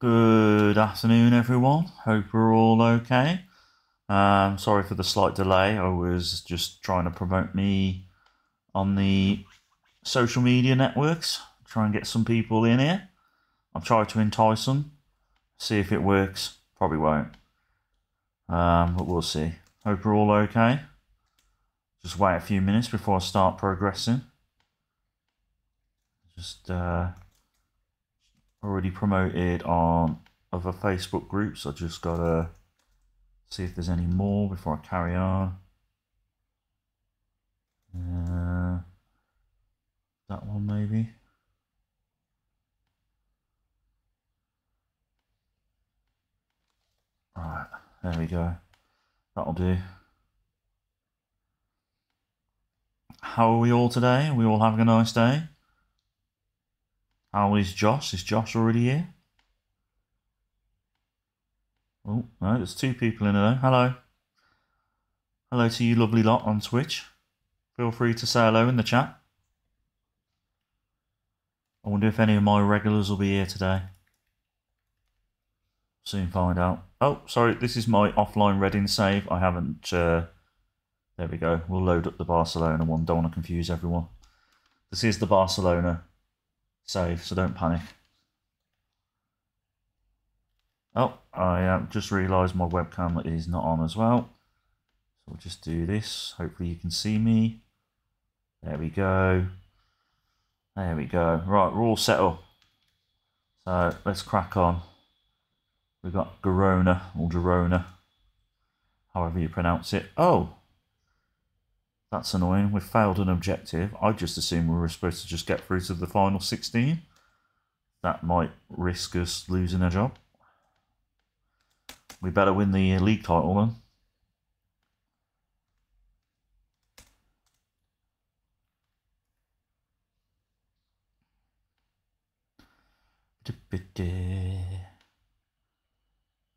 Good afternoon, everyone. Hope we're all okay. Um, sorry for the slight delay. I was just trying to promote me on the social media networks, try and get some people in here. I've tried to entice them, see if it works. Probably won't, um, but we'll see. Hope we're all okay. Just wait a few minutes before I start progressing. Just uh, already promoted on other Facebook groups. I just gotta see if there's any more before I carry on. Uh, that one maybe. Right, there we go. That'll do. How are we all today? Are we all having a nice day? How is Josh? Is Josh already here? Oh, no, there's two people in there. Hello. Hello to you lovely lot on Twitch. Feel free to say hello in the chat. I wonder if any of my regulars will be here today. Soon find out. Oh, sorry, this is my offline Reading save. I haven't. Uh, there we go. We'll load up the Barcelona one. Don't want to confuse everyone. This is the Barcelona save, so don't panic. Oh, I uh, just realised my webcam is not on as well. So we'll just do this. Hopefully you can see me. There we go. There we go. Right, we're all set up. So let's crack on. We've got Girona or Girona, however you pronounce it. Oh, that's annoying. We've failed an objective. I just assumed we were supposed to just get through to the final 16. That might risk us losing a job. We better win the league title then.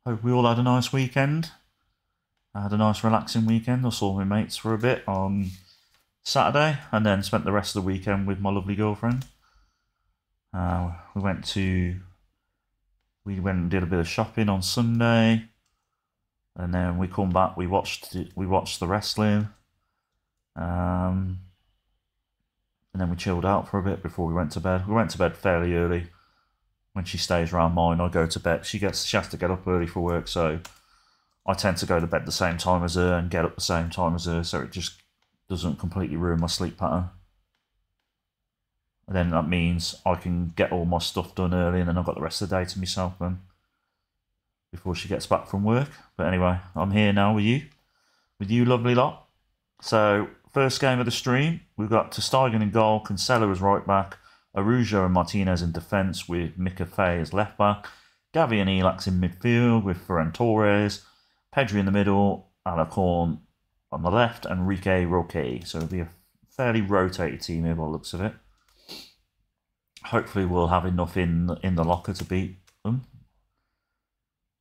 Hope we all had a nice weekend. I had a nice relaxing weekend. I saw my mates for a bit on Saturday and then spent the rest of the weekend with my lovely girlfriend. Uh, we went to we went and did a bit of shopping on Sunday, and then we come back. We watched we watched the wrestling, um, and then we chilled out for a bit before we went to bed. We went to bed fairly early. When she stays around mine, I go to bed. She gets she has to get up early for work, so I tend to go to bed the same time as her and get up the same time as her, so it just doesn't completely ruin my sleep pattern. And then that means I can get all my stuff done early, and then I've got the rest of the day to myself then before she gets back from work. But anyway, I'm here now with you, with you lovely lot. So first game of the stream, we've got ter Stegen in goal, Cancelo as right back, Araujo and Martinez in defence with Mika Faye as left back, Gavi and Elax in midfield with Ferran Torres, Pedri in the middle, Alarcon on the left, and Enrique Roque. So it'll be a fairly rotated team here by the looks of it. Hopefully, we'll have enough in in the locker to beat them.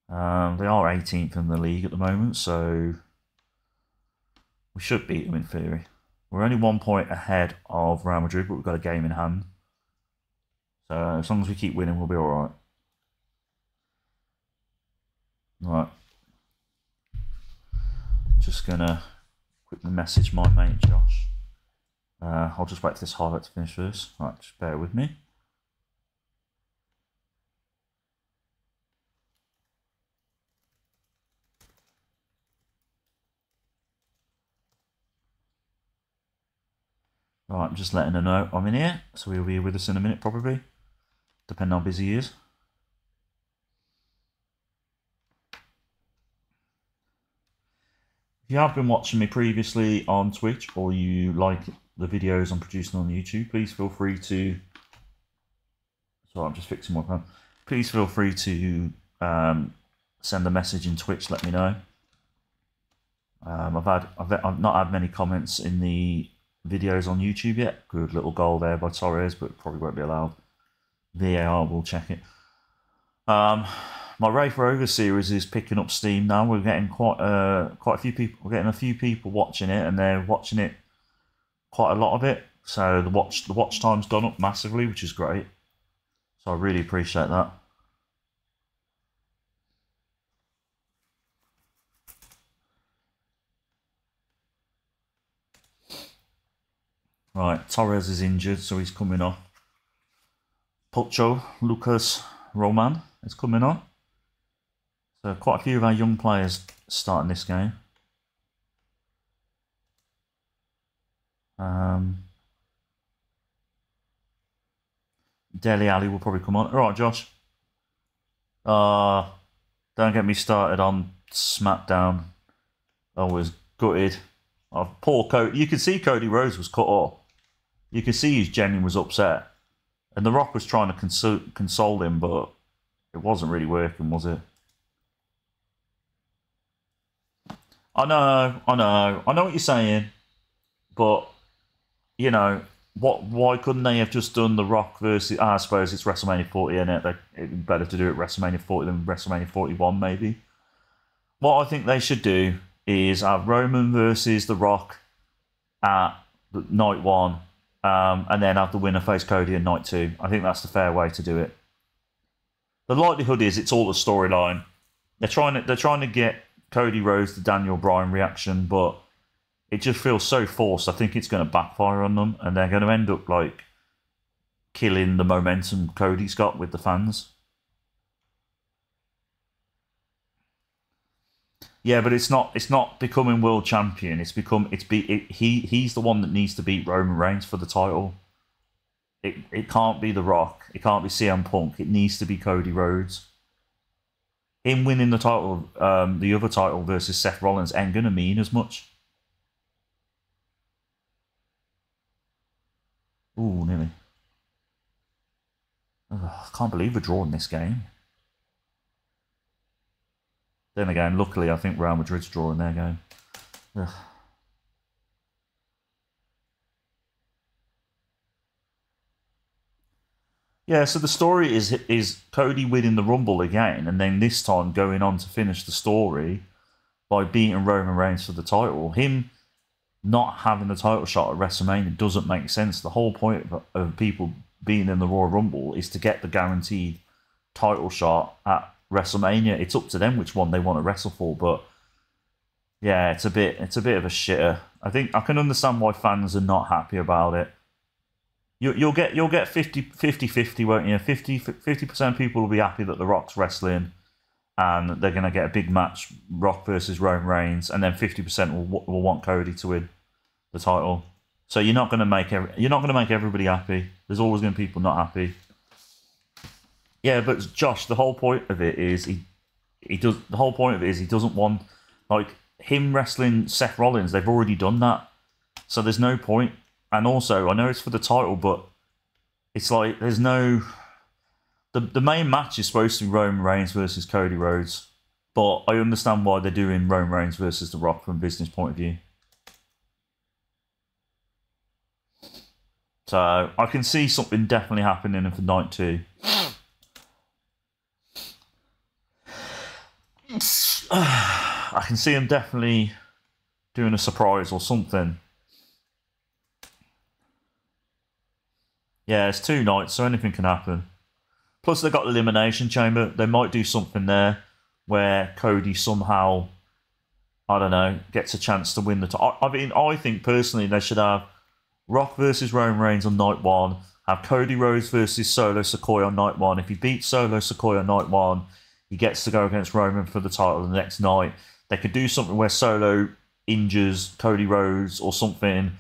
Um, they are 18th in the league at the moment, so we should beat them in theory. We're only one point ahead of Real Madrid, but we've got a game in hand. So as long as we keep winning, we'll be all right. Right. Just gonna quickly message my mate Josh. Uh, I'll just wait for this highlight to finish first. Right, just bear with me. Right, I'm just letting her know I'm in here, so he'll be with us in a minute probably, depending how busy he is. You have been watching me previously on Twitch or you like the videos I'm producing on YouTube, please feel free to. Sorry, I'm just fixing my phone. Please feel free to um, send a message in Twitch. Let me know. Um, I've had I've, I've not had many comments in the videos on YouTube yet. Good little goal there by Torres, but probably won't be allowed. VAR will check it. Um, my Raith Rover series is picking up steam now. We're getting quite uh, quite a few people. We're getting a few people watching it, and they're watching it quite a lot of it. So the watch the watch time's gone up massively, which is great. So I really appreciate that. Right, Torres is injured, so he's coming off. Pocho, Lucas, Roman is coming on. So quite a few of our young players starting this game. Um, Dele Alli will probably come on. All right, Josh. Uh, don't get me started on SmackDown. I was gutted. Oh, poor Cody. You could see Cody Rhodes was cut off. You could see his genuine was upset. And The Rock was trying to console him, but it wasn't really working, was it? I know, I know, I know what you're saying, but you know what? Why couldn't they have just done The Rock versus? I suppose it's WrestleMania 40, and it? It'd better to do it WrestleMania 40 than WrestleMania 41, maybe. What I think they should do is have Roman versus The Rock at night one, um, and then have the winner face Cody in night two. I think that's the fair way to do it. The likelihood is it's all a storyline. They're trying to they're trying to get Cody Rhodes to Daniel Bryan reaction, but it just feels so forced. I think it's going to backfire on them, and they're going to end up like killing the momentum Cody's got with the fans. Yeah, but it's not. It's not becoming world champion. It's become. It's be. It, he he's the one that needs to beat Roman Reigns for the title. It it can't be The Rock. It can't be CM Punk. It needs to be Cody Rhodes. Him winning the title, um, the other title versus Seth Rollins, ain't gonna mean as much. Ooh, nearly. I can't believe we're drawing this game. Then again, luckily, I think Real Madrid's drawing their game. Ugh. Yeah, so the story is is Cody winning the Rumble again, and then this time going on to finish the story by beating Roman Reigns for the title. Him not having the title shot at WrestleMania doesn't make sense. The whole point of, of people being in the Royal Rumble is to get the guaranteed title shot at WrestleMania. It's up to them which one they want to wrestle for, but yeah, it's a bit it's a bit of a shitter. I think I can understand why fans are not happy about it you, you'll get you'll get 50 50 50 won't you? 50 percent of people will be happy that the Rock's wrestling and they're going to get a big match Rock versus Roman Reigns and then 50 percent will, will want Cody to win the title. So you're not going to make every, you're not going to make everybody happy. There's always going to be people not happy. Yeah but Josh the whole point of it is he he does the whole point of it is he doesn't want like him wrestling Seth Rollins they've already done that. So there's no point and also I know it's for the title, but it's like there's no the the main match is supposed to be Roman Reigns versus Cody Rhodes, but I understand why they're doing Roman Reigns versus The Rock from business point of view. So I can see something definitely happening for night two. I can see him definitely doing a surprise or something. Yeah, it's two nights, so anything can happen. Plus, they've got Elimination Chamber. They might do something there where Cody somehow, I don't know, gets a chance to win the title. I mean, I think personally they should have Rock versus Roman Reigns on night one, have Cody Rhodes versus Solo Sikoa on night one. If he beats Solo Sikoa on night one, he gets to go against Roman for the title the next night. They could do something where Solo injures Cody Rhodes or something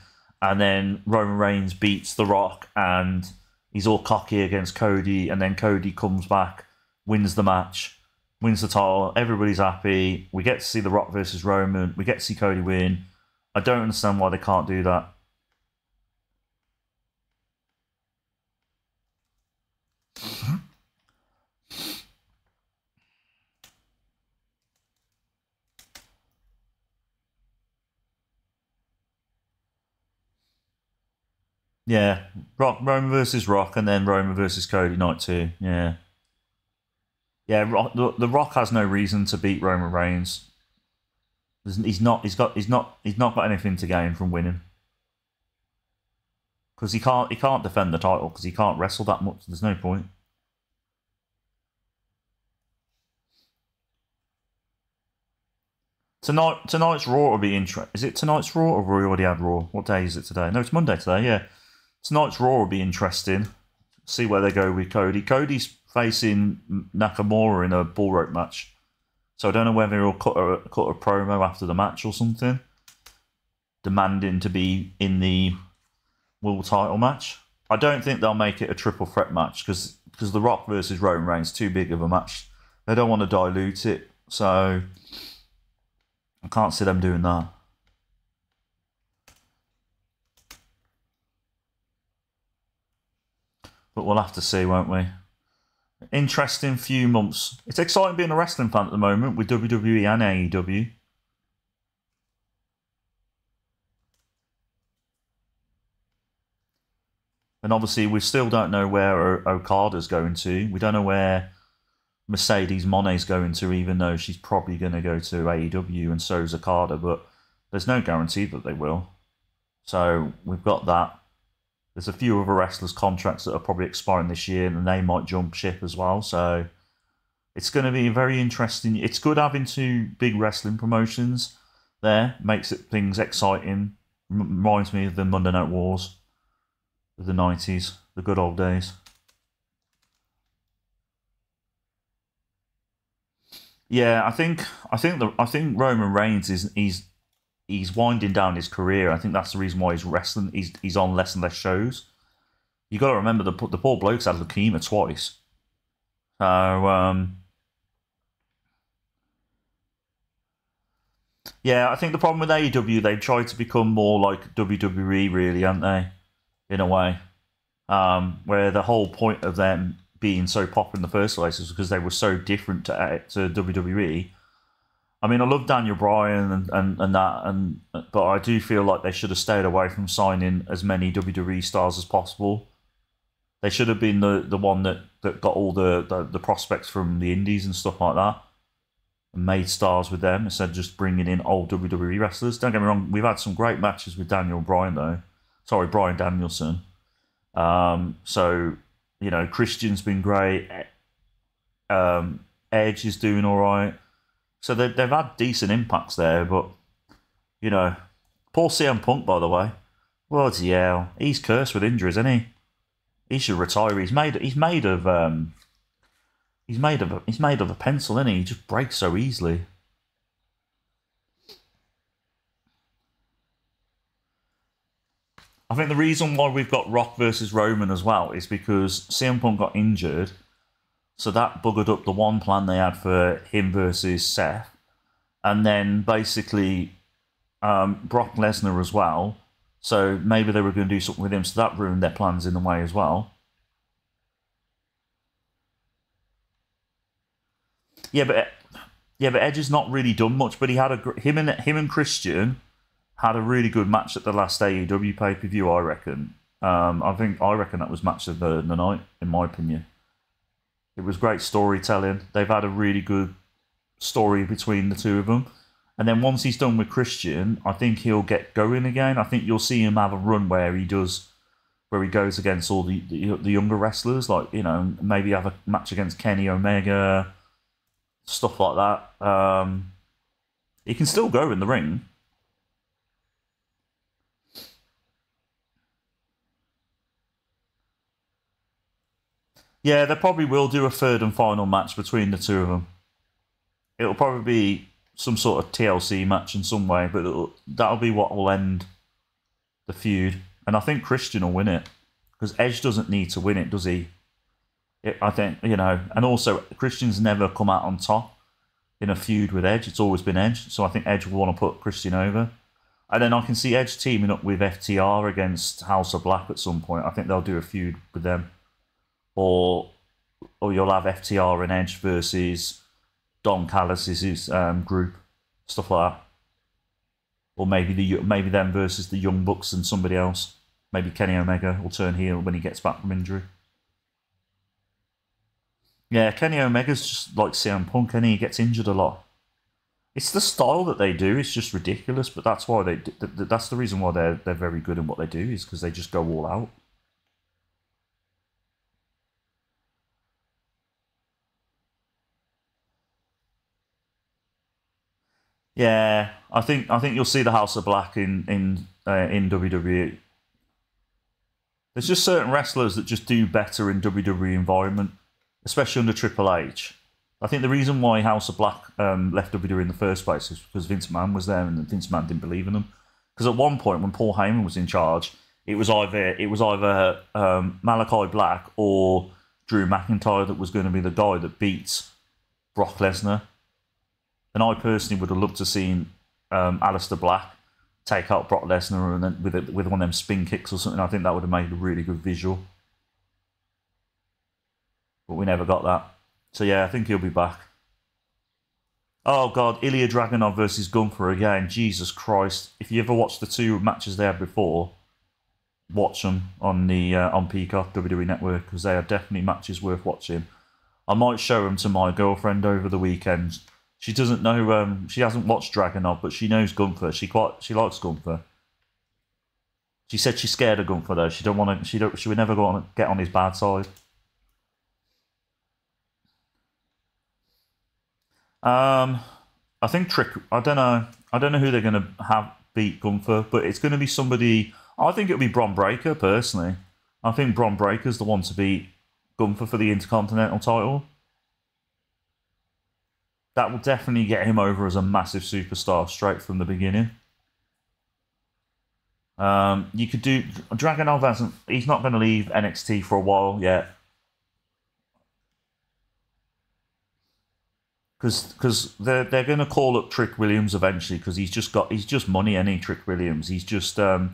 and then Roman Reigns beats The Rock, and he's all cocky against Cody, and then Cody comes back, wins the match, wins the title. Everybody's happy. We get to see The Rock versus Roman. We get to see Cody win. I don't understand why they can't do that. Mm-hmm. Yeah, Rock Roman versus Rock, and then Roman versus Cody night two. Yeah, yeah. Rock, the, the Rock has no reason to beat Roman Reigns. He's not. He's got. He's not. He's not got anything to gain from winning. Because he can't. He can't defend the title because he can't wrestle that much. There's no point. Tonight, tonight's Raw will be interesting. Is it tonight's Raw, or we already had Raw? What day is it today? No, it's Monday today. Yeah, tonight's Raw will be interesting. See where they go with Cody. Cody's facing Nakamura in a bull rope match, so I don't know whether he'll cut a cut a promo after the match or something, demanding to be in the world title match. I don't think they'll make it a triple threat match because because The Rock versus Roman Reigns too big of a match. They don't want to dilute it, so I can't see them doing that. But we'll have to see, won't we? Interesting few months. It's exciting being a wrestling fan at the moment with WWE and AEW. And obviously, we still don't know where o- Okada's going to. We don't know where Mercedes Moné's going to, even though she's probably going to go to AEW and so is Okada, but there's no guarantee that they will. So we've got that. There's a few other wrestlers' contracts that are probably expiring this year, and they might jump ship as well. So it's going to be very interesting. It's good having two big wrestling promotions there. Makes it things exciting. Reminds me of the Monday Night Wars of the 90s, the good old days. Yeah, I think I think the I think Roman Reigns is he's he's winding down his career. I think that's the reason why he's wrestling. He's he's on less and less shows. You got to remember the the poor bloke's had leukemia twice. So um, yeah, I think the problem with AEW they've tried to become more like WWE, really, aren't they? In a way, um, where the whole point of them being so popular in the first place is because they were so different to, to WWE. I mean, I love Daniel Bryan and, and, and that, and but I do feel like they should have stayed away from signing as many WWE stars as possible. They should have been the, the one that, that got all the, the, the prospects from the indies and stuff like that and made stars with them instead of just bringing in old WWE wrestlers. Don't get me wrong, we've had some great matches with Daniel Bryan, though. Sorry, Bryan Danielson. Um, so you know, Christian's been great. Um, Edge is doing all right. So they, they've had decent impacts there, but, you know, Paul CM Punk, by the way, bloody hell, he's cursed with injuries, isn't he? He should retire. He's made. He's made of. Um, he's made of. A, he's made of a pencil, isn't he? He just breaks so easily. I think the reason why we've got Rock versus Roman as well is because CM Punk got injured, so that buggered up the one plan they had for him versus Seth, and then basically um, Brock Lesnar as well. So maybe they were going to do something with him, so that ruined their plans in a way as well. Yeah, but yeah, but Edge has not really done much. But he had a him and him and Christian had a really good match at the last AEW pay per view. I reckon. Um, I think I reckon that was match of the, the night, in my opinion. It was great storytelling. They've had a really good story between the two of them. And then once he's done with Christian, I think he'll get going again. I think you'll see him have a run where he does, where he goes against all the the, the younger wrestlers, like you know maybe have a match against Kenny Omega, stuff like that. Um, he can still go in the ring. Yeah, they probably will do a third and final match between the two of them. It'll probably be some sort of TLC match in some way, but that'll be what will end the feud. And I think Christian will win it because Edge doesn't need to win it, does he? It, I think you know, and also Christian's never come out on top in a feud with Edge. It's always been Edge, so I think Edge will want to put Christian over. And then I can see Edge teaming up with FTR against House of Black at some point. I think they'll do a feud with them or or you'll have FTR and Edge versus Don Callis's um, group, stuff like that. Or maybe the maybe them versus the Young Bucks and somebody else. Maybe Kenny Omega will turn heel when he gets back from injury. Yeah, Kenny Omega's just like CM Punk, and he gets injured a lot. It's the style that they do. It's just ridiculous, but that's why they. That's the reason why they're they're very good in what they do is because they just go all out. Yeah, I think I think you'll see the House of Black in in uh, in WWE. There's just certain wrestlers that just do better in WWE environment, especially under Triple H. I think the reason why House of Black um, left WWE in the first place is because Vince McMahon was there and Vince McMahon didn't believe in them. Because at one point when Paul Heyman was in charge, it was either it was either um, Malachi Black or Drew McIntyre that was going to be the guy that beats Brock Lesnar. And I personally would have loved to seen um, Aleister Black take out Brock Lesnar and then with it, with one of them spin kicks or something. I think that would have made a really good visual. But we never got that. So yeah, I think he'll be back. Oh god, Ilya Dragunov versus Gunther again. Jesus Christ! If you ever watched the two matches they had before, watch them on the uh, on Peacock WWE Network because they are definitely matches worth watching. I might show them to my girlfriend over the weekend. She doesn't know. Um, she hasn't watched Dragunov, but she knows Gunther. She quite she likes Gunther. She said she's scared of Gunther though. She don't want to. She don't. She would never go on get on his bad side. Um, I think Trick. I don't know. I don't know who they're going to have beat Gunther, but it's going to be somebody. I think it'll be Bron Breakker personally. I think Bron Breakker's the one to beat Gunther for the Intercontinental title. That will definitely get him over as a massive superstar straight from the beginning. Um, you could do Dragunov hasn't. He's not going to leave NXT for a while yet. because because they're they're going to call up Trick Williams eventually because he's just got he's just money any Trick Williams he's just um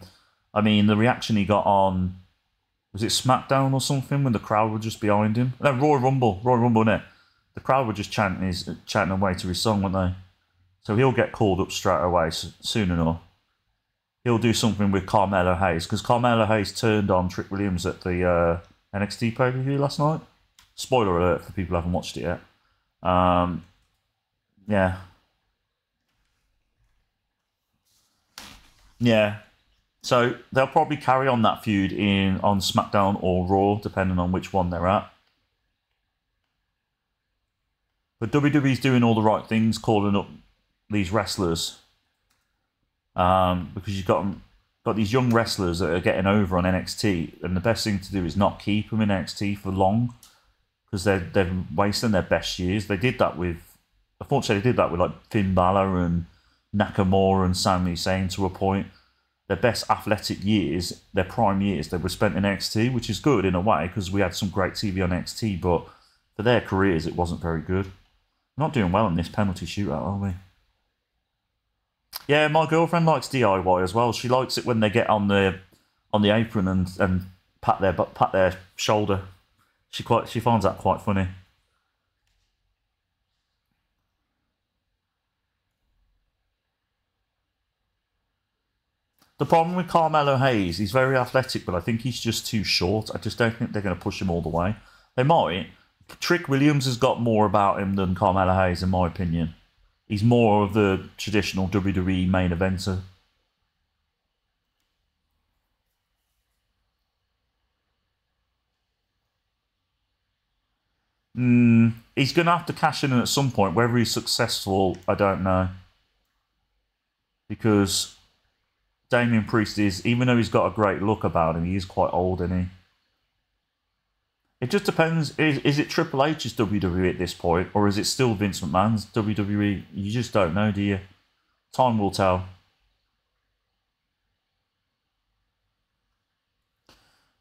I mean the reaction he got on was it SmackDown or something when the crowd were just behind him no Royal Rumble Royal Rumble it the crowd were just chanting his chanting away to his song weren't they so he'll get called up straight away soon enough he'll do something with Carmelo Hayes because Carmelo Hayes turned on Trick Williams at the uh, NXT pay per view last night spoiler alert for people who haven't watched it yet um, yeah. Yeah. So they'll probably carry on that feud in on SmackDown or Raw, depending on which one they're at. But WWE's doing all the right things, calling up these wrestlers, um, because you've got got these young wrestlers that are getting over on NXT, and the best thing to do is not keep them in NXT for long, because they're they're wasting their best years. They did that with unfortunately, they did that with like Finn Balor and Nakamura and Sami Zayn to a point. Their best athletic years, their prime years, they were spent in NXT, which is good in a way because we had some great TV on NXT, but for their careers, it wasn't very good. Not doing well in this penalty shootout, are we? Yeah, my girlfriend likes DIY as well. She likes it when they get on the on the apron and, and pat their pat their shoulder. She quite she finds that quite funny. The problem with Carmelo Hayes, he's very athletic, but I think he's just too short. I just don't think they're going to push him all the way. They might. Trick Williams has got more about him than Carmelo Hayes, in my opinion. He's more of the traditional WWE main eventer. Mm, he's going to have to cash in at some point. Whether he's successful, I don't know. Because Damian Priest is, even though he's got a great look about him, he is quite old, isn't he? It just depends. Is, is it Triple H's WWE at this point, or is it still Vince McMahon's WWE? You just don't know, do you? Time will tell.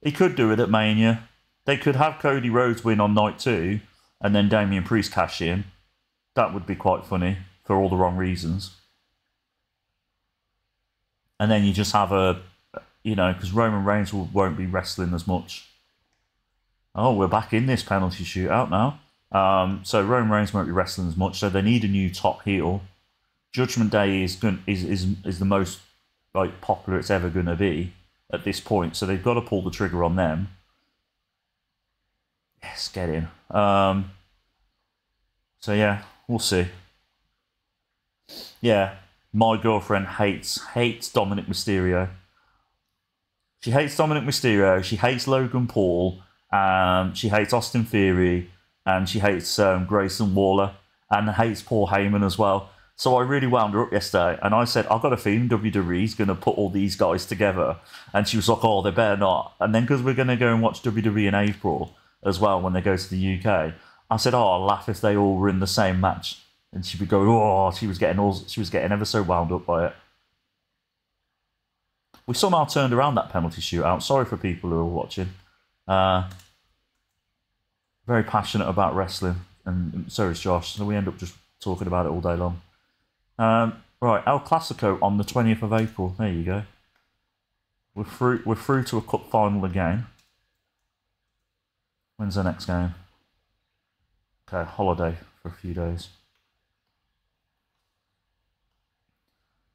He could do it at Mania. They could have Cody Rhodes win on night two, and then Damian Priest cash in. That would be quite funny for all the wrong reasons and then you just have a, you know, because Roman Reigns will, won't be wrestling as much. Oh, we're back in this penalty shootout now. Um, so Roman Reigns won't be wrestling as much. So they need a new top heel. Judgment Day is going is is is the most like popular it's ever going to be at this point. So they've got to pull the trigger on them. Yes, get in. Um, so yeah, we'll see. Yeah, my girlfriend hates hates Dominic Mysterio. She hates Dominic Mysterio. She hates Logan Paul. Um, she hates Austin Theory, and she hates um, Grayson Waller, and hates Paul Heyman as well. So I really wound her up yesterday, and I said, I've got a feeling WWE's going to put all these guys together. And she was like, oh, they better not. And then because we're going to go and watch WWE in April as well when they go to the UK, I said, oh, I'll laugh if they all were in the same match. And she'd be going, oh, she was getting all, she was getting ever so wound up by it. We somehow turned around that penalty shootout. Sorry for people who are watching. Uh, very passionate about wrestling, and so is Josh. So we end up just talking about it all day long. Um, right, El Clasico on the 20th of April. There you go. We're through, we're through to a cup final again. When's the next game? Okay, holiday for a few days.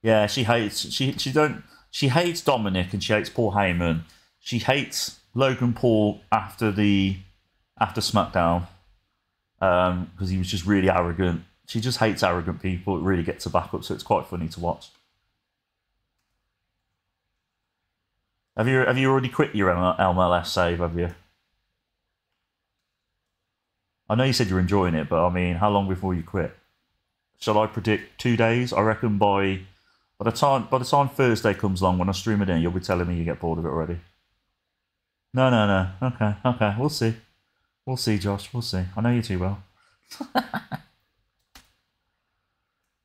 Yeah, she hates she she don't she hates Dominic and she hates Paul Heyman. She hates Logan Paul after the after SmackDown because um, he was just really arrogant she just hates arrogant people. It really gets her back up, so it's quite funny to watch. Have you have you already quit your MLS save? Have you? I know you said you're enjoying it, but I mean, how long before you quit? Shall I predict two days? I reckon by by the time by the time Thursday comes along when I stream it in, you'll be telling me you get bored of it already. No, no, no. Okay, okay. We'll see. We'll see, Josh. We'll see. I know you too well.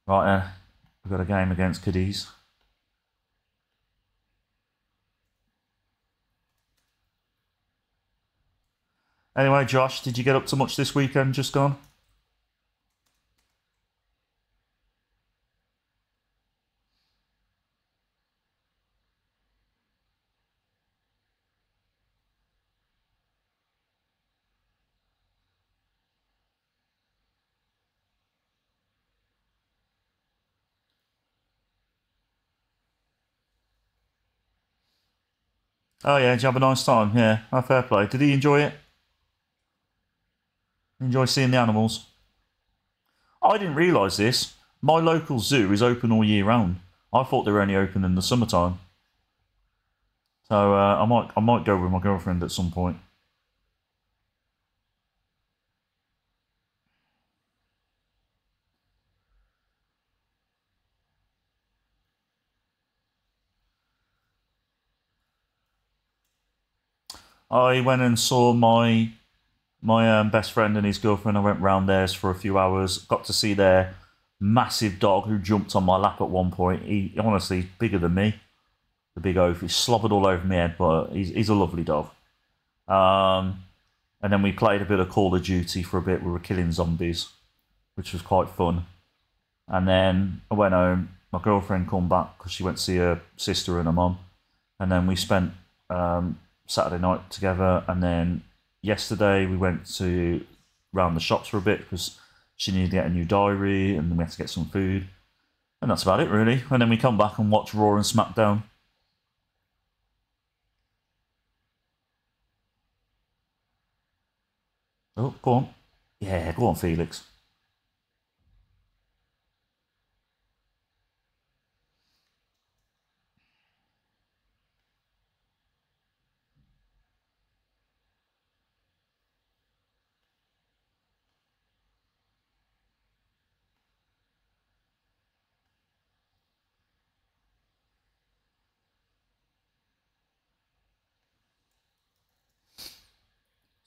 Right then, we've got a game against Cadiz. Anyway, Josh, did you get up to much this weekend just gone? Oh yeah, did you have a nice time? Yeah, oh, fair play. Did he enjoy it? Enjoy seeing the animals? I didn't realise this. My local zoo is open all year round. I thought they were only open in the summertime. So uh, I might I might go with my girlfriend at some point. I went and saw my my um, best friend and his girlfriend. I went round theirs for a few hours. Got to see their massive dog who jumped on my lap at one point. He honestly bigger than me. The big oaf. He slobbered all over my head, but he's he's a lovely dog. Um, and then we played a bit of Call of Duty for a bit. We were killing zombies, which was quite fun. And then I went home. My girlfriend come back because she went to see her sister and her mum. And then we spent um, Saturday night together, and then yesterday we went to round the shops for a bit because she needed to get a new diary, and then we had to get some food, and that's about it really. And then we come back and watch Raw and SmackDown. Oh, go on. Yeah, go on, Felix.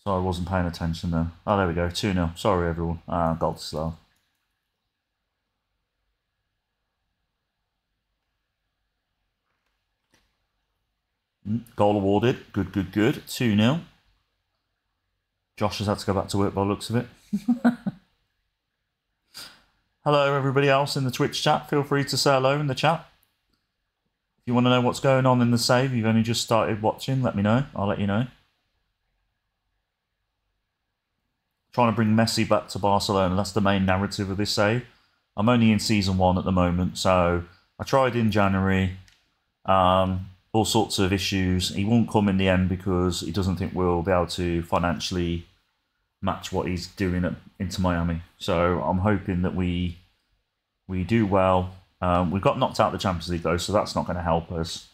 So I wasn't paying attention then. Oh, there we go. 2 0. Sorry, everyone. Ah, Goldislav. Mm, goal awarded. Good, good, good. 2 0. Josh has had to go back to work by looks of it. hello, everybody else in the Twitch chat. Feel free to say hello in the chat. If you want to know what's going on in the save, you've only just started watching, let me know. I'll let you know. Trying to bring Messi back to Barcelona. That's the main narrative of this save. I'm only in season one at the moment, so I tried in January. Um, all sorts of issues. He won't come in the end because he doesn't think we'll be able to financially match what he's doing at Inter Miami. So I'm hoping that we we do well. Um, we got knocked out of the Champions League though, so that's not going to help us.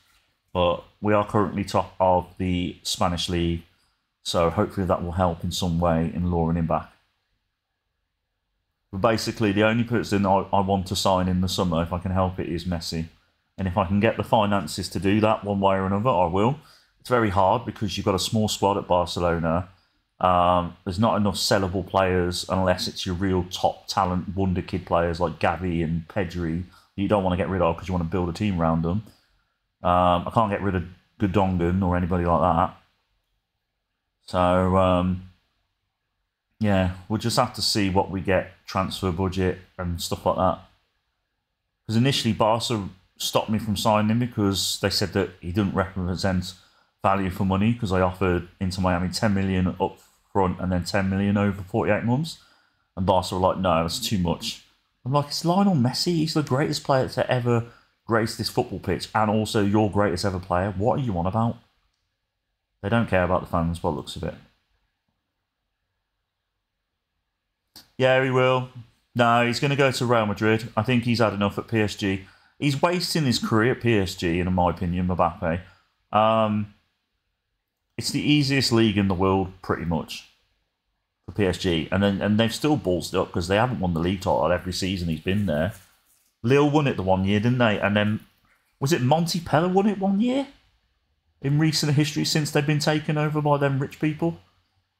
But we are currently top of the Spanish league so hopefully that will help in some way in luring him back. But basically, the only person I, I want to sign in the summer, if I can help it, is Messi. And if I can get the finances to do that one way or another, I will. It's very hard because you've got a small squad at Barcelona. Um, there's not enough sellable players unless it's your real top talent wonder kid players like Gavi and Pedri you don't want to get rid of because you want to build a team around them. Um, I can't get rid of Gundogan or anybody like that. So um, yeah, we'll just have to see what we get transfer budget and stuff like that. Because initially Barca stopped me from signing him because they said that he didn't represent value for money because I offered Inter Miami 10 million up front and then 10 million over 48 months. And Barca were like, no, that's too much. I'm like, it's Lionel Messi. He's the greatest player to ever grace this football pitch and also your greatest ever player. What are you on about? They don't care about the fans by the looks of it. Yeah, he will. No, he's going to go to Real Madrid. I think he's had enough at PSG. He's wasting his career at PSG, in my opinion, Mbappe. Um, it's the easiest league in the world, pretty much, for PSG. And then and they've still ballsed up because they haven't won the league title every season he's been there. Lille won it the one year, didn't they? And then, was it Montpellier won it one year? In recent history, since they've been taken over by them rich people?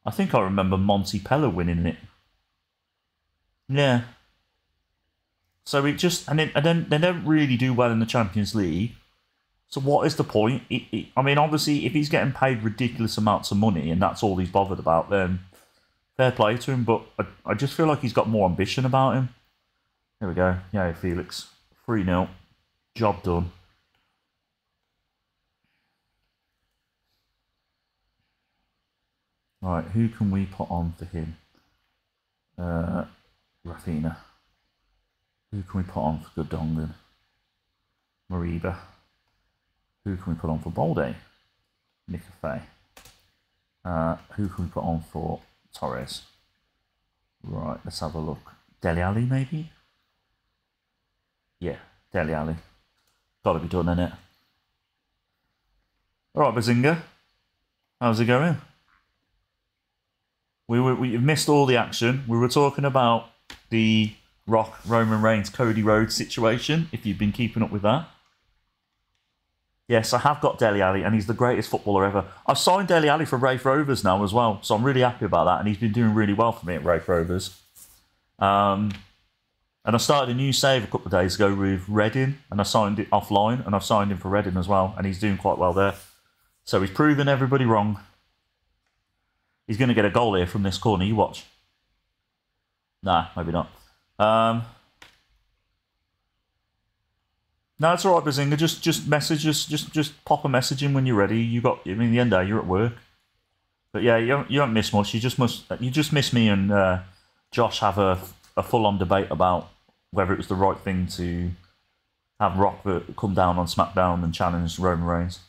I think I remember Montpellier winning it. Yeah. So it just and, it, and then they don't really do well in the Champions League. So what is the point? It, it, I mean, obviously, if he's getting paid ridiculous amounts of money and that's all he's bothered about, then fair play to him. But I, I just feel like he's got more ambition about him. Here we go. Yeah, Felix. 3 0. Job done. Right, who can we put on for him? Uh, Raphinha. Who can we put on for Gundogan? Mariba. Who can we put on for Balde? Nicofe. Uh, who can we put on for Torres? Right, let's have a look. Dele Alli, maybe? Yeah, Dele Alli. Got to be done, innit? All right, Bazinga. How's it going? We were we missed all the action. We were talking about the Rock Roman Reigns Cody Rhodes situation. If you've been keeping up with that, yes, I have got Dele Alli, and he's the greatest footballer ever. I've signed Dele Alli for Raith Rovers now as well, so I'm really happy about that. And he's been doing really well for me at Raith Rovers. Um, and I started a new save a couple of days ago with Reading, and I signed it offline, and I've signed him for Reading as well, and he's doing quite well there. So he's proven everybody wrong. He's going to get a goal here from this corner. You watch. Nah, maybe not. Um, no, it's all right, Bazinga. Just just message just, Just just pop a message in when you're ready. You got. I mean, the end day, you're at work. But yeah, you don't, you don't miss much. You just must. You just miss me and uh, Josh have a a full on debate about whether it was the right thing to have Rock come down on SmackDown and challenge Roman Reigns.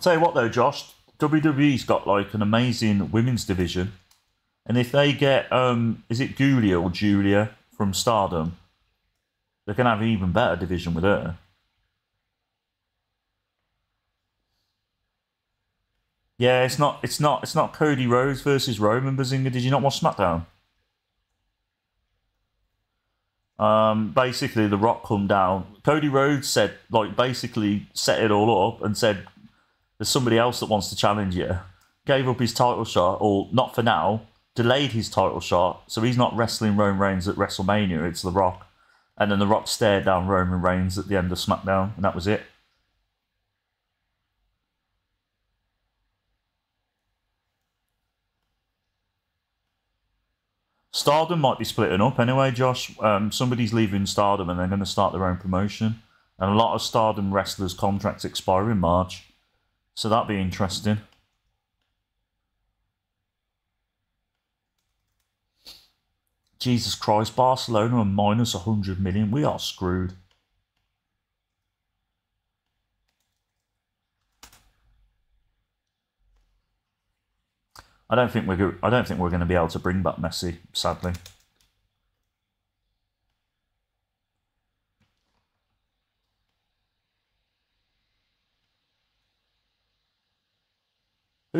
I'll tell you what though, Josh, WWE's got like an amazing women's division. And if they get um is it Julia or Julia from Stardom, they can have an even better division with her. Yeah, it's not it's not it's not Cody Rhodes versus Roman Bazinga. Did you not watch SmackDown? Um, basically, The Rock come down. Cody Rhodes said, like, basically set it all up and said, there's somebody else that wants to challenge you. Gave up his title shot, or not for now, delayed his title shot, so he's not wrestling Roman Reigns at WrestleMania, it's The Rock. And then The Rock stared down Roman Reigns at the end of SmackDown, and that was it. Stardom might be splitting up anyway, Josh. Um, somebody's leaving Stardom and they're going to start their own promotion. And a lot of Stardom wrestlers' contracts expire in March. So that'd be interesting. Jesus Christ, Barcelona are minus 100 million. We are screwed. I don't think we're I don't think we're going to be able to bring back Messi, sadly.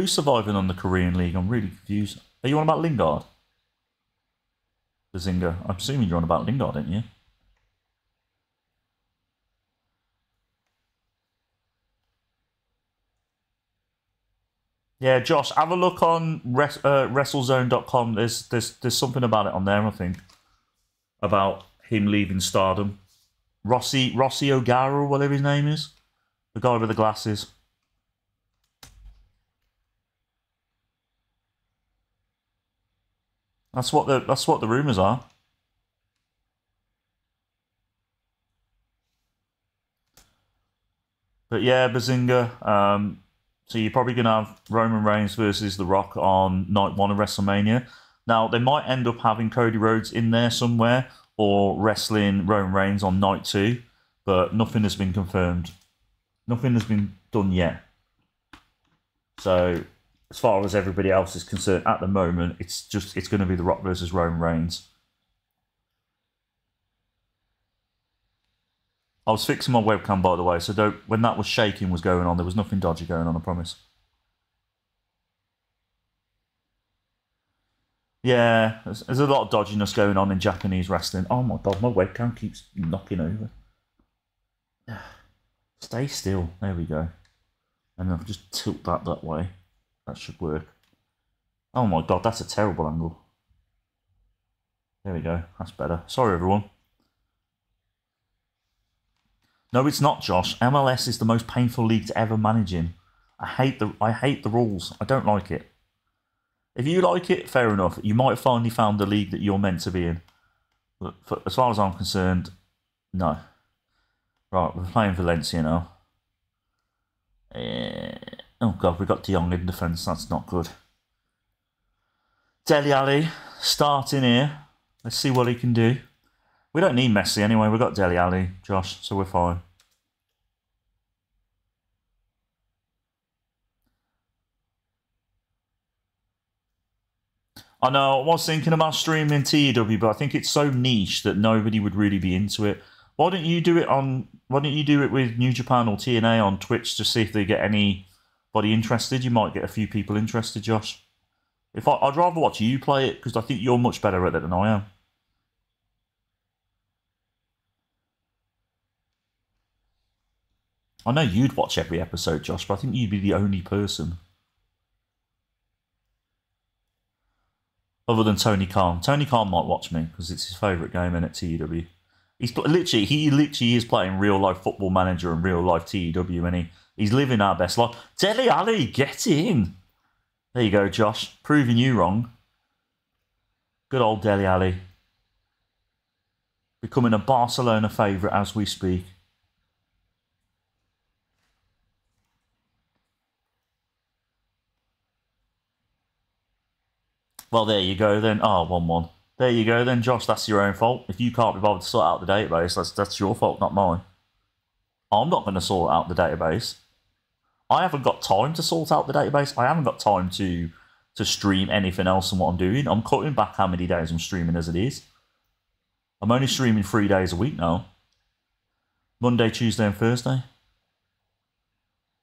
Who's surviving on the Korean League? I'm really confused. Are you on about Lingard? Bazinga. I'm assuming you're on about Lingard, aren't you? Yeah, Josh, have a look on res, uh, WrestleZone.com. There's there's there's something about it on there, I think, about him leaving Stardom. Rossy Rossy Ogawa, whatever his name is, the guy with the glasses. That's what the that's what the rumors are. But yeah, Bazinga. Um, so you're probably going to have Roman Reigns versus The Rock on night one of WrestleMania. Now, they might end up having Cody Rhodes in there somewhere or wrestling Roman Reigns on night two, but nothing has been confirmed. Nothing has been done yet. So, as far as everybody else is concerned, at the moment, it's just it's going to be The Rock versus Roman Reigns. I was fixing my webcam, by the way, so don't, when that was shaking was going on, there was nothing dodgy going on, I promise. Yeah, there's, there's a lot of dodginess going on in Japanese wrestling. Oh my god, my webcam keeps knocking over. Stay still. There we go. And I'll just tilt that that way. That should work. Oh my god, that's a terrible angle. There we go. That's better. Sorry, everyone. No, it's not, Josh. MLS is the most painful league to ever manage in. I hate the I hate the rules. I don't like it. If you like it, fair enough. You might have finally found the league that you're meant to be in. But for, as far as I'm concerned, no. Right, we're playing Valencia now. Uh, oh god, we got De Jong in defence. That's not good. Dele Alli starting here. Let's see what he can do. We don't need Messi anyway. We've got Dele Alli, Josh, so we're fine. I know, I was thinking about streaming TEW, but I think it's so niche that nobody would really be into it. Why don't you do it on why don't you do it with New Japan or TNA on Twitch to see if they get anybody interested? You might get a few people interested, Josh. If I, I'd rather watch you play it because I think you're much better at it than I am. I know you'd watch every episode, Josh, but I think you'd be the only person. Other than Tony Khan. Tony Khan might watch me because it's his favourite game in at TEW. He's literally he literally is playing real life football manager and real life TEW and he, he's living our best life. Dele Alli, get in. There you go, Josh. Proving you wrong. Good old Dele Alli. Becoming a Barcelona favourite as we speak. Well, there you go then. Oh, 1 1. There you go then, Josh. That's your own fault. If you can't be bothered to sort out the database, that's, that's your fault, not mine. I'm not going to sort out the database. I haven't got time to sort out the database. I haven't got time to to stream anything else than what I'm doing. I'm cutting back how many days I'm streaming as it is. I'm only streaming three days a week now. Monday, Tuesday, and Thursday.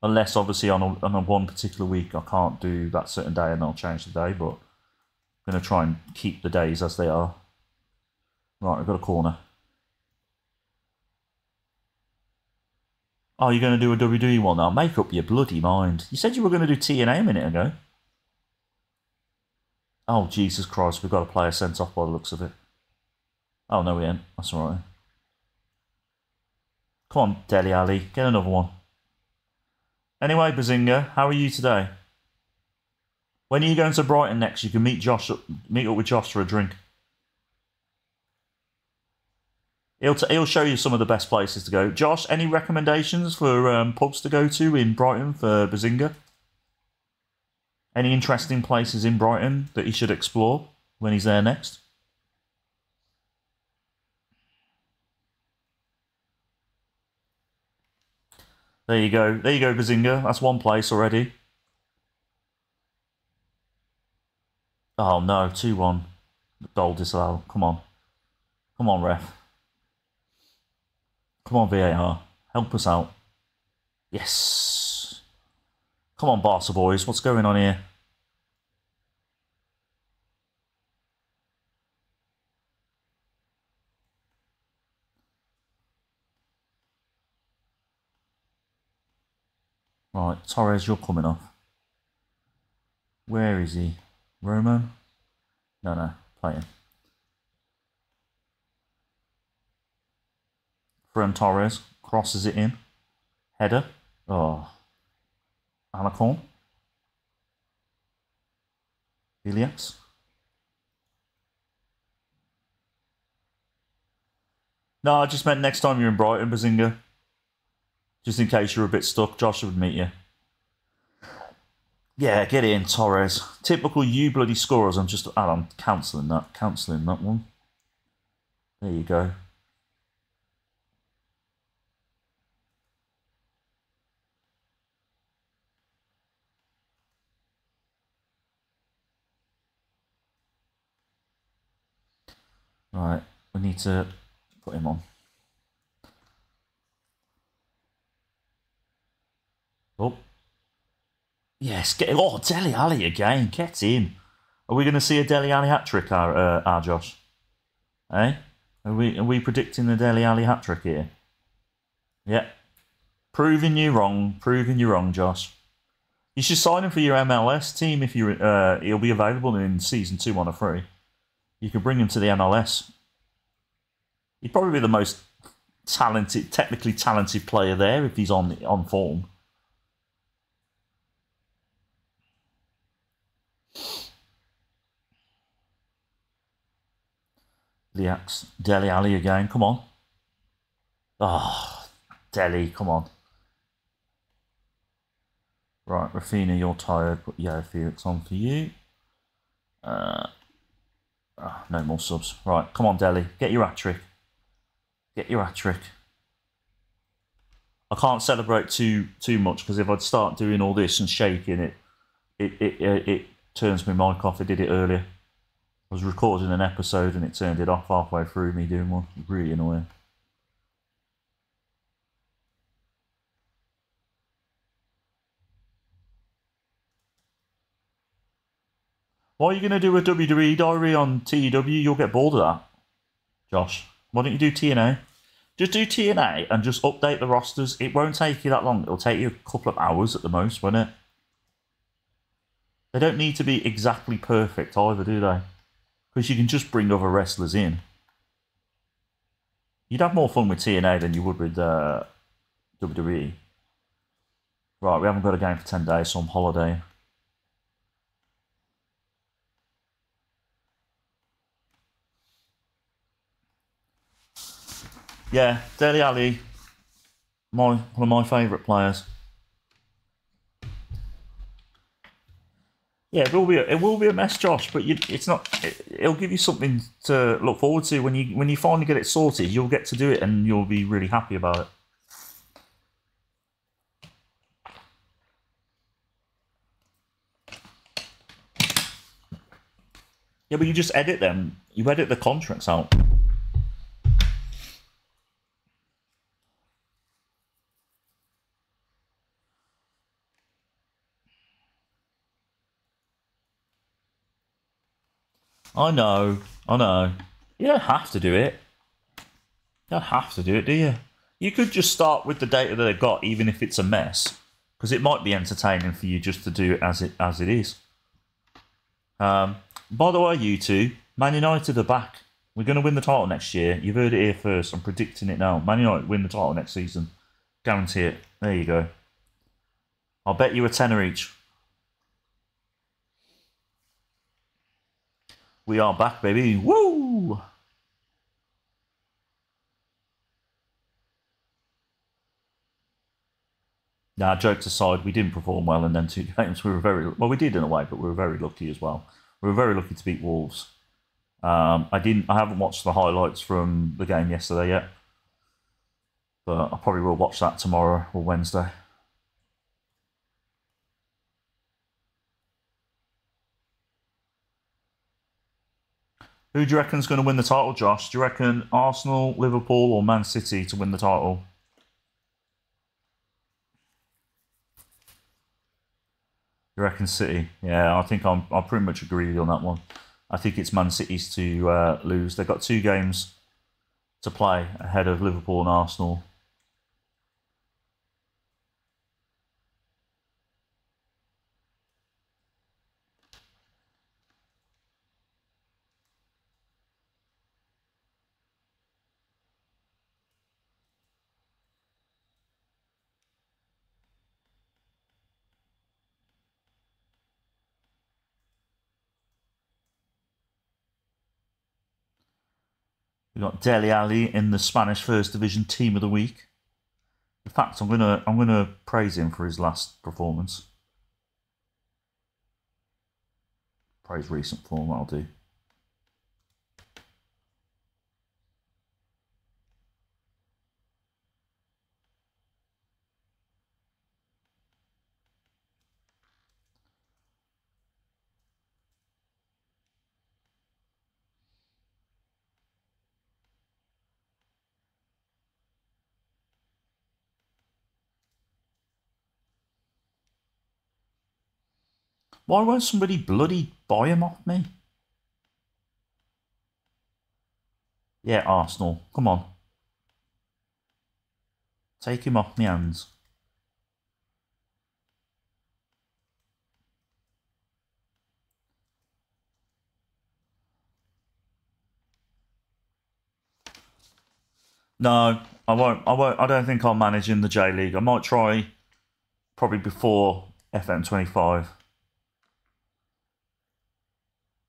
Unless, obviously, on a, on a one particular week I can't do that certain day and I'll change the day, but I'm going to try and keep the days as they are. Right, I've got a corner. Oh, you're going to do a WWE one now? Make up your bloody mind. You said you were going to do TNA a minute ago. Oh, Jesus Christ, we've got a player sent off by the looks of it. Oh, no, we ain't. That's alright. Come on, Dele Alli, get another one. Anyway, Bazinga, how are you today? When are you going to Brighton next? You can meet Josh, meet up with Josh for a drink. He'll, t- he'll show you some of the best places to go. Josh, any recommendations for um, pubs to go to in Brighton for Bazinga? Any interesting places in Brighton that he should explore when he's there next? There you go. There you go, Bazinga. That's one place already. Oh no, 2 1. Goal disallowed. Come on. Come on, ref. Come on, VAR. Help us out. Yes. Come on, Barca boys. What's going on here? Right, Torres, you're coming off. Where is he? Roman? No, no, playing. Ferran Torres crosses it in. Header. Oh. Alarcon. Ilias. No, I just meant next time you're in Brighton, Bazinga. Just in case you're a bit stuck, Josh would meet you. Yeah, get in, Torres. Typical you bloody scorers. I'm just, oh, I'm cancelling that, cancelling that one. There you go. Right, we need to put him on. Oh. Yes, get oh Dele Alli again. Get in. Are we going to see a Dele Alli hat trick, our, uh, our Josh? Eh? Are we are we predicting the Dele Alli hat trick here? Yeah. Proving you wrong. Proving you wrong, Josh. You should sign him for your MLS team if you uh, he'll be available in season two on a free. You could bring him to the MLS. He'd probably be the most talented, technically talented player there if he's on on form. Liax, Dele Alli again. Come on. Ah, oh, Dele, come on. Right, Raphinha, you're tired. Put Yao Felix on for you. Uh, oh, no more subs. Right, come on, Dele. Get your hat trick. Get your hat trick. I can't celebrate too too much because if I'd start doing all this and shaking it, it it it, it turns my mic off. I did it earlier. I was recording an episode and it turned it off halfway through me doing one. Really annoying. Why are you going to do a WWE diary on TEW? You'll get bored of that, Josh. Why don't you do TNA? Just do TNA and just update the rosters. It won't take you that long. It'll take you a couple of hours at the most, won't it? They don't need to be exactly perfect either, do they? Because you can just bring other wrestlers in. You'd have more fun with TNA than you would with uh, WWE. Right, we haven't got a game for 10 days, so I'm holiday. Yeah, Dele Alli, my one of my favourite players. Yeah, it will be a, it will be a mess, Josh. But you, it's not. It, will give you something to look forward to when you when you finally get it sorted. You'll get to do it, and you'll be really happy about it. Yeah, but you just edit them. You edit the contracts out. I know, I know. You don't have to do it. You don't have to do it, do you? You could just start with the data that they've got, even if it's a mess, because it might be entertaining for you just to do it as it as it is. Um, by the way, you two, Man United are back. We're going to win the title next year. You've heard it here first. I'm predicting it now. Man United win the title next season. Guarantee it. There you go. I'll bet you a tenner each. We are back, baby. Woo! Now, jokes aside, we didn't perform well in them two games. We were very well. We did in a way, but we were very lucky as well. We were very lucky to beat Wolves. Um, I didn't. I haven't watched the highlights from the game yesterday yet, but I probably will watch that tomorrow or Wednesday. Who do you reckon is going to win the title, Josh? Do you reckon Arsenal, Liverpool, or Man City to win the title? You reckon City? Yeah, I think I'm. I pretty much agree with you on that one. I think it's Man City's to uh, lose. They've got two games to play ahead of Liverpool and Arsenal. We got Dele Alli in the Spanish First Division Team of the Week. In fact, I'm gonna I'm gonna praise him for his last performance. Praise recent form. I'll do. Why won't somebody bloody buy him off me? Yeah, Arsenal. Come on. Take him off my hands. No, I won't. I won't. I don't think I'll manage in the J League. I might try probably before FM25. But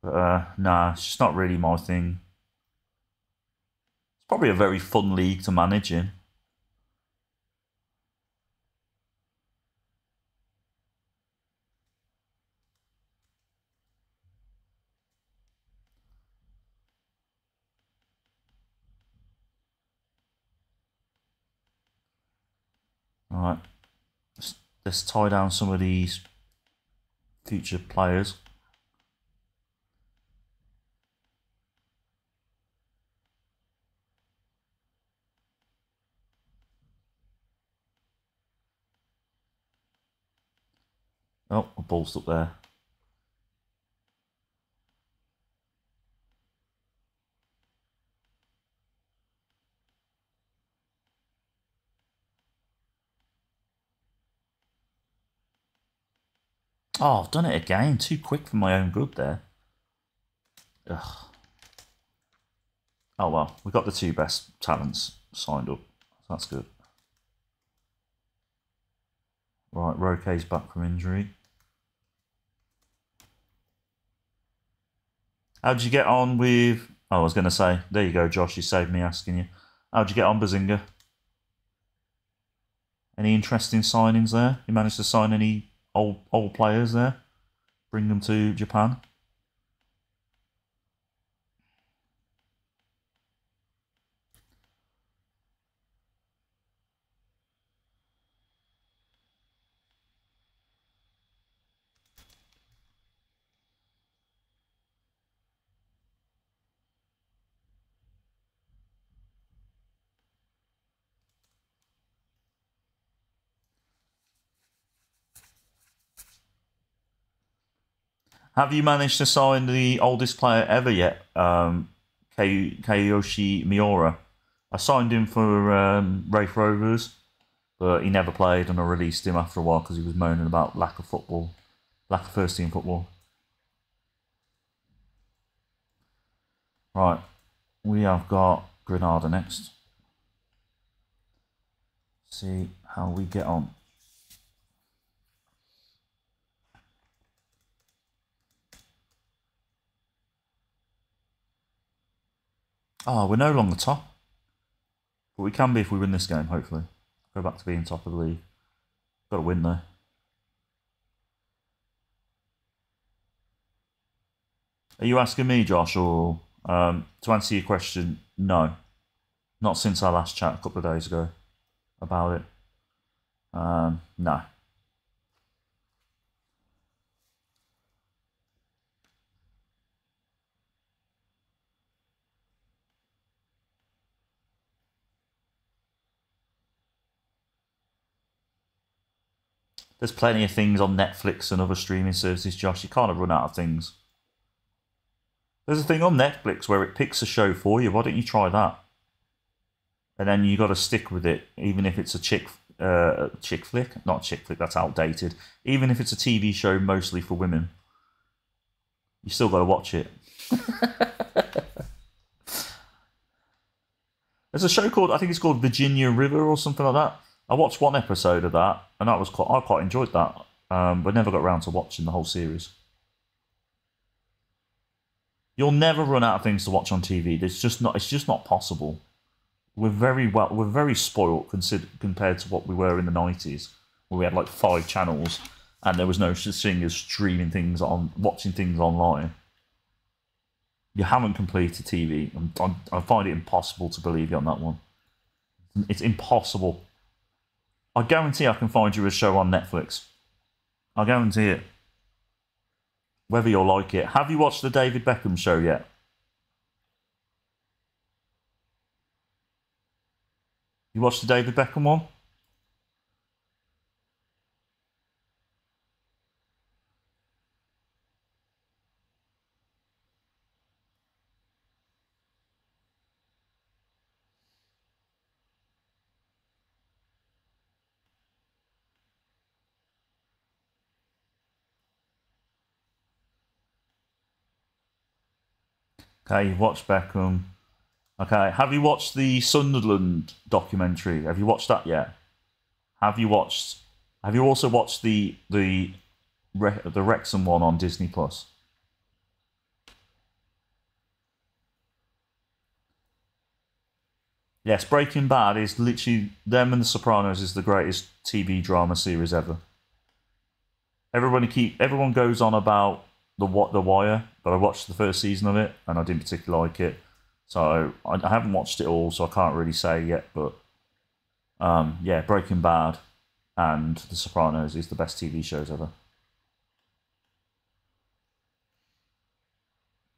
uh, nah, it's just not really my thing. It's probably a very fun league to manage in. Alright, let's, let's tie down some of these future players. Oh, a ball's up there. Oh, I've done it again. Too quick for my own good there. Ugh. Oh well, we got the two best talents signed up. That's good. Right, Roque's back from injury. How'd you get on with... Oh, I was going to say, there you go, Josh, you saved me asking you. How'd you get on, Bazinga? Any interesting signings there? You managed to sign any old old players there? Bring them to Japan? Have you managed to sign the oldest player ever yet, um, Kayoshi Miura? I signed him for um, Rovers, but he never played, and I released him after a while because he was moaning about lack of football, lack of first team football. Right, we have got Granada next. See how we get on. Oh, we're no longer top. But we can be if we win this game, hopefully. Go back to being top of the league. Got to win though. Are you asking me, Josh, or um, to answer your question? No, not since our last chat a couple of days ago about it. Um, no. There's plenty of things on Netflix and other streaming services, Josh. You can't have run out of things. There's a thing on Netflix where it picks a show for you. Why don't you try that? And then you got to stick with it, even if it's a chick uh, chick flick, not chick flick. That's outdated. Even if it's a TV show mostly for women, you still got to watch it. There's a show called I think it's called Virginia River or something like that. I watched one episode of that, and that was quite I quite enjoyed that. Um, but never got around to watching the whole series. You'll never run out of things to watch on TV. It's just not. It's just not possible. We're very well. We're very spoilt consider, compared to what we were in the nineties, where we had like five channels, and there was no such thing as streaming things on, watching things online. You haven't completed TV. I'm, I'm, I find it impossible to believe you on that one. It's impossible. I guarantee I can find you a show on Netflix. I guarantee it. Whether you'll like it. Have you watched the David Beckham show yet? You watched the David Beckham one? Okay, you've watched Beckham. Okay, have you watched the Sunderland documentary? Have you watched that yet? Have you watched? Have you also watched the the the Wrexham one on Disney Plus? Yes, Breaking Bad is literally them and The Sopranos is the greatest TV drama series ever. Everybody keep everyone goes on about the what the Wire, but I watched the first season of it and I didn't particularly like it. So I, I haven't watched it all, so I can't really say yet. But um, yeah, Breaking Bad and The Sopranos is the best TV shows ever.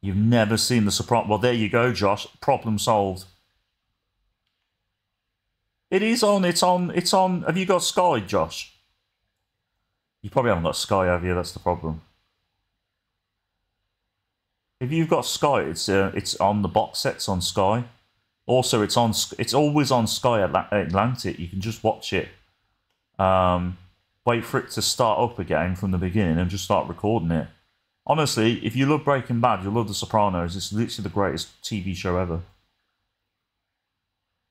You've never seen The Sopranos? Well, there you go, Josh. Problem solved. It is on. It's on. It's on. Have you got Sky, Josh? You probably haven't got Sky, have you? That's the problem. If you've got Sky, it's uh, it's on the box sets on Sky. Also, it's on. It's always on Sky Atlantic. You can just watch it. Um, wait for it to start up again from the beginning and just start recording it. Honestly, if you love Breaking Bad, you'll love The Sopranos. It's literally the greatest TV show ever.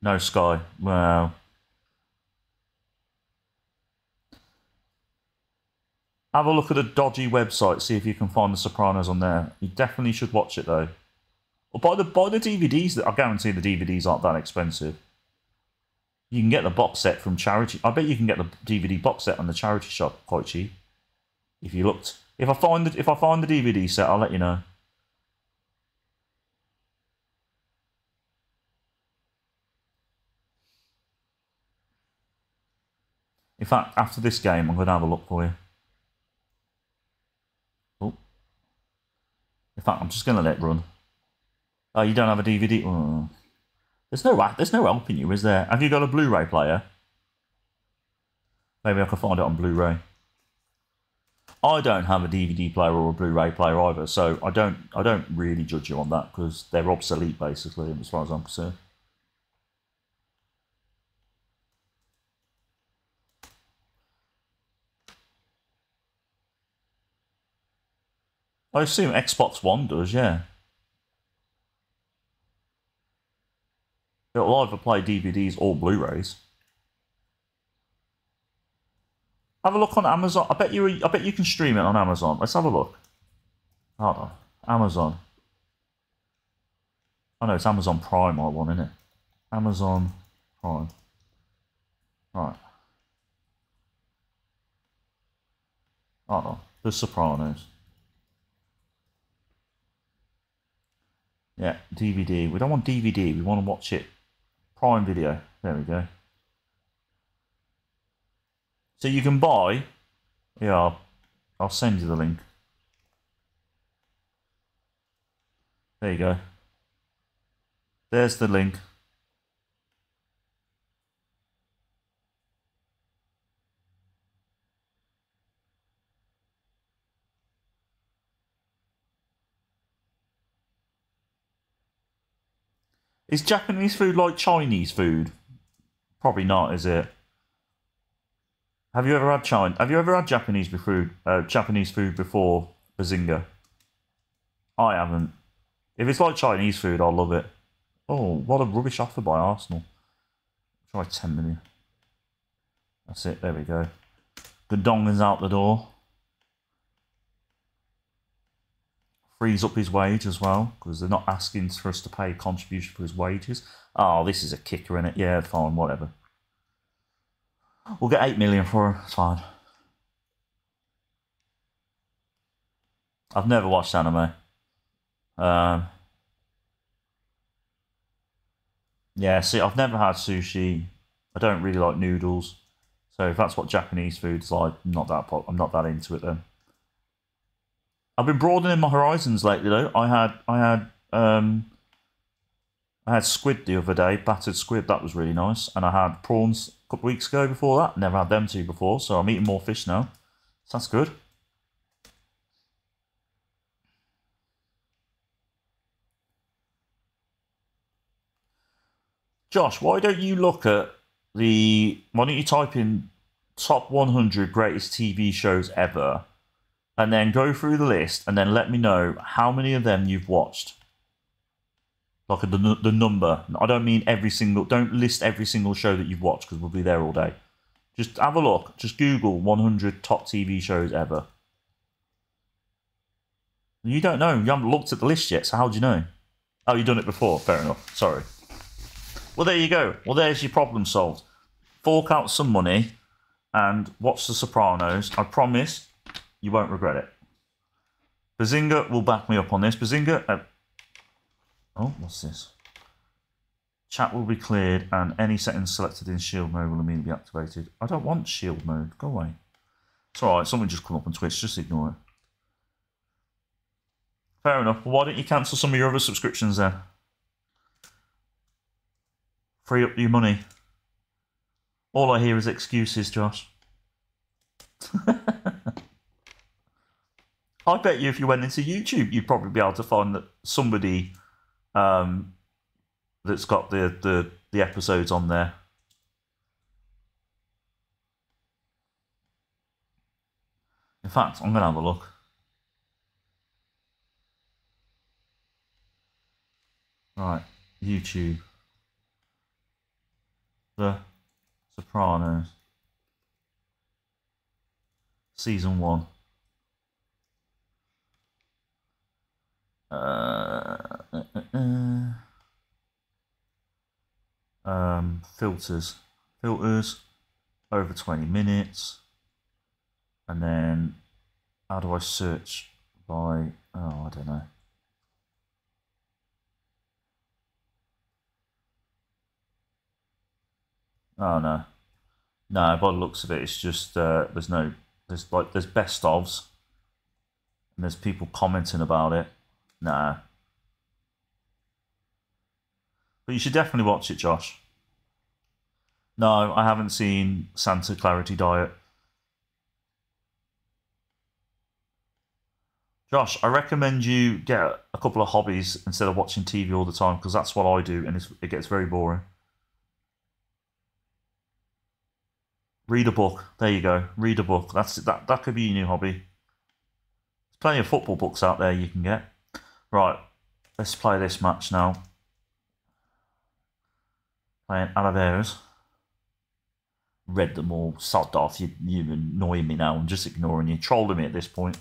No Sky. Wow. Have a look at a dodgy website, see if you can find The Sopranos on there. You definitely should watch it though. Or buy the buy the DVDs. I guarantee the DVDs aren't that expensive. You can get the box set from charity. I bet you can get the DVD box set on the charity shop quite cheap. If you looked, if I find the, if I find the DVD set, I'll let you know. In fact, after this game, I'm going to have a look for you. In fact, I'm just going to let it run. Oh, you don't have a DVD? Oh. Mm. There's no there's no helping you, is there? Have you got a Blu-ray player? Maybe I can find it on Blu-ray. I don't have a DVD player or a Blu-ray player either, so I don't I don't really judge you on that because they're obsolete basically, as far as I'm concerned. I assume Xbox One does, yeah. It'll either play DVDs or Blu-rays. Have a look on Amazon. I bet you. I bet you can stream it on Amazon. Let's have a look. Hold on, Amazon. I know it's Amazon Prime. I want, isn't it? Amazon Prime. Right. Hold on. The Sopranos. Yeah, DVD. We don't want DVD. We want to watch it. Prime Video. There we go. So you can buy. Yeah, I'll, I'll send you the link. There you go. There's the link. Is Japanese food like Chinese food? Probably not, is it? Have you ever had China? Have you ever had Japanese food? Uh, Japanese food before Bazinga? I haven't. If it's like Chinese food, I'll love it. Oh, what a rubbish offer by Arsenal. Try 10 million. That's it, there we go. Gundogan's out the door. Frees up his wage as well, because they're not asking for us to pay a contribution for his wages. Oh, this is a kicker in it. Yeah, fine, whatever. We'll get 8 million for her, it's fine. I've never watched anime. Um, yeah, see, I've never had sushi. I don't really like noodles. So if that's what Japanese food's like, I'm not that I'm not that into it then. I've been broadening my horizons lately though. I had I had um I had squid the other day, battered squid, that was really nice. And I had prawns a couple weeks ago before that. Never had them two before, so I'm eating more fish now. So that's good. Josh, why don't you look at the. Why don't you type in top 100 greatest TV shows ever and then go through the list and then let me know how many of them you've watched? Like the, the number. I don't mean every single. Don't list every single show that you've watched because we'll be there all day. Just have a look. Just Google 100 top TV shows ever. You don't know. You haven't looked at the list yet, so how do you know? Oh, you've done it before. Fair enough. Sorry. Well, there you go. Well, there's your problem solved. Fork out some money and watch The Sopranos. I promise you won't regret it. Bazinga will back me up on this. Bazinga. Uh, oh, what's this? Chat will be cleared and any settings selected in shield mode will immediately be activated. I don't want shield mode. Go away. It's alright. Something just come up on Twitch. Just ignore it. Fair enough. Well, why don't you cancel some of your other subscriptions then? Free up your money. All I hear is excuses, Josh. I bet you if you went into YouTube, you'd probably be able to find that somebody um, that's got the, the, the episodes on there. In fact, I'm going to have a look. Right, YouTube. The Sopranos. Season 1. Uh, uh, uh, um, filters. Filters. Over 20 minutes. And then, how do I search by, oh, I don't know. Oh no, no. By the looks of it, it's just uh, there's no there's like there's best ofs, and there's people commenting about it. Nah. But you should definitely watch it, Josh. No, I haven't seen Santa Clarita Diet. Josh, I recommend you get a couple of hobbies instead of watching TV all the time because that's what I do and it gets very boring. Read a book. There you go. Read a book. That's that. That could be your new hobby. There's plenty of football books out there you can get. Right. Let's play this match now. Playing Alaveras. Read them all. sod off. You, you're annoying me now. I'm just ignoring you. Trolling me at this point.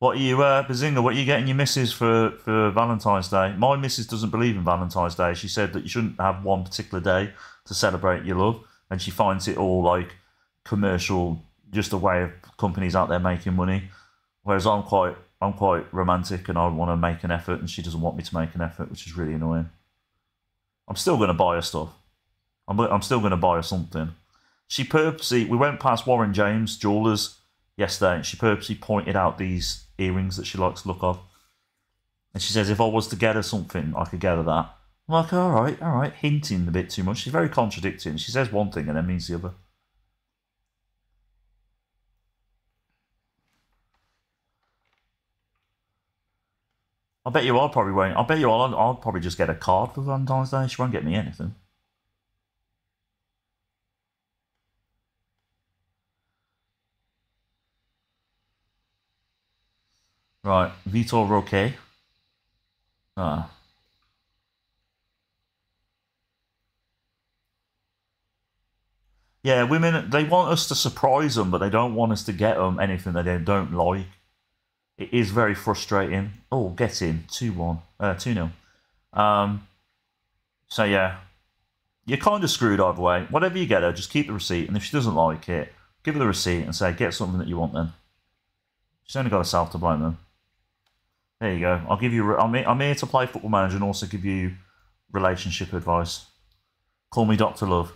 What are you, uh, Bazinga? What are you getting your missus for, for Valentine's Day? My missus doesn't believe in Valentine's Day. She said that you shouldn't have one particular day to celebrate your love, and she finds it all like commercial, just a way of companies out there making money. Whereas I'm quite, I'm quite romantic, and I want to make an effort, and she doesn't want me to make an effort, which is really annoying. I'm still going to buy her stuff. I'm, I'm still going to buy her something. She purposely, we went past Warren James Jewelers yesterday, and she purposely pointed out these earrings that she likes to look of. And she says, if I was to get her something, I could get her that. I'm like, all right, all right, hinting a bit too much. She's very contradicting. She says one thing and then means the other. I bet you I probably won't. I bet you I'll, I'll probably just get a card for Valentine's Day. She won't get me anything. Right, Vitor Roque. Ah. Yeah, women, they want us to surprise them, but they don't want us to get them anything that they don't like. It is very frustrating. Oh, get in. 2 1. Uh, 2 0. Um, so, yeah. You're kind of screwed either way. Whatever you get her, just keep the receipt. And if she doesn't like it, give her the receipt and say, get something that you want then. She's only got herself to blame then. There you go. I'll give you. I'm I'm here to play Football Manager and also give you relationship advice. Call me Doctor Love.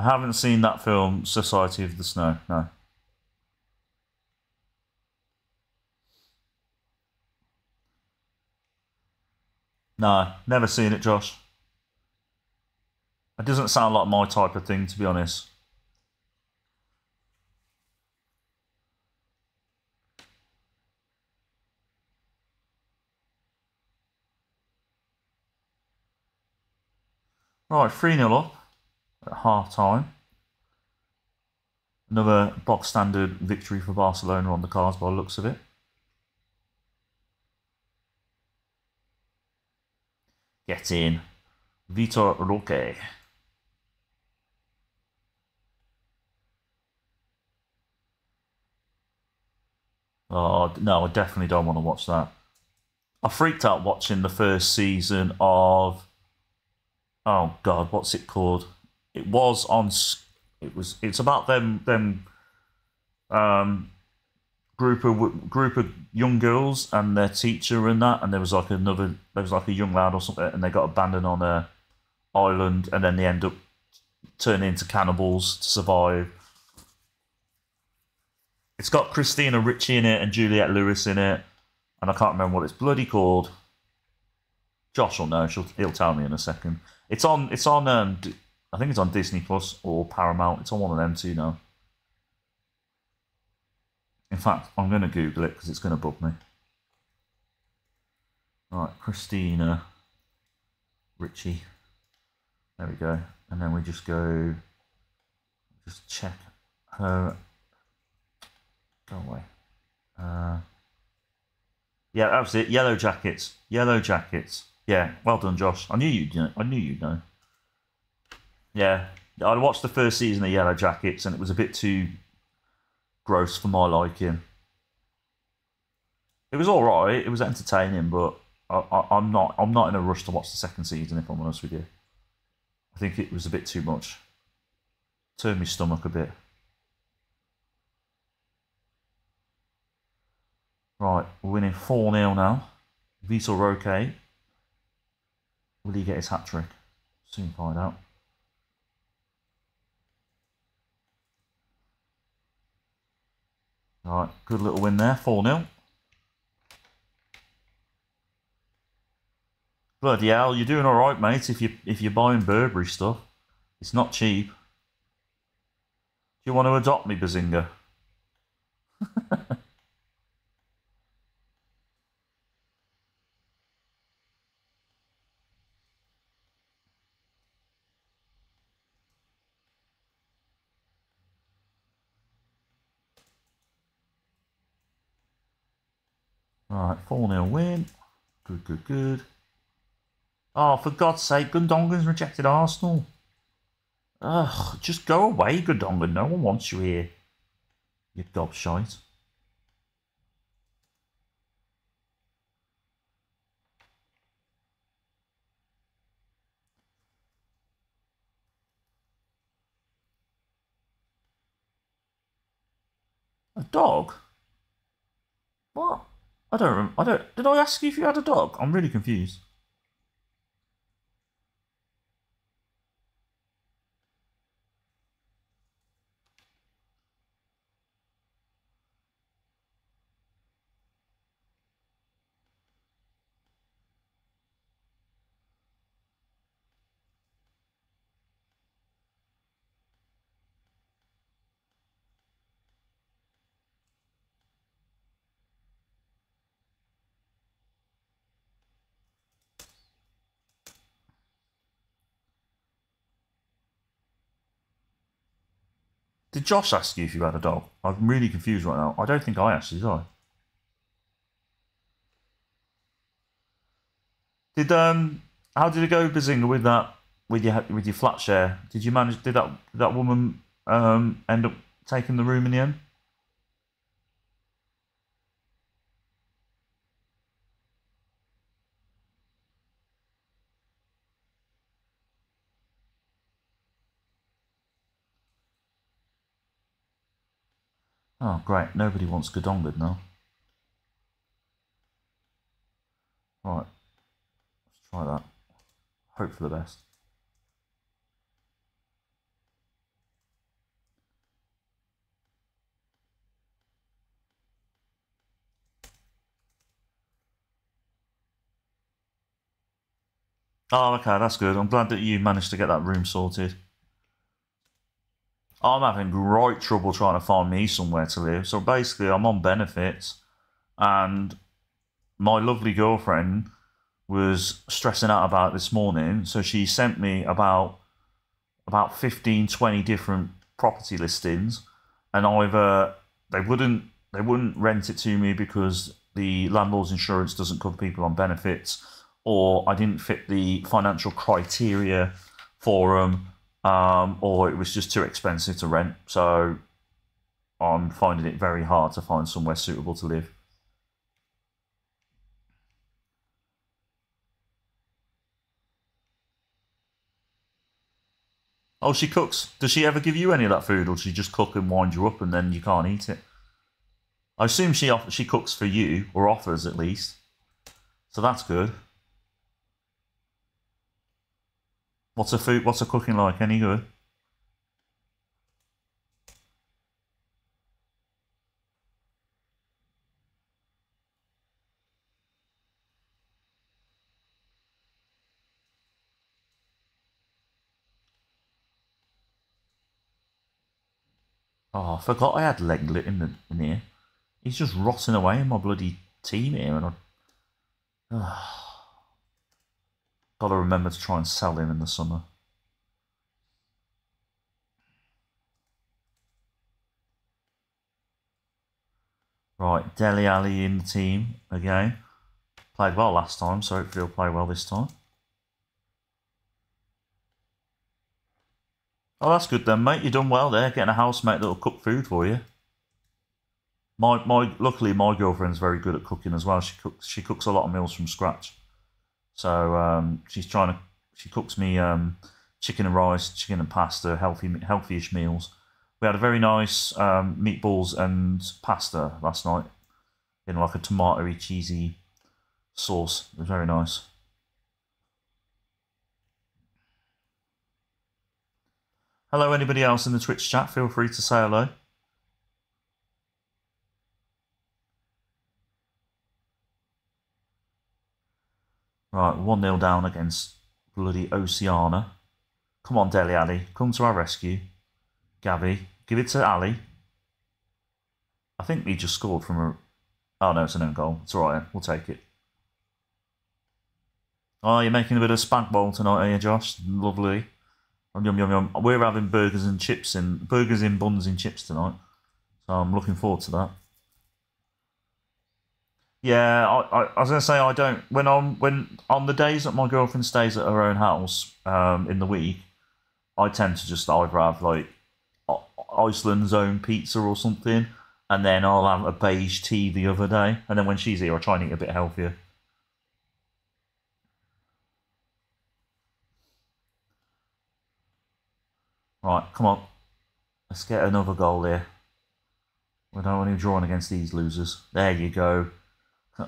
I haven't seen that film, Society of the Snow. No. No, never seen it, Josh. It doesn't sound like my type of thing, to be honest. Right, 3 0 up at half time. Another box standard victory for Barcelona on the cards by the looks of it. Get in. Vitor Roque. Oh, no, I definitely don't want to watch that. I freaked out watching the first season of. Oh, God, what's it called? It was on. It was. It's about them. Them. Um, group of group of young girls and their teacher and that, and there was like another. There was like a young lad or something, and they got abandoned on a island, and then they end up turning into cannibals to survive. It's got Christina Ricci in it and Juliette Lewis in it, and I can't remember what it's bloody called. Josh will know. She'll, he'll tell me in a second. It's on. It's on. Um, I think it's on Disney Plus or Paramount. It's on one of them two now. In fact, I'm going to Google it because it's going to bug me. Right, Christina Ricci. There we go. And then we just go, just check her. Go away. Uh, yeah, that was it. Yellowjackets. Yellow jackets. Yeah, well done, Josh. I knew you'd know. I knew you'd know. Yeah, I watched the first season of Yellowjackets, and it was a bit too gross for my liking. It was all right. It was entertaining, but I, am not. I'm not in a rush to watch the second season. If I'm honest with you, I think it was a bit too much. Turned my stomach a bit. Right, we're winning 4 0 now. Vitor Roque. Will he get his hat trick? Soon find out. All right, good little win there, 4 0. Bloody hell, you're doing all right, mate. If you if you're buying Burberry stuff, it's not cheap. Do you want to adopt me, Bazinga? Right, 4 0 win. Good, good, good. Oh, for God's sake, Gundogan's rejected Arsenal. Ugh, just go away, Gundogan. No one wants you here. You gobshite. A dog? What? I don't. Rem- I don't. Did I ask you if you had a dog? I'm really confused. Did Josh ask you if you had a dog? I'm really confused right now. I don't think I actually did. I? Did um, how did it go, Bazinga, with that with your with your flat share? Did you manage? Did that did that woman um end up taking the room in the end? Oh, great. Nobody wants Godongbid now. Right. Let's try that. Hope for the best. Oh, okay, that's good. I'm glad that you managed to get that room sorted. I'm having great trouble trying to find me somewhere to live. So basically, I'm on benefits, and my lovely girlfriend was stressing out about this morning. So she sent me about about 15, 20 different property listings, and either they wouldn't they wouldn't rent it to me because the landlord's insurance doesn't cover people on benefits, or I didn't fit the financial criteria for them um, Um, or it was just too expensive to rent. So I'm finding it very hard to find somewhere suitable to live. Oh, she cooks. Does she ever give you any of that food, or does she just cook and wind you up, and then you can't eat it? I assume she off- she cooks for you, or offers at least. So that's good. What's a food? What's a cooking like? Any good? Oh, I forgot I had Lenglet in the in here. He's just rotting away in my bloody team here, and I. Oh. Gotta remember to try and sell him in the summer. Right, Dele Alli in the team again. Played well last time, so hopefully he'll play well this time. Oh, that's good then, mate. You've done well there, getting a housemate that'll cook food for you. My my luckily my girlfriend's very good at cooking as well. She cooks she cooks a lot of meals from scratch. So um, she's trying to. She cooks me um, chicken and rice, chicken and pasta, healthy, healthy-ish meals. We had a very nice um, meatballs and pasta last night in like a tomatoey, cheesy sauce. It was very nice. Hello, anybody else in the Twitch chat? Feel free to say hello. Right, 1 0 down against bloody Oceana. Come on, Dele Alli. Come to our rescue. Gavi, give it to Alli. I think he just scored from a. Oh, no, it's an own goal. It's alright, we'll take it. Oh, you're making a bit of spank bowl tonight, are you, Josh? Lovely. Yum, yum, yum. We're having burgers and chips in burgers in buns and chips tonight. So I'm looking forward to that. Yeah, I, I, I, was gonna say I don't when I'm when on the days that my girlfriend stays at her own house um, in the week, I tend to just either have like Iceland's own pizza or something, and then I'll have a beige tea the other day, and then when she's here, I try and eat a bit healthier. Right, come on, let's get another goal here. We don't want to against these losers. There you go.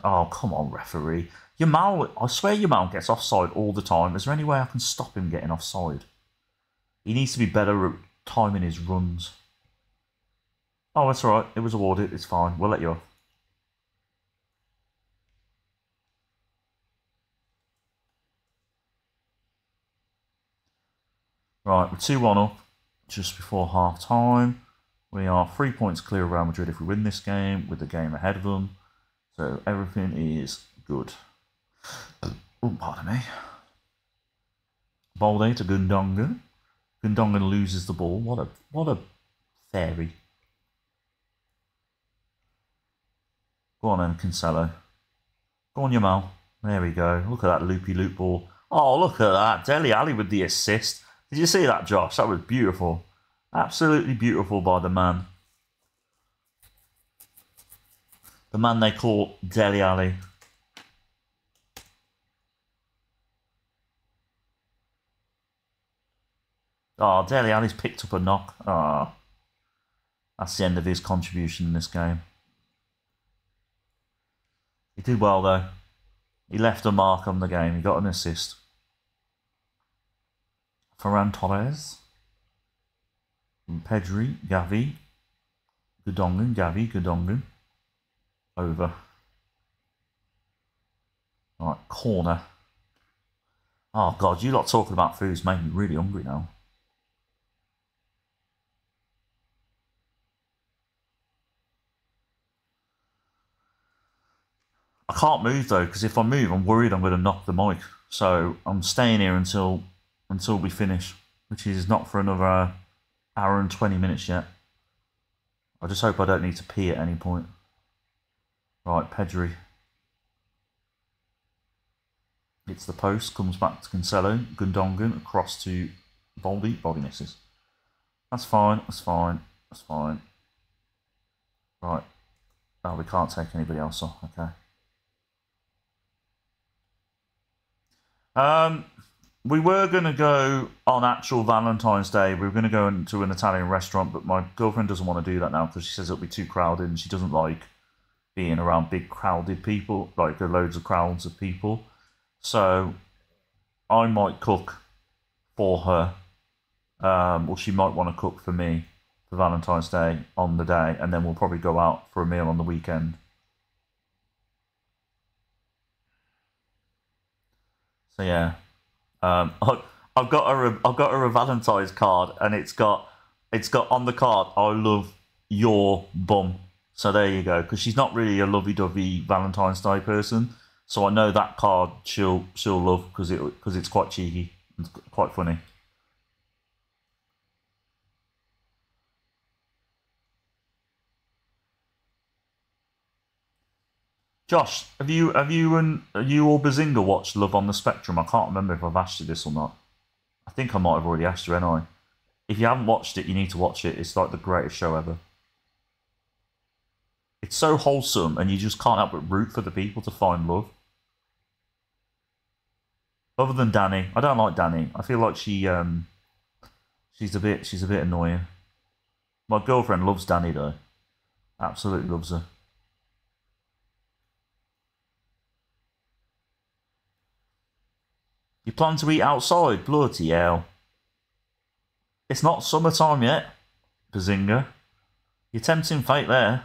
Oh, come on, referee. Yamal, I swear Yamal gets offside all the time. Is there any way I can stop him getting offside? He needs to be better at timing his runs. Oh, that's alright. It was awarded. It's fine. We'll let you off. Right, we're 2 1 up just before half time. We are three points clear of Real Madrid if we win this game, with the game ahead of them. So everything is good. Oh, pardon me. Ball Balde to Gundogan. Gundogan loses the ball. What a what a fairy. Go on then, Cancelo. Go on, Yamal. There we go. Look at that loopy loop ball. Oh, look at that. Dele Alli with the assist. Did you see that, Josh? That was beautiful. Absolutely beautiful by the man. The man they call Dele Alli. Oh, Dele Alli's picked up a knock. Ah, oh, that's the end of his contribution in this game. He did well though. He left a mark on the game. He got an assist. Ferran Torres. Pedri, Gavi, Gundogan, Gavi, Gundogan. Over. Right, corner. Oh god, you lot talking about food's making me really hungry now. I can't move though because if I move, I'm worried I'm going to knock the mic. So I'm staying here until until we finish, which is not for another hour and twenty minutes yet. I just hope I don't need to pee at any point. Right, Pedri. It's the post, comes back to Cancelo, Gundogan across to Balde. Balde misses. That's fine, that's fine, that's fine. Right. Oh, we can't take anybody else off, okay. Um, we were going to go on actual Valentine's Day. We were going to go into an Italian restaurant, but my girlfriend doesn't want to do that now because she says it'll be too crowded and she doesn't like being around big crowded people, like loads of crowds of people. So I might cook for her, um, or she might want to cook for me for Valentine's Day on the day, and then we'll probably go out for a meal on the weekend. So yeah, um, I've got a I've got her a Valentine's card, and it's got it's got on the card. I love your bum. So there you go. Because she's not really a lovey-dovey Valentine's Day person, so I know that card she'll she'll love because it because it's quite cheeky and quite funny. Josh, have you have you and you or Bazinga watched Love on the Spectrum? I can't remember if I've asked you this or not. I think I might have already asked you, anyway. If you haven't watched it, you need to watch it. It's like the greatest show ever. It's so wholesome, and you just can't help but root for the people to find love. Other than Danny, I don't like Danny. I feel like she um, she's a bit she's a bit annoying. My girlfriend loves Danny though, absolutely loves her. You plan to eat outside? Bloody hell. It's not summertime yet, Bazinga. You're tempting fate there.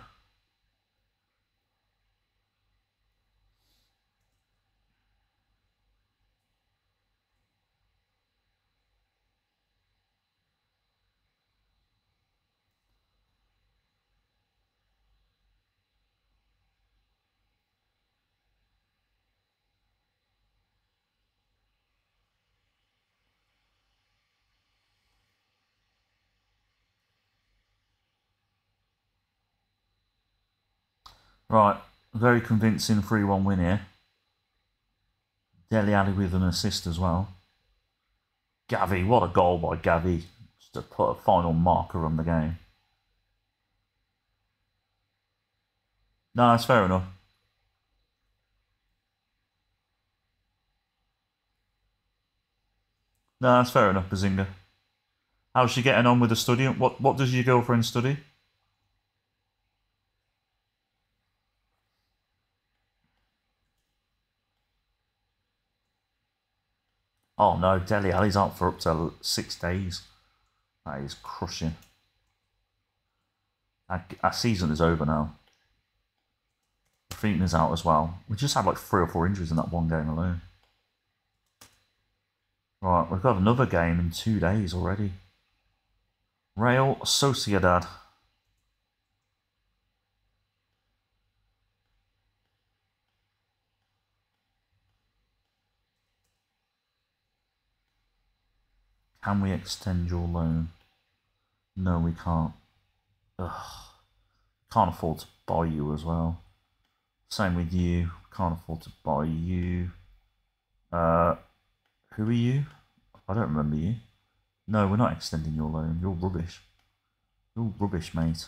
Right, very convincing 3 1 win here. Dele Alli with an assist as well. Gavi, what a goal by Gavi. Just to put a final marker on the game. No, that's fair enough. No, that's fair enough, Bazinga. How's she getting on with the study? What what does your girlfriend study? Oh no, Dele Alli's out for up to six days. That is crushing. Our, season is over now. is out as well. We just had like three or four injuries in that one game alone. Right, we've got another game in two days already. Real Sociedad. Can we extend your loan? No, we can't. Ugh, can't afford to buy you as well. Same with you. Can't afford to buy you. Uh, who are you? I don't remember you. No, we're not extending your loan. You're rubbish. You're rubbish, mate.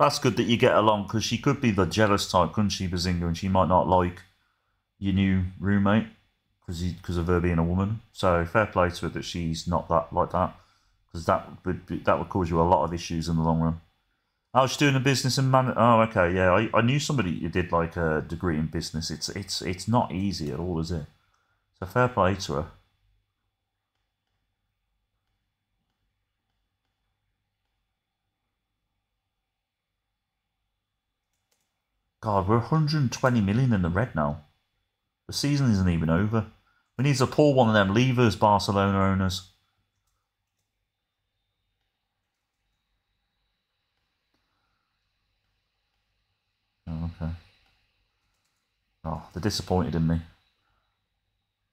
That's good that you get along because she could be the jealous type, couldn't she, Bazinga? And she might not like your new roommate because because of her being a woman. So fair play to her that she's not that like that because that would be, that would cause you a lot of issues in the long run. I was doing a business and man. Oh, okay, yeah. I, I knew somebody who did like a degree in business. It's it's it's not easy at all, is it? So fair play to her. God, we're 120 million in the red now. The season isn't even over. We need to pull one of them levers, Barcelona owners. Oh, okay. Oh, they're disappointed in me.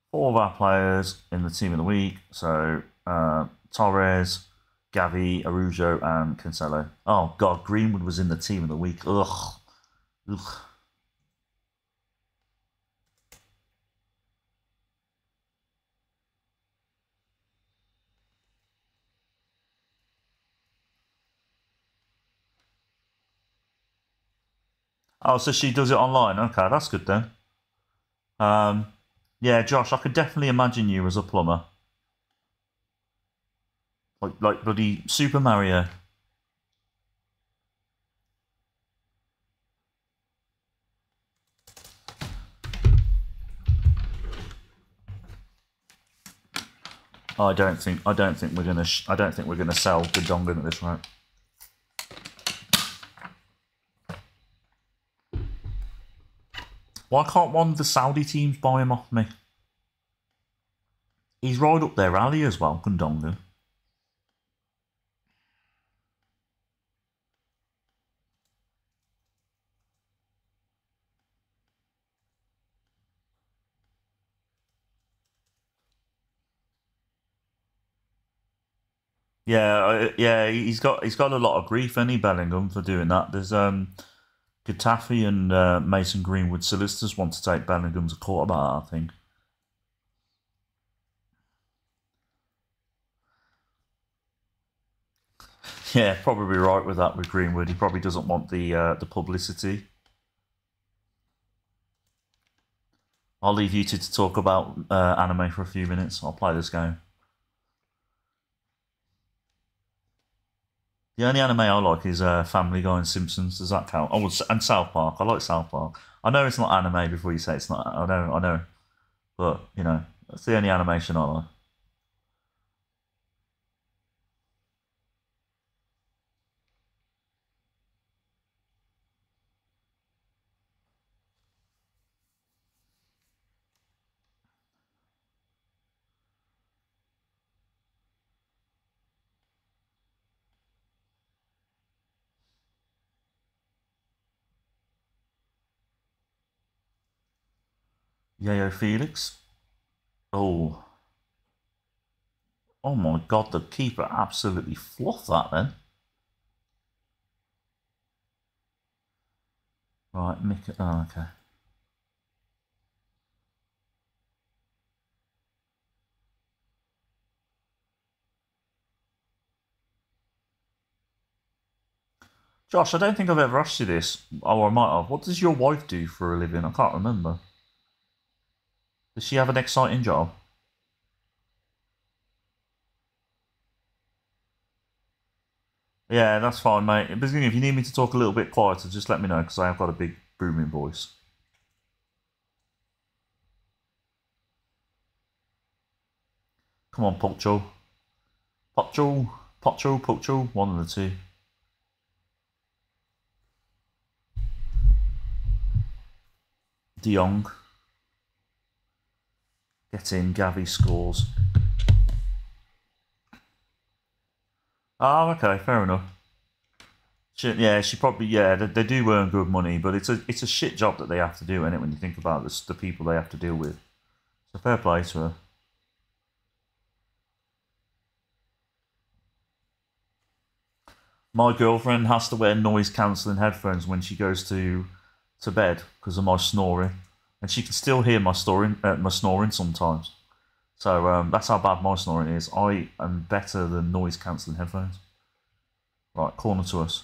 Four of our players in the team of the week. So, uh, Torres, Gavi, Araujo, and Cancelo. Oh, God, Greenwood was in the team of the week. Ugh. Ugh. Oh, so she does it online. Okay, that's good then. Um, yeah, Josh, I could definitely imagine you as a plumber. Like, like bloody Super Mario. I don't think I don't think we're gonna I don't think we're gonna sell the Dongan at this rate. Why can't one of the Saudi teams buy him off me? He's right up their alley as well, Gundogan. Yeah, yeah, he's got he's got a lot of grief, any Bellingham, for doing that. There's um, Getafe and uh, Mason Greenwood solicitors want to take Bellingham to court about that, I think. Yeah, probably right with that with Greenwood. He probably doesn't want the uh, the publicity. I'll leave you two to talk about uh, anime for a few minutes. I'll play this game. The only anime I like is uh, Family Guy and Simpsons. Does that count? Oh, and South Park. I like South Park. I know it's not anime before you say it's not. I know, I know, but you know, that's the only animation I like. Yayo Felix. Oh. Oh my god, the keeper absolutely fluffed that then. Right, Mick. Oh, okay. Josh, I don't think I've ever asked you this. Oh, I might have. What does your wife do for a living? I can't remember. Does she have an exciting job? Yeah, that's fine, mate. But if you need me to talk a little bit quieter, just let me know because I have got a big booming voice. Come on, Pocho. Pocho, Pocho, Pocho, one of the two. De Jong. Get in, Gavi scores. Oh, okay, fair enough. She, yeah, she probably yeah they, they do earn good money, but it's a it's a shit job that they have to do in it when you think about the people they have to deal with. So fair play to her. My girlfriend has to wear noise cancelling headphones when she goes to to bed because of my snoring, and she can still hear my snoring uh, my snoring sometimes. So um, that's how bad my snoring is. I am better than noise cancelling headphones. Right, corner to us.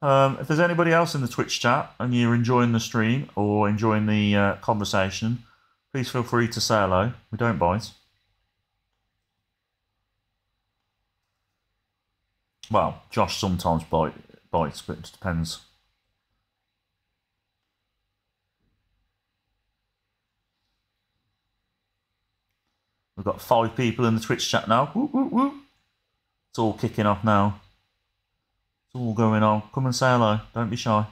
Um, if there's anybody else in the Twitch chat and you're enjoying the stream or enjoying the uh, conversation, please feel free to say hello. We don't bite. Well, Josh sometimes bite, bites, but it depends. We've got five people in the Twitch chat now. Woo, woo, woo. It's all kicking off now. It's all going on. Come and say hello. Don't be shy.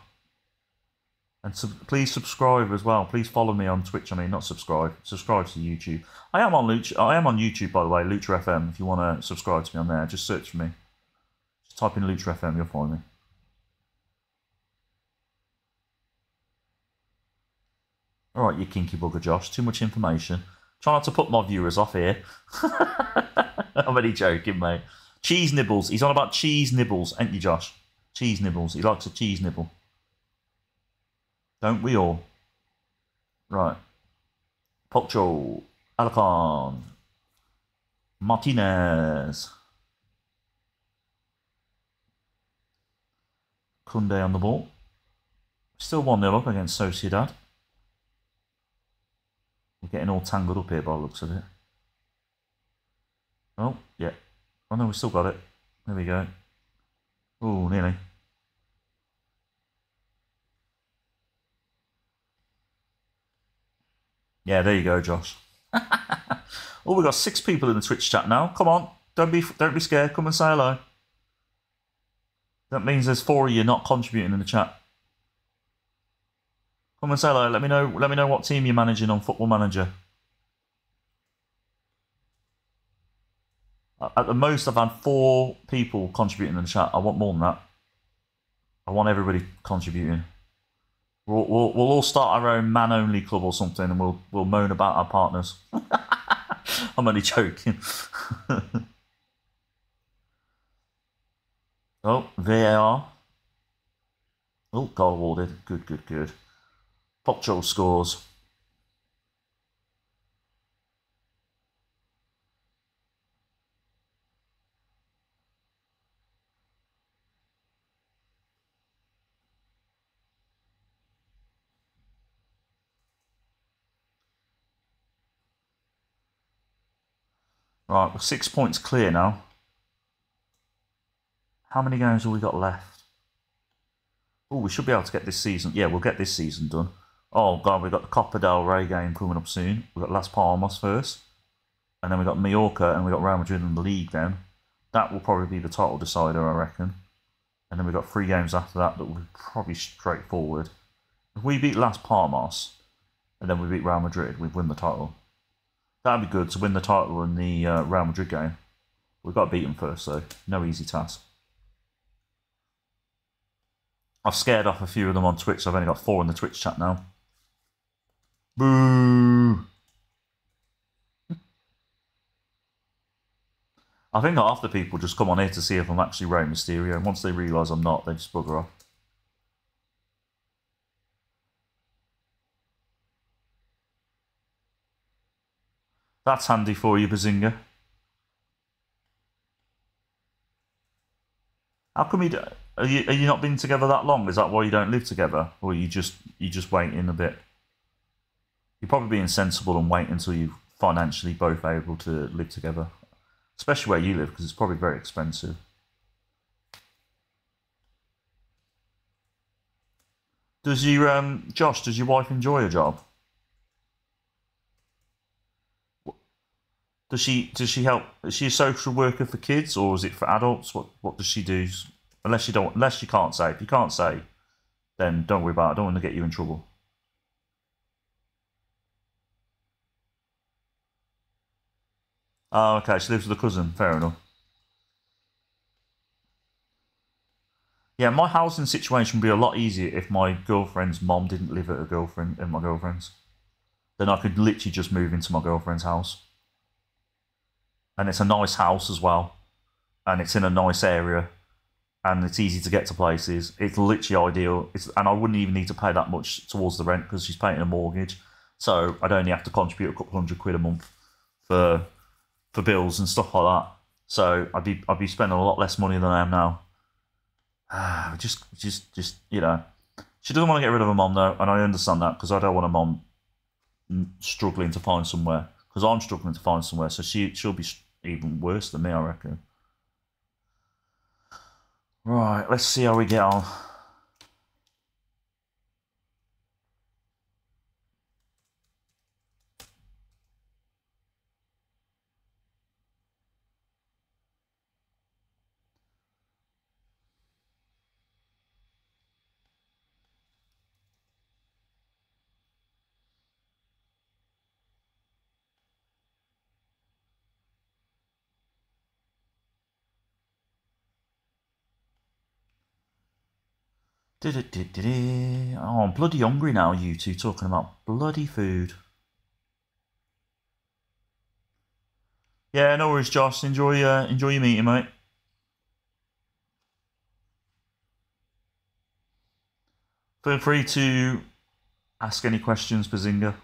And sub- please subscribe as well. Please follow me on Twitch. I mean, not subscribe. Subscribe to YouTube. I am on Lucha. I am on YouTube, by the way. Lucha FM. If you want to subscribe to me on there, just search for me. Just type in Lucha FM. You'll find me. All right, you kinky bugger, Josh. Too much information. Try not to put my viewers off here. I'm only joking, mate. Cheese nibbles. He's on about cheese nibbles, ain't you, Josh? Cheese nibbles. He likes a cheese nibble. Don't we all? Right. Pocho. Alarcon. Martinez. Koundé on the ball. Still 1 0 up against Sociedad. We're getting all tangled up here by the looks of it. Oh, yeah. Oh no, we still got it. There we go. Oh, nearly. Yeah, there you go, Josh. oh, we've got six people in the Twitch chat now. Come on, don't be don't be scared. Come and say hello. That means there's four of you not contributing in the chat. Come and say hello. Let me know. Let me know what team you're managing on Football Manager. At the most, I've had four people contributing in the chat. I want more than that. I want everybody contributing. We'll, we'll, we'll all start our own man-only club or something, and we'll we'll moan about our partners. I'm only joking. oh, VAR. Oh, goal awarded. Good, good, good. Pocho scores. Right, we're six points clear now. How many games have we got left? Oh, we should be able to get this season. Yeah, we'll get this season done. Oh, God, we've got the Copa del Rey game coming up soon. We've got Las Palmas first. And then we've got Mallorca and we've got Real Madrid in the league then. That will probably be the title decider, I reckon. And then we've got three games after that that will be probably straightforward. If we beat Las Palmas and then we beat Real Madrid, we win the title. That'd be good to win the title in the uh, Real Madrid game. We've got to beat them first, so no easy task. I've scared off a few of them on Twitch. I've only got four in the Twitch chat now. Boo! I think half the people just come on here to see if I'm actually Rey Mysterio, and once they realise I'm not, they just bugger off. That's handy for you, Bazinga. How come you? Are you are you not been together that long? Is that why you don't live together, or you just you just waiting a bit? You're probably being sensible and wait until you're financially both able to live together, especially where you live because it's probably very expensive. Does you um Josh? Does your wife enjoy a job? Does she does she help? Is she a social worker for kids or is it for adults? What what does she do? Unless you don't, unless you can't say. If you can't say, then don't worry about. it. I don't want to get you in trouble. Oh, okay. She lives with a cousin. Fair enough. Yeah, my housing situation would be a lot easier if my girlfriend's mom didn't live at her girlfriend and my girlfriend's. Then I could literally just move into my girlfriend's house. And it's a nice house as well. And it's in a nice area. And it's easy to get to places. It's literally ideal. It's, and I wouldn't even need to pay that much towards the rent because she's paying a mortgage. So I'd only have to contribute a couple hundred quid a month for for bills and stuff like that. So I'd be I'd be spending a lot less money than I am now. Just just just you know, she doesn't want to get rid of her mom though, and I understand that because I don't want a mom struggling to find somewhere because I'm struggling to find somewhere. So she she'll be even worse than me, I reckon. Right, let's see how we get on. Oh, I'm bloody hungry now, you two talking about bloody food. Yeah, no worries, Josh. Enjoy, uh, enjoy your meeting, mate. Feel free to ask any questions, Bazinga.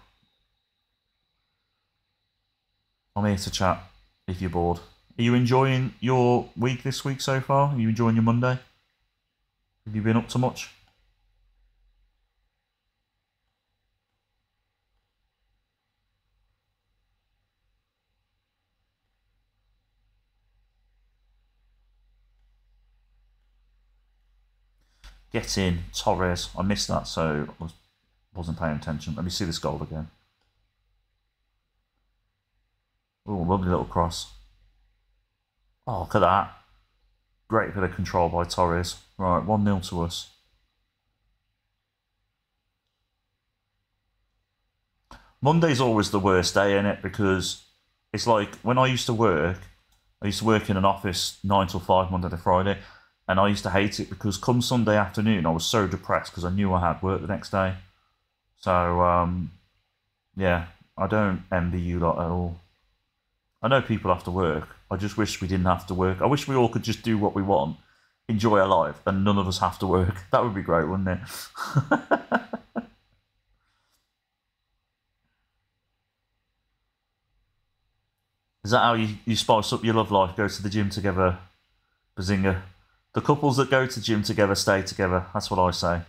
I'm here to chat if you're bored. Are you enjoying your week this week so far? Are you enjoying your Monday? Have you been up to much? Get in, Torres. I missed that, so I wasn't paying attention. Let me see this goal again. Oh, lovely little cross. Oh, look at that. Great bit of control by Torres. Right, 1 0 to us. Monday's always the worst day, in it? Because it's like when I used to work, I used to work in an office 9 till 5, Monday to Friday, and I used to hate it because come Sunday afternoon, I was so depressed because I knew I had work the next day. So, um, yeah, I don't envy you lot at all. I know people have to work. I just wish we didn't have to work. I wish we all could just do what we want, enjoy our life, and none of us have to work. That would be great, wouldn't it? Is that how you, you spice up your love life? Go to the gym together, Bazinga. The couples that go to the gym together stay together. That's what I say.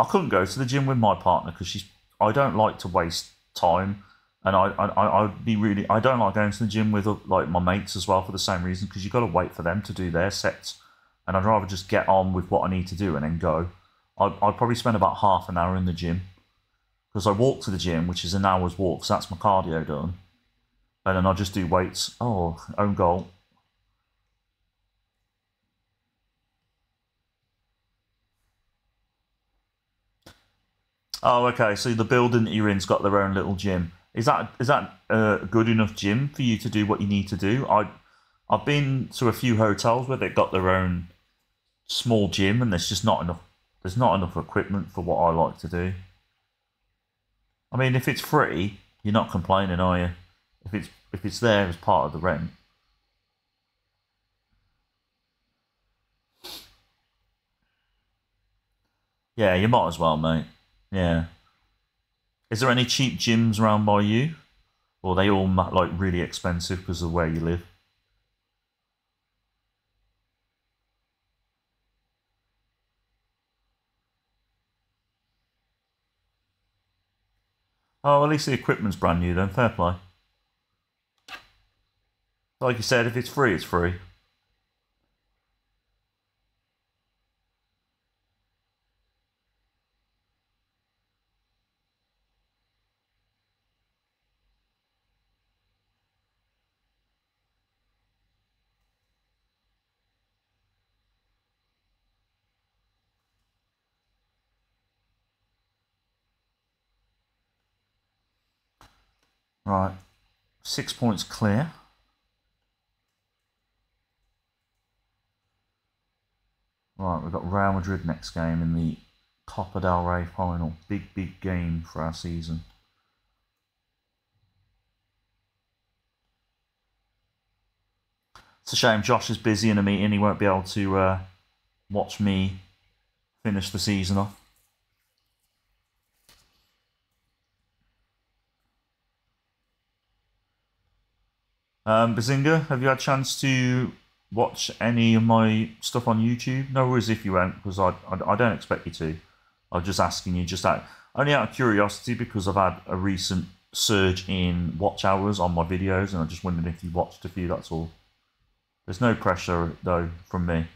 I couldn't go to the gym with my partner because she's. I don't like to waste time, and I I I'd be really. I don't like going to the gym with like my mates as well for the same reason because you've got to wait for them to do their sets, and I'd rather just get on with what I need to do and then go. I'd, I'd probably spend about half an hour in the gym because I walk to the gym, which is an hour's walk, so that's my cardio done, and then I just do weights. Oh, own goal. Oh, okay. So the building that you're in's got their own little gym. Is that is that a good enough gym for you to do what you need to do? I I've been to a few hotels where they've got their own small gym, and there's just not enough. There's not enough equipment for what I like to do. I mean, if it's free, you're not complaining, are you? If it's if it's there as part of the rent. Yeah, you might as well, mate. Yeah. Is there any cheap gyms around by you? Or they all like really expensive because of where you live? Oh, at least the equipment's brand new then. Fair play. Like you said, if it's free, it's free. Right. Six points clear. Right, we've got Real Madrid next game in the Copa del Rey final. Big, big game for our season. It's a shame Josh is busy in a meeting. He won't be able to uh, watch me finish the season off. Um, Bazinga, have you had a chance to watch any of my stuff on YouTube? No worries if you won't, because I, I, I don't expect you to. I'm just asking you, just out only out of curiosity, because I've had a recent surge in watch hours on my videos, and I just wondered if you watched a few. That's all. There's no pressure though from me.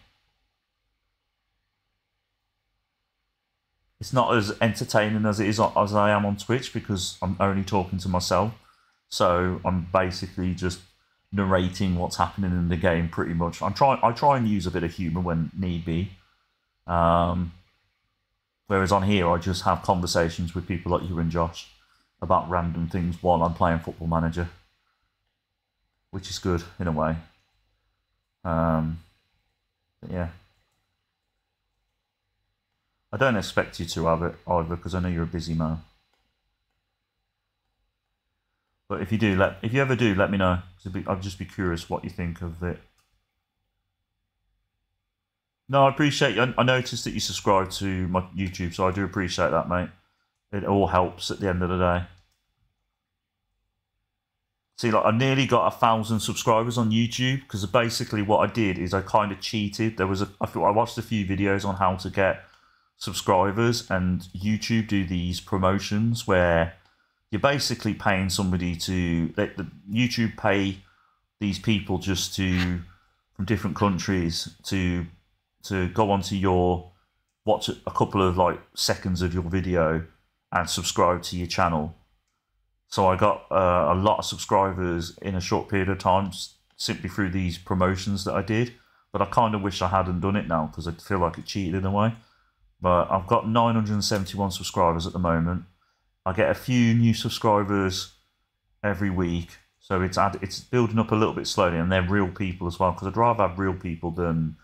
It's not as entertaining as it is as I am on Twitch because I'm only talking to myself. So I'm basically just narrating what's happening in the game pretty much. I'm trying I try and use a bit of humour when need be. Um, whereas on here I just have conversations with people like you and Josh about random things while I'm playing football manager. Which is good in a way. Um, yeah. I don't expect you to have it either because I know you're a busy man. But if you do, let if you ever do, let me know. I'd just be curious what you think of it. No, I appreciate you. I noticed that you subscribe to my YouTube, so I do appreciate that, mate. It all helps at the end of the day. See, like I nearly got a thousand subscribers on YouTube because basically what I did is I kind of cheated. There was a I watched a few videos on how to get subscribers, and YouTube do these promotions where you're basically paying somebody to let the YouTube pay these people just to from different countries to to go onto your watch a couple of like seconds of your video and subscribe to your channel. So I got uh, a lot of subscribers in a short period of time simply through these promotions that I did. But I kind of wish I hadn't done it now because I feel like it cheated in a way. But I've got 971 subscribers at the moment. I get a few new subscribers every week, so it's ad- it's building up a little bit slowly, and they're real people as well. Because I'd rather have real people than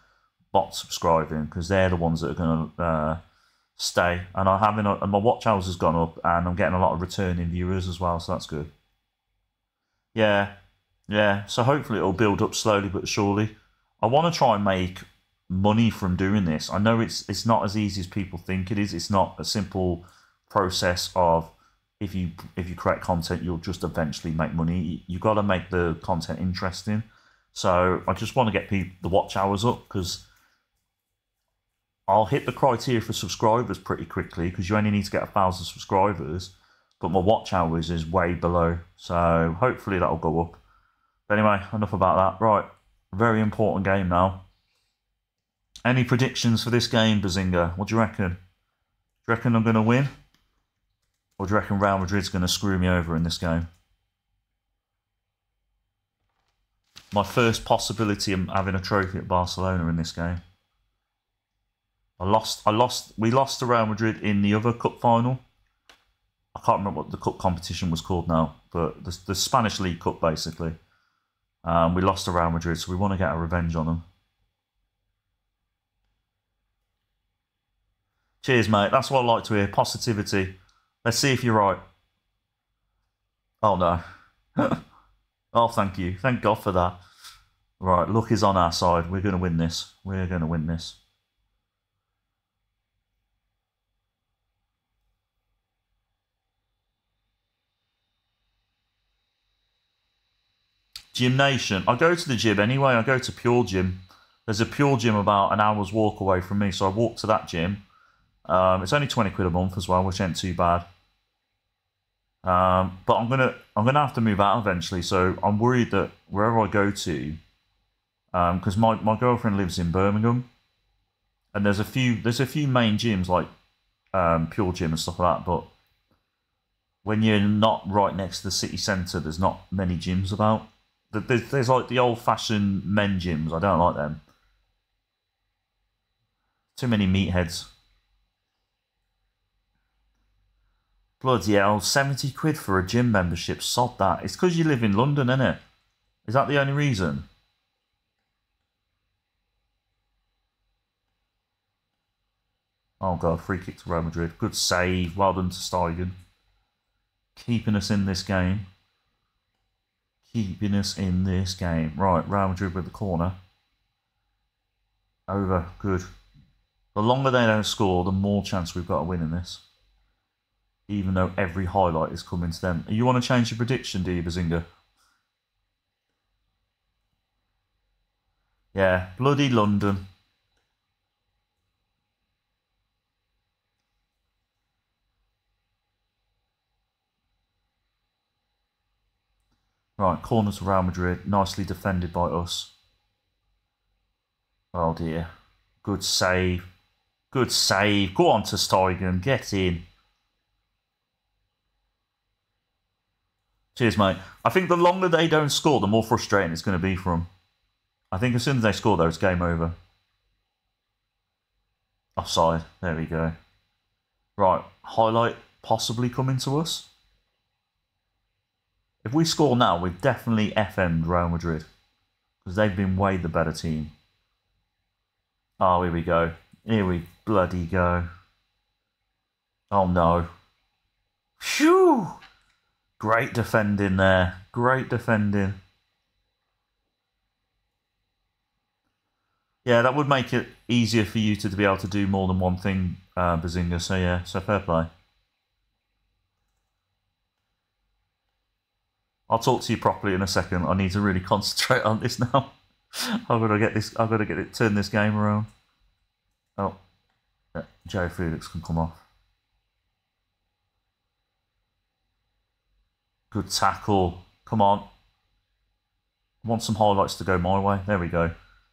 bots subscribing, because they're the ones that are going to uh, stay. And I'm having a, and my watch hours has gone up, and I'm getting a lot of returning viewers as well, so that's good. Yeah, yeah. So hopefully it'll build up slowly but surely. I want to try and make money from doing this. I know it's it's not as easy as people think it is. It's not a simple process of if you if you create content, you'll just eventually make money. You've got to make the content interesting. So I just want to get people the watch hours up because I'll hit the criteria for subscribers pretty quickly because you only need to get a thousand subscribers, but my watch hours is way below. So hopefully that'll go up. But anyway, enough about that. Right, very important game now. Any predictions for this game, Bazinga? What do you reckon? Do you reckon I'm going to win? Or do you reckon Real Madrid's going to screw me over in this game? My first possibility of having a trophy at Barcelona in this game. I lost. I lost. We lost to Real Madrid in the other cup final. I can't remember what the cup competition was called now, but the, the Spanish League Cup basically. Um, we lost to Real Madrid, so we want to get a revenge on them. Cheers, mate. That's what I like to hear. Positivity. Let's see if you're right. Oh, no. oh, thank you. Thank God for that. Right, luck is on our side. We're going to win this. We're going to win this. Gym Nation. I go to the gym anyway. I go to Pure Gym. There's a Pure Gym about an hour's walk away from me, so I walk to that gym um, it's only twenty quid a month as well, which ain't too bad. Um, but I'm gonna I'm gonna have to move out eventually, so I'm worried that wherever I go to, because um, my, my girlfriend lives in Birmingham, and there's a few there's a few main gyms like um, Pure Gym and stuff like that, but when you're not right next to the city centre, there's not many gyms about. There's, there's like the old fashioned men gyms. I don't like them. Too many meatheads. Bloody hell, 70 quid for a gym membership. Sod that. It's because you live in London, isn't it? Is that the only reason? Oh god, free kick to Real Madrid. Good save. Well done ter Stegen. Keeping us in this game. Keeping us in this game. Right, Real Madrid with the corner. Over. Good. The longer they don't score, the more chance we've got of winning this. Even though every highlight is coming to them. You want to change your prediction, do you, Bazinga? Yeah, bloody London. Right, corner to Real Madrid. Nicely defended by us. Oh dear. Good save. Good save. Go on ter Stegen. Get in. Cheers, mate. I think the longer they don't score, the more frustrating it's going to be for them. I think as soon as they score, though, it's game over. Offside. There we go. Right. Highlight possibly coming to us. If we score now, we've definitely FM'd Real Madrid. Because they've been way the better team. Oh, here we go. Here we bloody go. Oh no. Phew! Great defending there. Great defending. Yeah, that would make it easier for you to, be able to do more than one thing, uh, Bazinga. So yeah, so fair play. I'll talk to you properly in a second. I need to really concentrate on this now. I've got to get this. I've got to get it. Turn this game around. Oh, yeah, João Félix can come off. Good tackle. Come on. I want some highlights to go my way. There we go.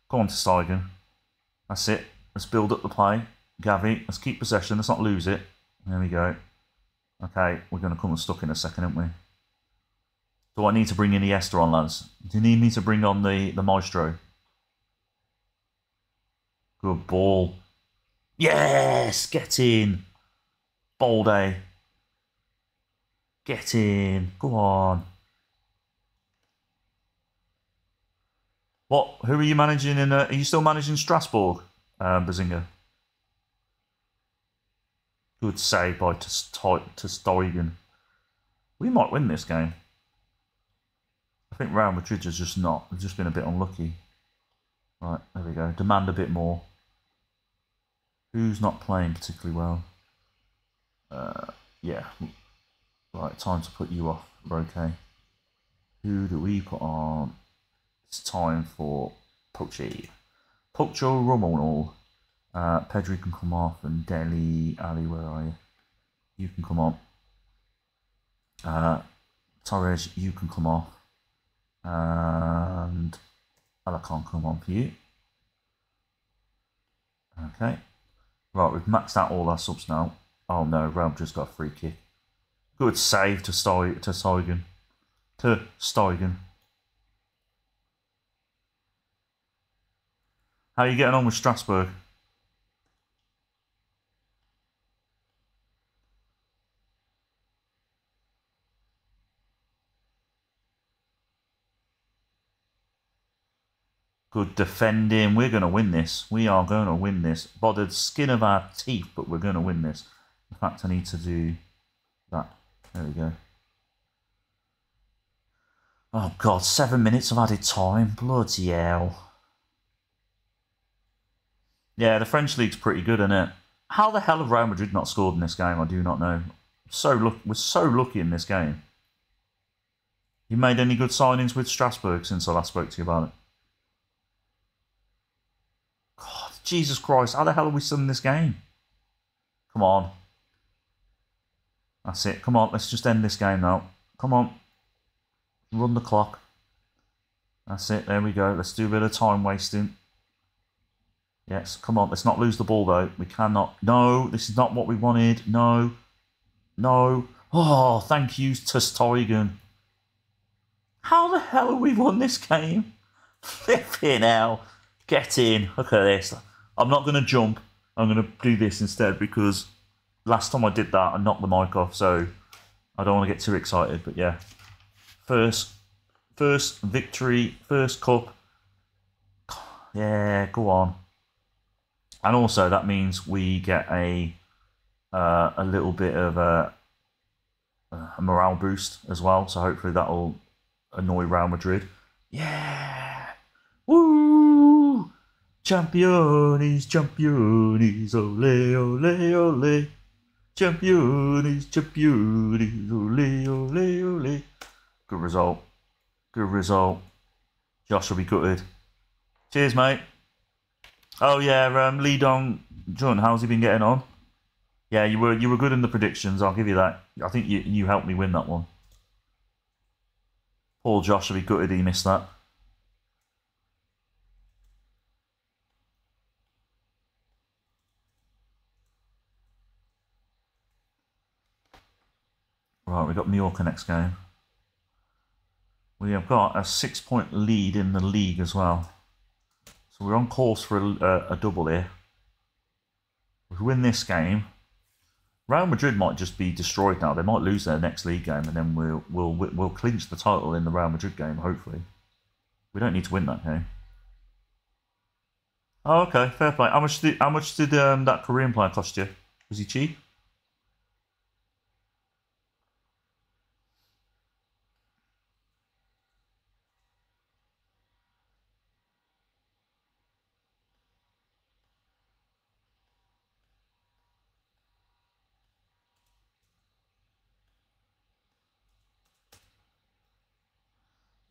Go on ter Stegen. That's it. Let's build up the play. Gavi, let's keep possession. Let's not lose it. There we go. Okay, we're going to come unstuck in a second, aren't we? Do I need to bring Iniesta on, lads? Do you need me to bring on the, the Maestro? Good ball. Yes! Get in. Balde. Get in. Go on. What? Who are you managing in? Uh, are you still managing Strasbourg, um, Bazinga? Good save by to We might win this game. I think Real Madrid has just not. They've just been a bit unlucky. Right, there we go. Demand a bit more. Who's not playing particularly well? Uh, yeah. Right, time to put you off, okay. Who do we put on? It's time for Pochi. Pocho Romonol. Uh, Pedri can come off and Dele Alli, where are you? You can come on. Uh, Torres, you can come off and Alarcon come on for you. Okay. Right, we've maxed out all our subs now. Oh no, Realm just got a free kick. Good save to Stoy ter Stegen. Ter Stegen. How are you getting on with Strasbourg? Good defending. We're going to win this. We are going to win this. By the skin of our teeth, but we're going to win this. In fact, I need to do that. There we go. Oh, God. Seven minutes of added time. Bloody hell. Yeah, the French league's pretty good, isn't it? How the hell have Real Madrid not scored in this game? I do not know. So look, we're so lucky in this game. You made any good signings with Strasbourg since I last spoke to you about it? God, Jesus Christ, how the hell are we still in this game? Come on. That's it. Come on, let's just end this game now. Come on. Run the clock. That's it. There we go. Let's do a bit of time wasting. Yes, come on. Let's not lose the ball, though. We cannot. No, this is not what we wanted. No. No. Oh, thank you ter Stegen. How the hell have we won this game? Flipping hell. Get in. Look at this. I'm not going to jump. I'm going to do this instead because last time I did that, I knocked the mic off, so I don't want to get too excited. But yeah, first, first victory, first cup. Yeah, go on. And also that means we get a uh, a little bit of a, a morale boost as well. So hopefully that'll annoy Real Madrid. Yeah, woo! Champions, champions, ole, ole, ole. Champions, champions, ole, ole, ole. Good result. Good result. Josh will be gutted. Cheers, mate. Oh yeah, um, Lee Dong Jun, how's he been getting on? Yeah, you were you were good in the predictions. I'll give you that. I think you you helped me win that one. Poor Josh will be gutted he missed that. Right, we've got Mallorca next game. We have got a six point lead in the league as well. So we're on course for a, a, double here. If we win this game, Real Madrid might just be destroyed now. They might lose their next league game, and then we'll we'll we'll clinch the title in the Real Madrid game. Hopefully, we don't need to win that game. Oh, okay, fair play. How much did how much did um, that Korean player cost you? Was he cheap?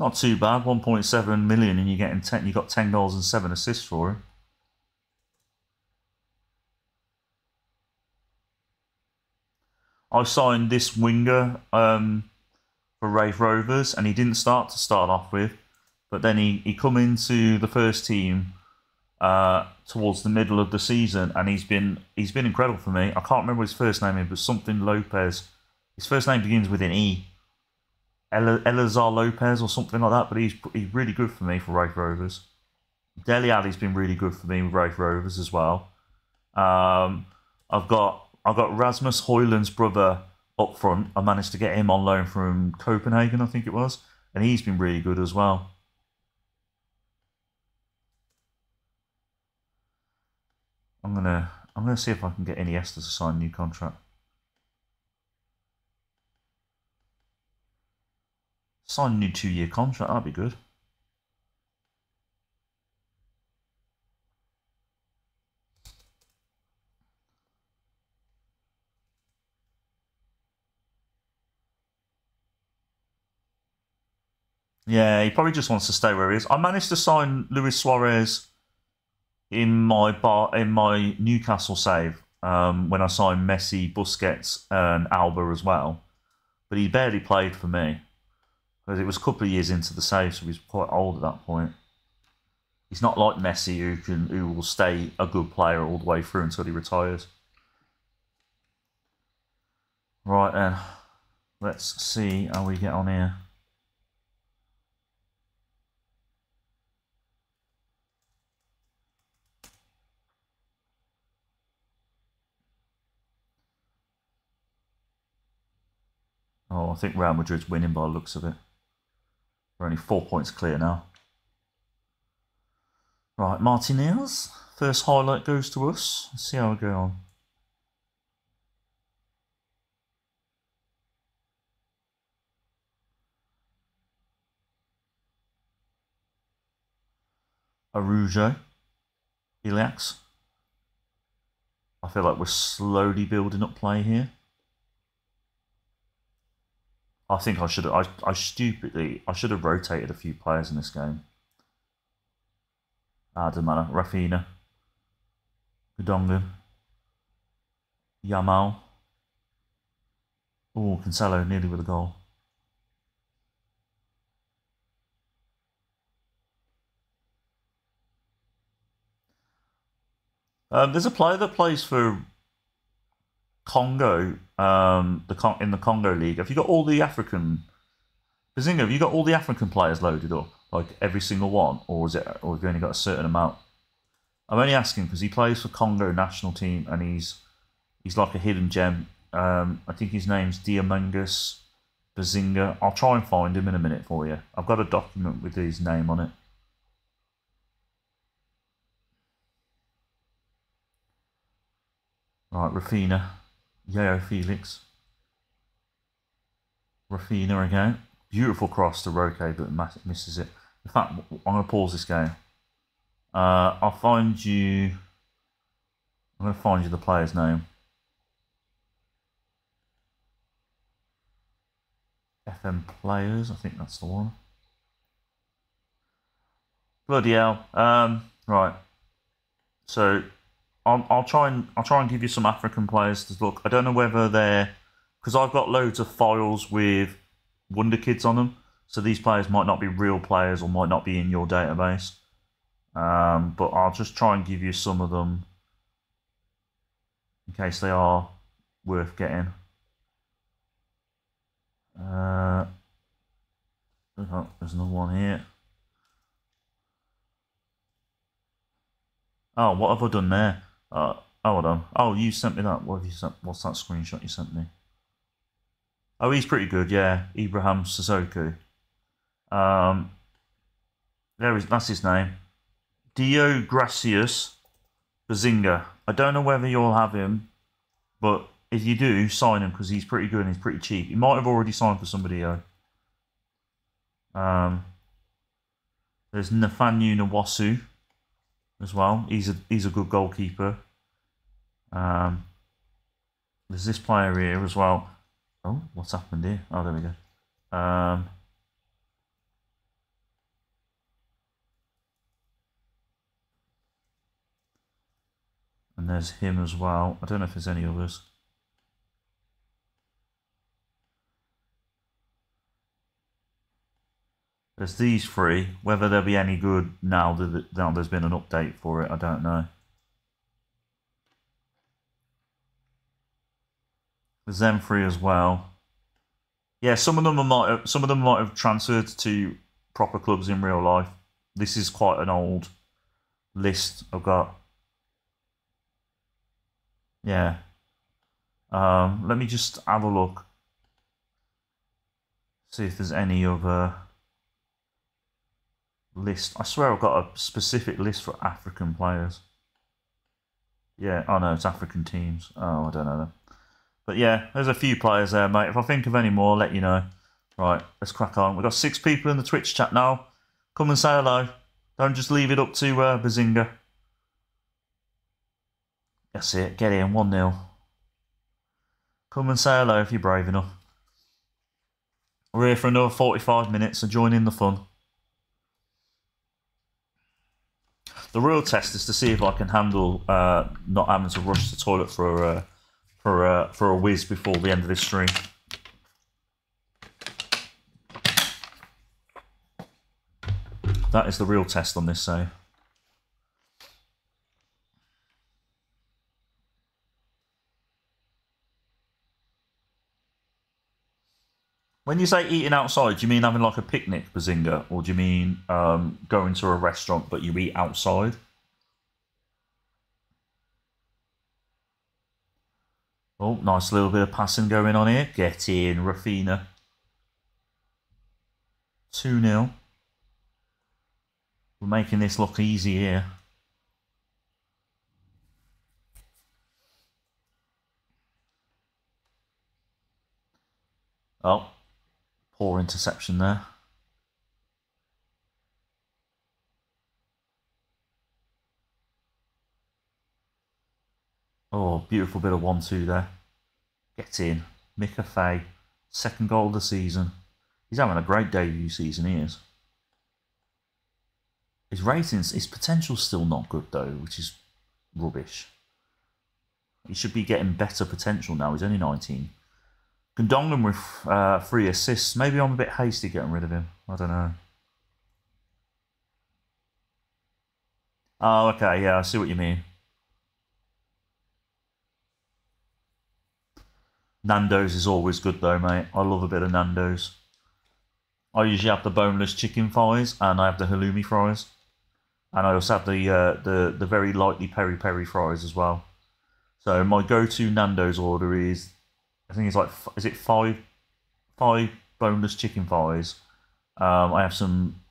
Not too bad. 1.7 million, and you're getting 10. You got 10 goals and seven assists for him. I signed this winger um, for Raith Rovers, and he didn't start to start off with, but then he he come into the first team uh, towards the middle of the season, and he's been he's been incredible for me. I can't remember his first name, but something Lopez. His first name begins with an E. Elazar Lopez or something like that, but he's he's really good for me for Raith Rovers. Dele Alli's been really good for me with Raith Rovers as well. Um, I've got I've got Rasmus Højlund's brother up front. I managed to get him on loan from Copenhagen, I think it was, and he's been really good as well. I'm gonna I'm gonna see if I can get any Iniesta to sign a new contract. Sign a new two year contract, that'd be good. Yeah, he probably just wants to stay where he is. I managed to sign Luis Suarez in my bar in my Newcastle save um, when I signed Messi, Busquets, and Alba as well. But he barely played for me. Because it was a couple of years into the save, so he was quite old at that point. He's not like Messi, who can who will stay a good player all the way through until he retires. Right then, let's see how we get on here. Oh, I think Real Madrid's winning by the looks of it. We're only four points clear now. Right, Martinez. First highlight goes to us. Let's see how we go on. Araujo. Iliax. I feel like we're slowly building up play here. I think I should have. I, I stupidly. I should have rotated a few players in this game. Ah, doesn't matter. Raphinha. Gundogan. Yamal. Oh, Cancelo nearly with a goal. Um, there's a player that plays for Congo, um, the in the Congo League, have you got all the African? Bazinga, have you got all the African players loaded up, like every single one, or is it, or have you only got a certain amount? I'm only asking because he plays for Congo national team and he's He's like a hidden gem. Um, I think his name's Diamangus Bazinga. I'll try and find him in a minute for you. I've got a document with his name on it. Right, Raphinha. João Félix. Raphinha again. Beautiful cross to Roque, but misses it. In fact, I'm going to pause this game. Uh, I'll find you. I'm going to find you the player's name. FM players, I think that's the one. Bloody hell. Um, right. So I'll, I'll try and I'll try and give you some African players to look. I don't know whether they're because I've got loads of files with Wonder Kids on them. So these players might not be real players or might not be in your database. Um, but I'll just try and give you some of them in case they are worth getting. Uh, there's another one here. Oh, what have I done there? Uh, oh, hold on. Oh, you sent me that. What have you sent? What's that screenshot you sent me? Oh, he's pretty good. Yeah, Ibrahim Sissoko. Um, there is. That's his name. Dio Gracias Bazinga. I don't know whether you'll have him, but if you do, sign him because he's pretty good and he's pretty cheap. He might have already signed for somebody though. Um, there's Nathaniel Nawasu as well. He's a he's a good goalkeeper. Um, there's this player here as well. Oh, what's happened here? Oh, there we go. Um, and there's him as well. I don't know if there's any others. There's these three. Whether they'll be any good now that now there's been an update for it, I don't know. There's them three as well. Yeah, some of them might have, some of them might have transferred to proper clubs in real life. This is quite an old list I've got. Yeah. Um, let me just have a look. See if there's any other list. I swear I've got a specific list for African players. Yeah, oh no, it's African teams. Oh, I don't know them. But yeah, there's a few players there, mate. If I think of any more, I'll let you know. Right, let's crack on. We've got six people in the Twitch chat now. Come and say hello. Don't just leave it up to uh, Bazinga. That's it. Get in. 1 0. Come and say hello if you're brave enough. We're here for another 45 minutes, so join in the fun. The real test is to see if I can handle uh, not having to rush the toilet for a, uh, for a, uh, for a whiz before the end of this stream. That is the real test on this save. When you say eating outside, do you mean having like a picnic, Bazinga, or do you mean um, going to a restaurant but you eat outside? Oh, nice little bit of passing going on here. Get in, Raphinha. 2 0. We're making this look easy here. Oh, Poor interception there. Oh, beautiful bit of 1-2 there. Get in. Mika Faye. Second goal of the season. He's having a great debut season, he is. His ratings, his potential's still not good though, which is rubbish. He should be getting better potential now. He's only 19. Gundogan with uh, three assists. Maybe I'm a bit hasty getting rid of him. I don't know. Oh, okay. Yeah, I see what you mean. Nando's is always good though, mate. I love a bit of Nando's. I usually have the boneless chicken fries and I have the halloumi fries. And I also have the uh, the the very lightly peri peri fries as well. So my go-to Nando's order is, I think it's like, is it five, five boneless chicken thighs. Um, I have some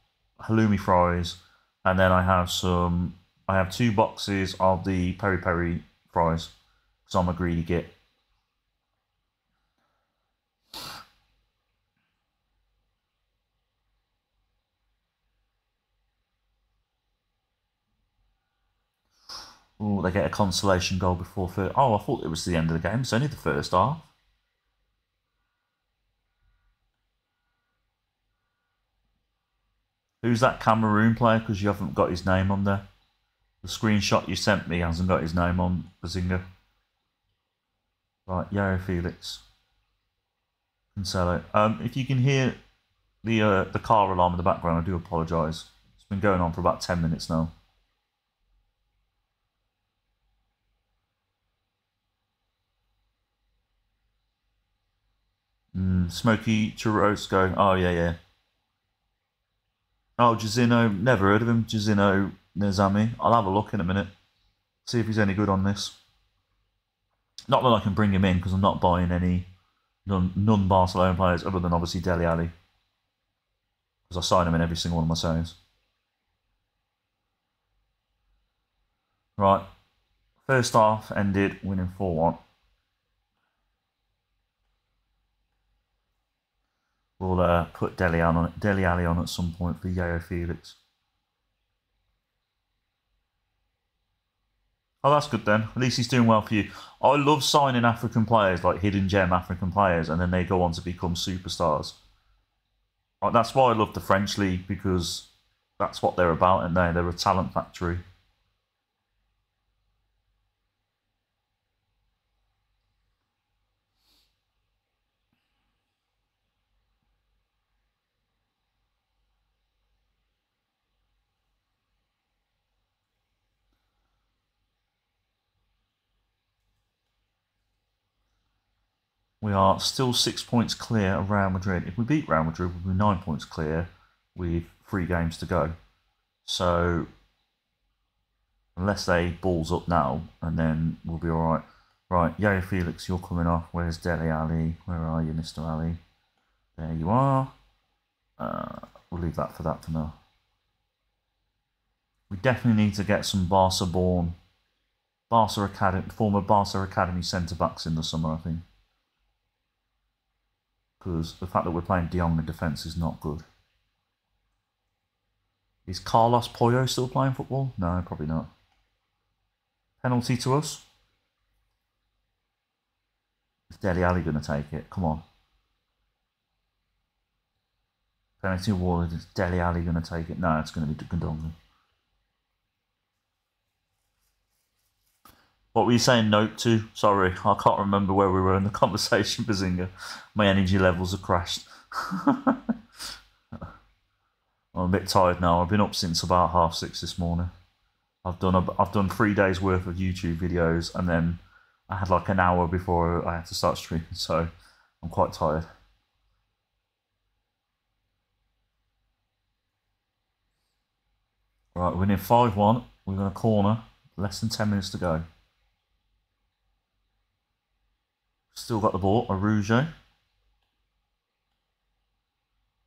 halloumi fries, and then I have some. I have two boxes of the peri peri fries, because I'm a greedy git. Oh, they get a consolation goal before first. Oh, I thought it was the end of the game. It's only the first half. Who's that Cameroon player? Because you haven't got his name on there. The screenshot you sent me hasn't got his name on Bazinga. Right, João Félix. Cancelo. Um, if you can hear the uh, the car alarm in the background, I do apologise. It's been going on for about 10 minutes now. Mm, Smoky Churrasco. Oh, yeah, yeah. Oh, Jazino. Never heard of him. Jazino Nezami. I'll have a look in a minute. See if he's any good on this. Not that I can bring him in because I'm not buying any non Barcelona players other than obviously Dele Alli. Because I sign him in every single one of my saves. Right. First half ended winning 4 1. We'll uh, put Dele Alli on Dele Alli on at some point for João Félix. Oh, that's good then. At least he's doing well for you. I love signing African players, like hidden gem African players, and then they go on to become superstars. That's why I love the French league because that's what they're about, and they they're a talent factory. We are still six points clear of Real Madrid. If we beat Real Madrid, we'll be nine points clear with three games to go. So, unless they balls up now, and then we'll be all right. Right, João Félix, you're coming off. Where's Dele Alli? Where are you, Mr. Alli? There you are. Uh, we'll leave that for that for now. We definitely need to get some Barca born, Barca Academy, former Barca Academy centre backs in the summer, I think because the fact that we're playing De Jong in defence is not good. Is Carlos Puyol still playing football? No, probably not. Penalty to us. Is Dele Alli going to take it? Come on. Penalty awarded. Is Dele Alli going to take it? No, it's going to be Gundogan. What were you saying note to? Sorry, I can't remember where we were in the conversation, Bazinga. My energy levels have crashed. I'm a bit tired now. I've been up since about half six this morning. I've done a, I've done three days worth of YouTube videos, and then I had like an hour before I had to start streaming, so I'm quite tired. Right, we're in 5 1. We're going to corner. Less than 10 minutes to go. Still got the ball. Araujo.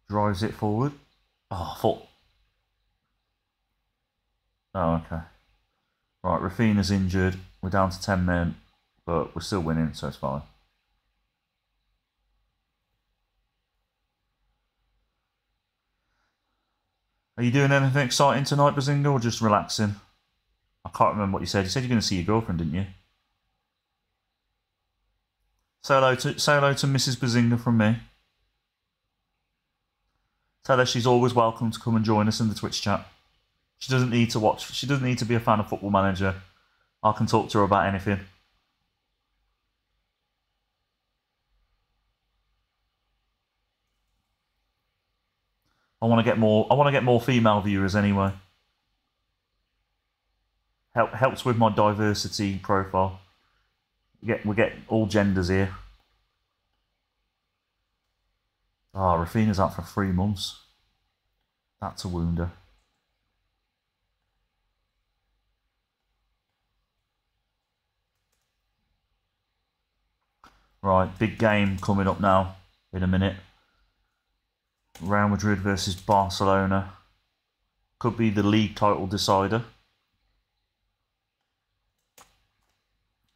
Drives it forward. Oh, I thought. Oh, okay. Right, Raphinha's injured. We're down to 10 men, but we're still winning, so it's fine. Are you doing anything exciting tonight, Bazinga, or just relaxing? I can't remember what you said. You said you're going to see your girlfriend, didn't you? Say hello to say hello to Mrs. Bazinga from me. Tell her she's always welcome to come and join us in the Twitch chat. She doesn't need to watch. She doesn't need to be a fan of Football Manager. I can talk to her about anything. I want to get more. I want to get more female viewers anyway. Help helps with my diversity profile. We get we get all genders here. Ah, oh, Raphinha's out for three months. That's a wounder. Right, big game coming up now in a minute. Real Madrid versus Barcelona. Could be the league title decider.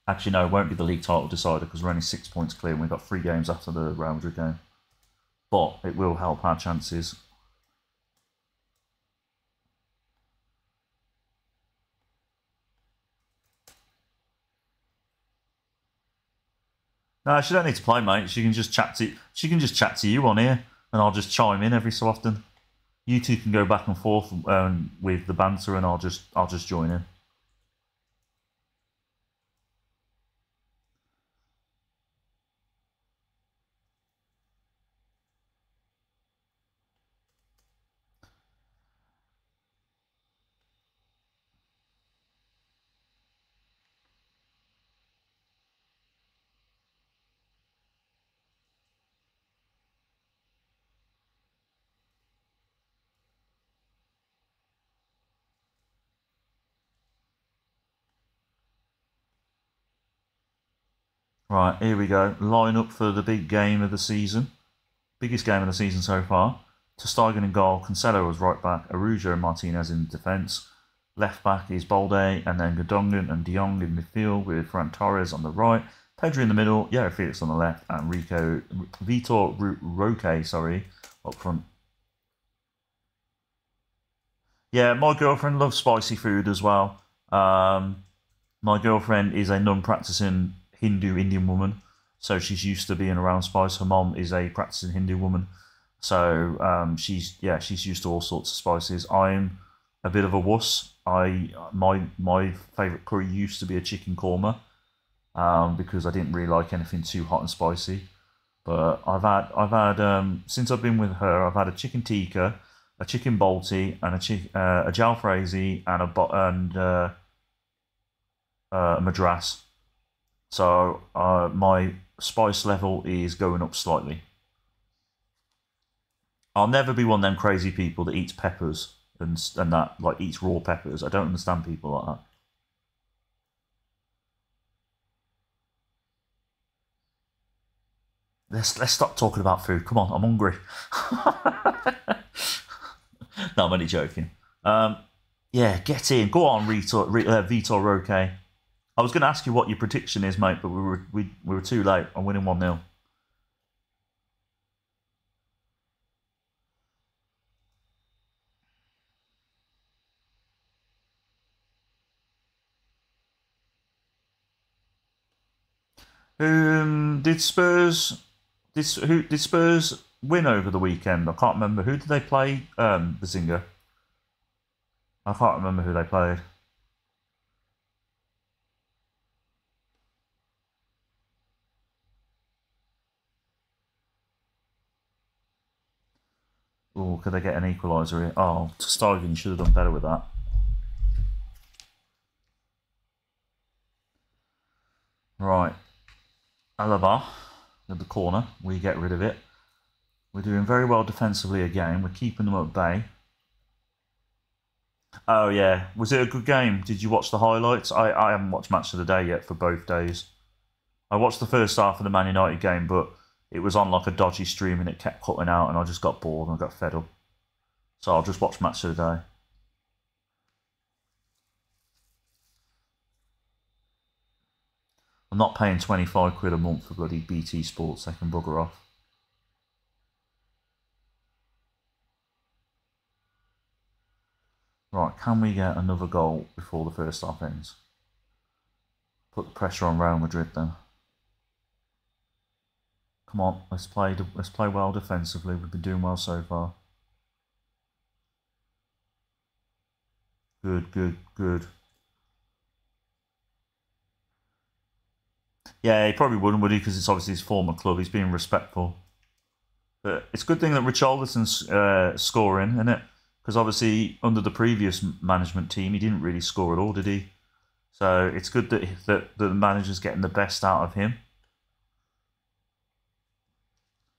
Actually, no, it won't be the league title decider because we're only six points clear and we've got three games after the Real Madrid game. But it will help our chances. No, she don't need to play, mate. She can just chat to she can just chat to you on here, and I'll just chime in every so often. You two can go back and forth um, with the banter, and I'll just I'll just join in. Right, here we go. Line up for the big game of the season. Biggest game of the season so far. ter Stegen in goal, Cancelo was right back, Araujo and Martinez in defence. Left back is Balde, and then Gundogan and De Jong in midfield with Ferran Torres on the right. Pedri in the middle, yeah, Felix on the left, and Rico Vitor Roque, sorry, up front. Yeah, my girlfriend loves spicy food as well. Um, my girlfriend is a non-practicing Hindu Indian woman, so she's used to being around spice. Her mom is a practicing Hindu woman, so um, she's yeah she's used to all sorts of spices. I'm a bit of a wuss. I my my favorite curry used to be a chicken korma, um, because I didn't really like anything too hot and spicy. But I've had I've had um, since I've been with her, I've had a chicken tikka, a chicken balti, and a chick, uh, a jalfrezi, and a and uh, uh, a madras. So uh, my spice level is going up slightly. I'll never be one of them crazy people that eats peppers and and that like eats raw peppers. I don't understand people like that. Let's let's stop talking about food. Come on, I'm hungry. no, I'm only joking. Um, yeah, get in. Go on, Vitor, uh, Vitor Roque. I was going to ask you what your prediction is, mate, but we were we, we were too late. I'm winning one 0 Um, did Spurs did who did Spurs win over the weekend? I can't remember who did they play. Um, singer. I can't remember who they played. Oh, could they get an equaliser here? Oh, Stuyven should have done better with that. Right. Alaba at the corner. We get rid of it. We're doing very well defensively again. We're keeping them at bay. Oh, yeah. Was it a good game? Did you watch the highlights? I, I haven't watched Match of the Day yet for both days. I watched the first half of the Man United game, but it was on like a dodgy stream and it kept cutting out and I just got bored and I got fed up. So I'll just watch Match of the Day. I'm not paying 25 quid a month for bloody BT Sports, they can bugger off. Right, can we get another goal before the first half ends? Put the pressure on Real Madrid then. Come on, let's play. Let's play well defensively. We've been doing well so far. Good, good, good. Yeah, he probably wouldn't, would he? Because it's obviously his former club. He's being respectful. But it's a good thing that Richarlison's uh, scoring, isn't it? Because obviously under the previous management team, he didn't really score at all, did he? So it's good that, that the manager's getting the best out of him.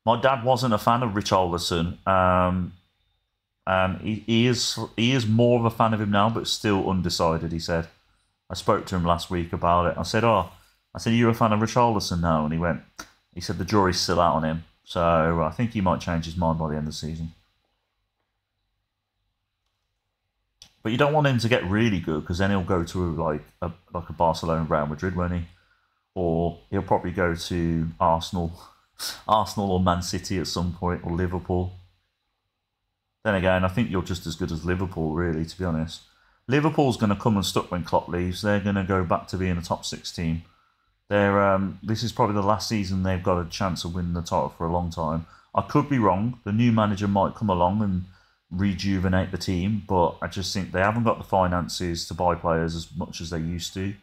My dad wasn't a fan of Richarlison. Um, um, he, he is he is more of a fan of him now, but still undecided. He said. I spoke to him last week about it. I said, "Oh, I said you're a fan of Richarlison now," and he went, He said the jury's still out on him, so I think he might change his mind by the end of the season. But you don't want him to get really good because then he'll go to like a like a Barcelona, Real Madrid, won't he? Or he'll probably go to Arsenal, Arsenal or Man City at some point, or Liverpool. Then again, I think you're just as good as Liverpool, really, to be honest. Liverpool's going to come unstuck when Klopp leaves. They're going to go back to being a top six team. They're um, this is probably the last season they've got a chance of winning the title for a long time. I could be wrong. The new manager might come along and rejuvenate the team, but I just think they haven't got the finances to buy players as much as they used to.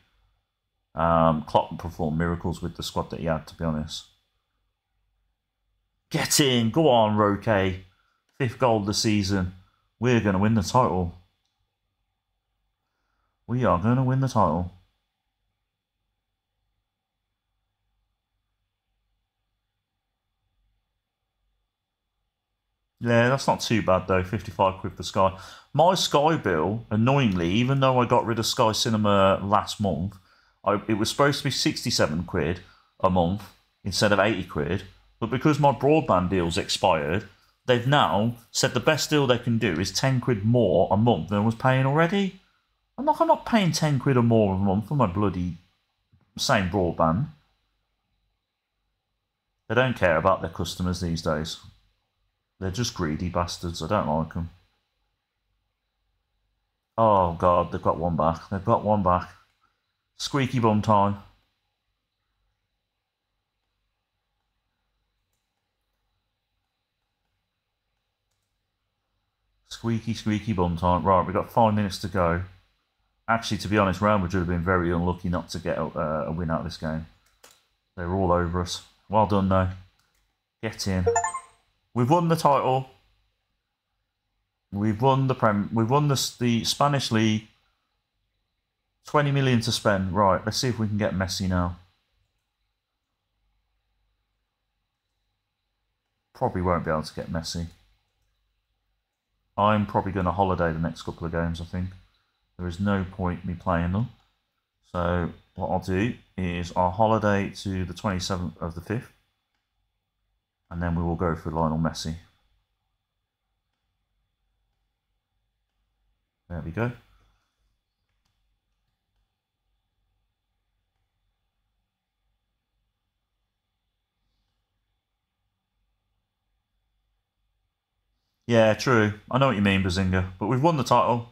Um, Klopp performed miracles with the squad that he had, to be honest. Get in, go on, Roque. Fifth goal of the season. We're going to win the title. We are going to win the title. Yeah, that's not too bad though. 55 quid for Sky. My Sky bill, annoyingly, even though I got rid of Sky Cinema last month, I, it was supposed to be 67 quid a month instead of 80 quid. But because my broadband deal's expired, they've now said the best deal they can do is 10 quid more a month than I was paying already. I'm not, I'm not paying 10 quid or more a month for my bloody same broadband. They don't care about their customers these days. They're just greedy bastards. I don't like them. Oh, God, they've got one back. They've got one back. Squeaky bum time. Squeaky, squeaky bum time. Right, we've got five minutes to go. Actually, to be honest, Real Madrid have been very unlucky not to get a, uh, a win out of this game. They're all over us. Well done, though. Get in. We've won the title. We've won the prem. We've won the the Spanish league. Twenty million to spend. Right. Let's see if we can get Messi now. Probably won't be able to get Messi. I'm probably going to holiday the next couple of games. I think there is no point me playing them. So what I'll do is I'll holiday to the 27th of the 5th and then we will go for Lionel Messi. There we go. Yeah, true. I know what you mean, Bazinga. But we've won the title,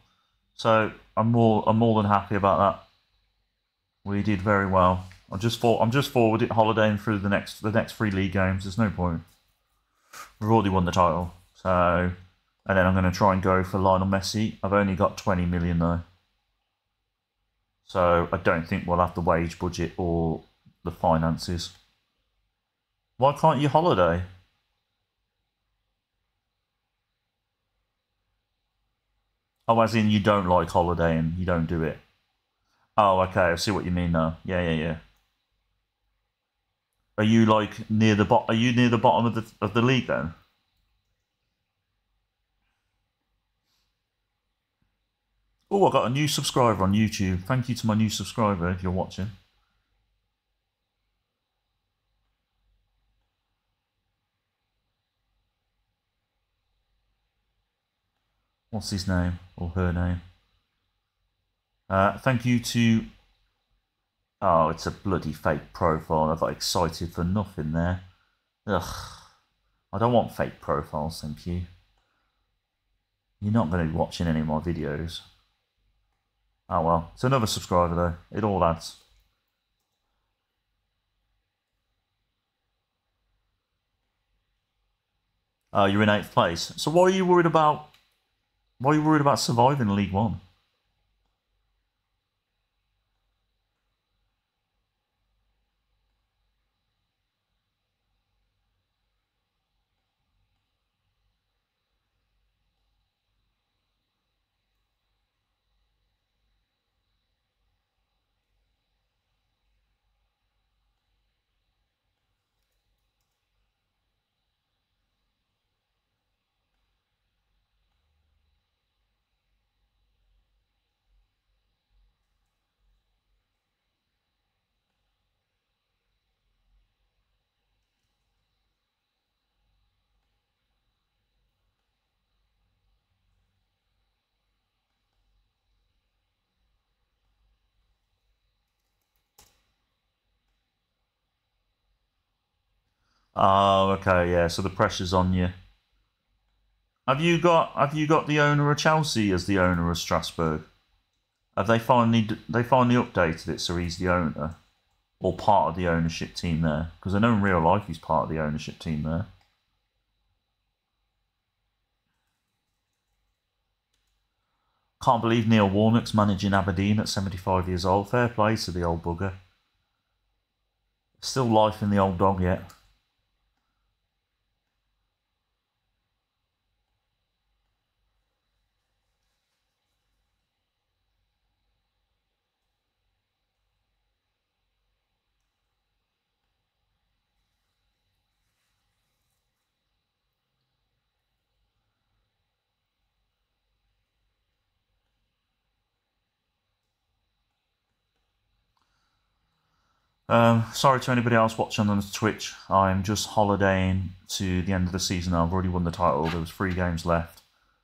so I'm more I'm more than happy about that. We did very well. I'm just for I'm just forward holidaying through the next the next three league games. There's no point. We've already won the title, so and then I'm going to try and go for Lionel Messi. I've only got 20 million though, so I don't think we'll have the wage budget or the finances. Why can't you holiday? Oh, as in you don't like holiday and you don't do it. Oh, okay, I see what you mean now. Yeah, yeah, yeah. Are you like near the bot? Are you near the bottom of the of the league then? Oh, I got a new subscriber on YouTube. Thank you to my new subscriber if you're watching. What's his name or her name? Uh, thank you to Oh, it's a bloody fake profile. I got excited for nothing there. Ugh. I don't want fake profiles, thank you. You're not going to be watching any of my videos. Oh well, it's another subscriber though. It all adds. Oh, you're in eighth place. So what are you worried about? Why are you worried about surviving League One? Oh, okay, yeah. So the pressure's on you. Have you got Have you got the owner of Chelsea as the owner of Strasbourg? Have they finally they finally updated it so he's the owner or part of the ownership team there? Because I know in real life he's part of the ownership team there. Can't believe Neil Warnock's managing Aberdeen at 75 years old. Fair play to the old bugger. Still life in the old dog yet. Um, sorry to anybody else watching on Twitch. I'm just holidaying to the end of the season. I've already won the title. There was three games left.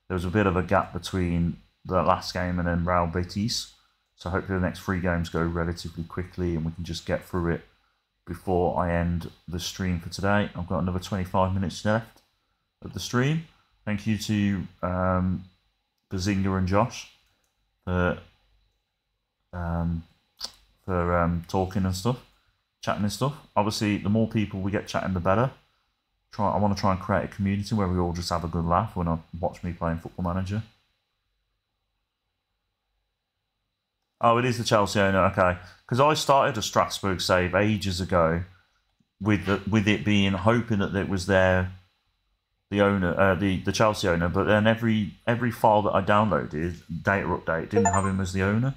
There was a bit of a gap between the last game and then Real Betis. So hopefully the next three games go relatively quickly and we can just get through it before I end the stream for today. I've got another 25 minutes left of the stream. Thank you to um, Bazinga and Josh for um, for um, talking and stuff chatting and stuff. Obviously, the more people we get chatting, the better. Try. I want to try and create a community where we all just have a good laugh when I watch me playing Football Manager. Oh, it is the Chelsea owner. Okay, because I started a Strasbourg save ages ago, with the, with it being hoping that it was there the owner, uh, the the Chelsea owner. But then every every file that I downloaded, data update, didn't have him as the owner.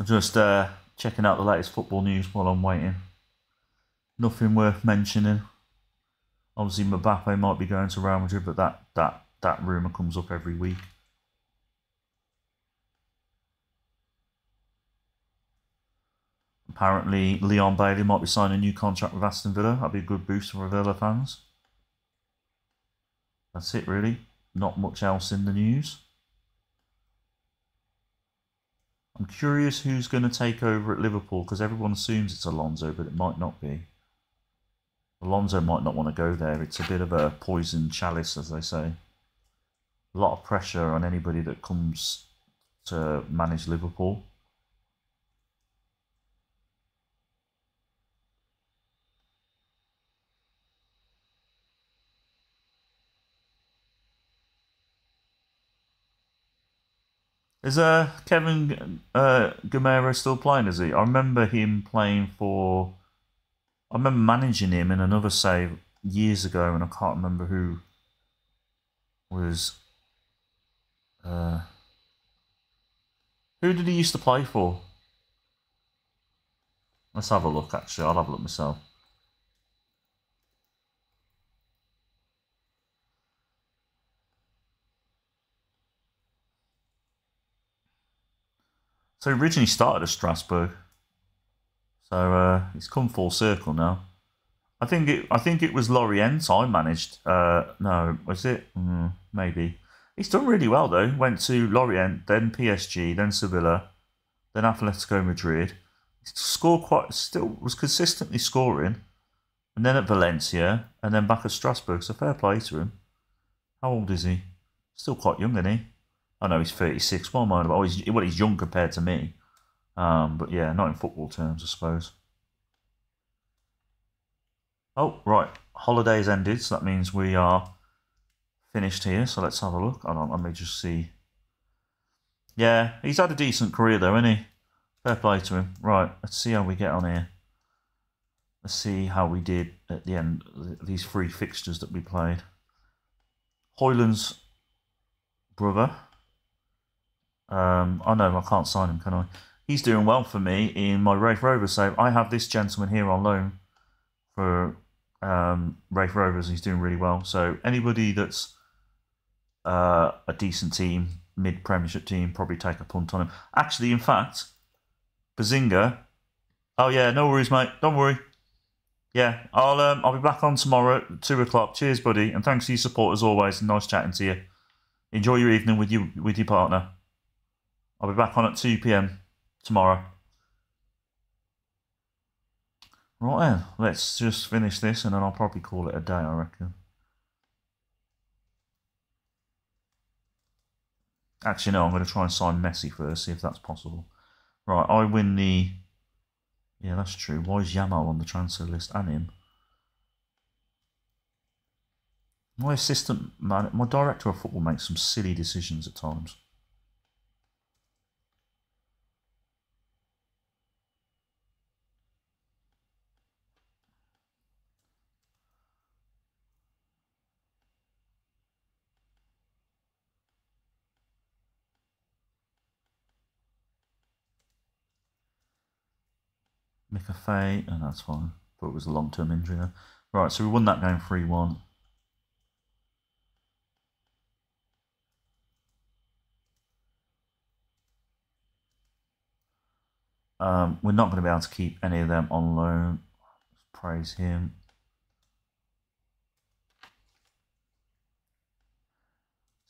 I'm just uh, checking out the latest football news while I'm waiting. Nothing worth mentioning. Obviously, Mbappe might be going to Real Madrid, but that that that rumor comes up every week. Apparently, Leon Bailey might be signing a new contract with Aston Villa. That'd be a good boost for Villa fans. That's it, really. Not much else in the news. I'm curious who's going to take over at Liverpool because everyone assumes it's Alonso, but it might not be. Alonso might not want to go there. It's a bit of a poison chalice, as they say. A lot of pressure on anybody that comes to manage Liverpool. Is uh Kevin uh Gameiro still playing? Is he? I remember him playing for. I remember managing him in another save years ago, and I can't remember who was. Uh, who did he used to play for? Let's have a look. Actually, I'll have a look myself. So he originally started at Strasbourg. So uh, he's come full circle now. I think it. I think it was Lorient I managed. Uh, no, was it? Mm, maybe. He's done really well though. Went to Lorient, then PSG, then Sevilla, then Atletico Madrid. He scored quite. Still was consistently scoring, and then at Valencia, and then back at Strasbourg. So fair play to him. How old is he? Still quite young, isn't he? I know he's 36. What am I about? Oh, he's, well, he's young compared to me. Um, but yeah, not in football terms, I suppose. Oh, right. Holidays ended, so that means we are finished here. So let's have a look. Hold on, let me just see. Yeah, he's had a decent career though, hasn't he? Fair play to him. Right, let's see how we get on here. Let's see how we did at the end of these three fixtures that we played. Højlund's brother um, oh no, I can't sign him, can I? He's doing well for me in my Raith Rover save. I have this gentleman here on loan for um, Raith Rovers. He's doing really well. So anybody that's uh, a decent team, mid Premiership team, probably take a punt on him. Actually, in fact, Bazinga. Oh yeah, no worries, mate. Don't worry. Yeah, I'll um, I'll be back on tomorrow at two o'clock. Cheers, buddy, and thanks for your support as always. Nice chatting to you. Enjoy your evening with you with your partner. I'll be back on at two p.m. tomorrow. Right then, let's just finish this and then I'll probably call it a day, I reckon. Actually, no, I'm going to try and sign Messi first, see if that's possible. Right, I win the... Yeah, that's true. Why is Yamal on the transfer list and him? My assistant, man, my director of football makes some silly decisions at times. Fay, and that's fine. But it was a long term injury there. Right, so we won that game 3 1. Um, we're not going to be able to keep any of them on loan. Praise him.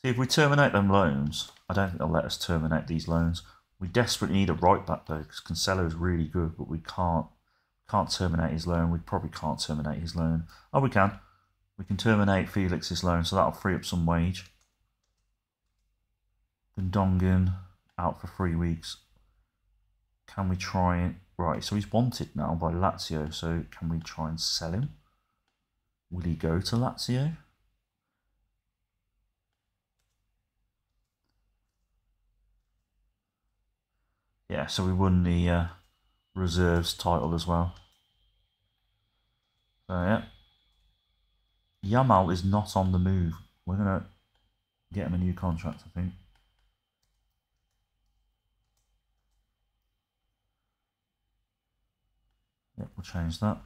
See, if we terminate them loans, I don't think they'll let us terminate these loans. We desperately need a right back though, because Cancelo is really good, but we can't can't terminate his loan. We probably can't terminate his loan. Oh, we can. We can terminate Felix's loan, so that'll free up some wage. Gundogan out for three weeks. Can we try and right? So he's wanted now by Lazio. So can we try and sell him? Will he go to Lazio? Yeah, so we won the uh, reserves title as well. So yeah, Yamal is not on the move. We're gonna get him a new contract, I think. Yep, we'll change that.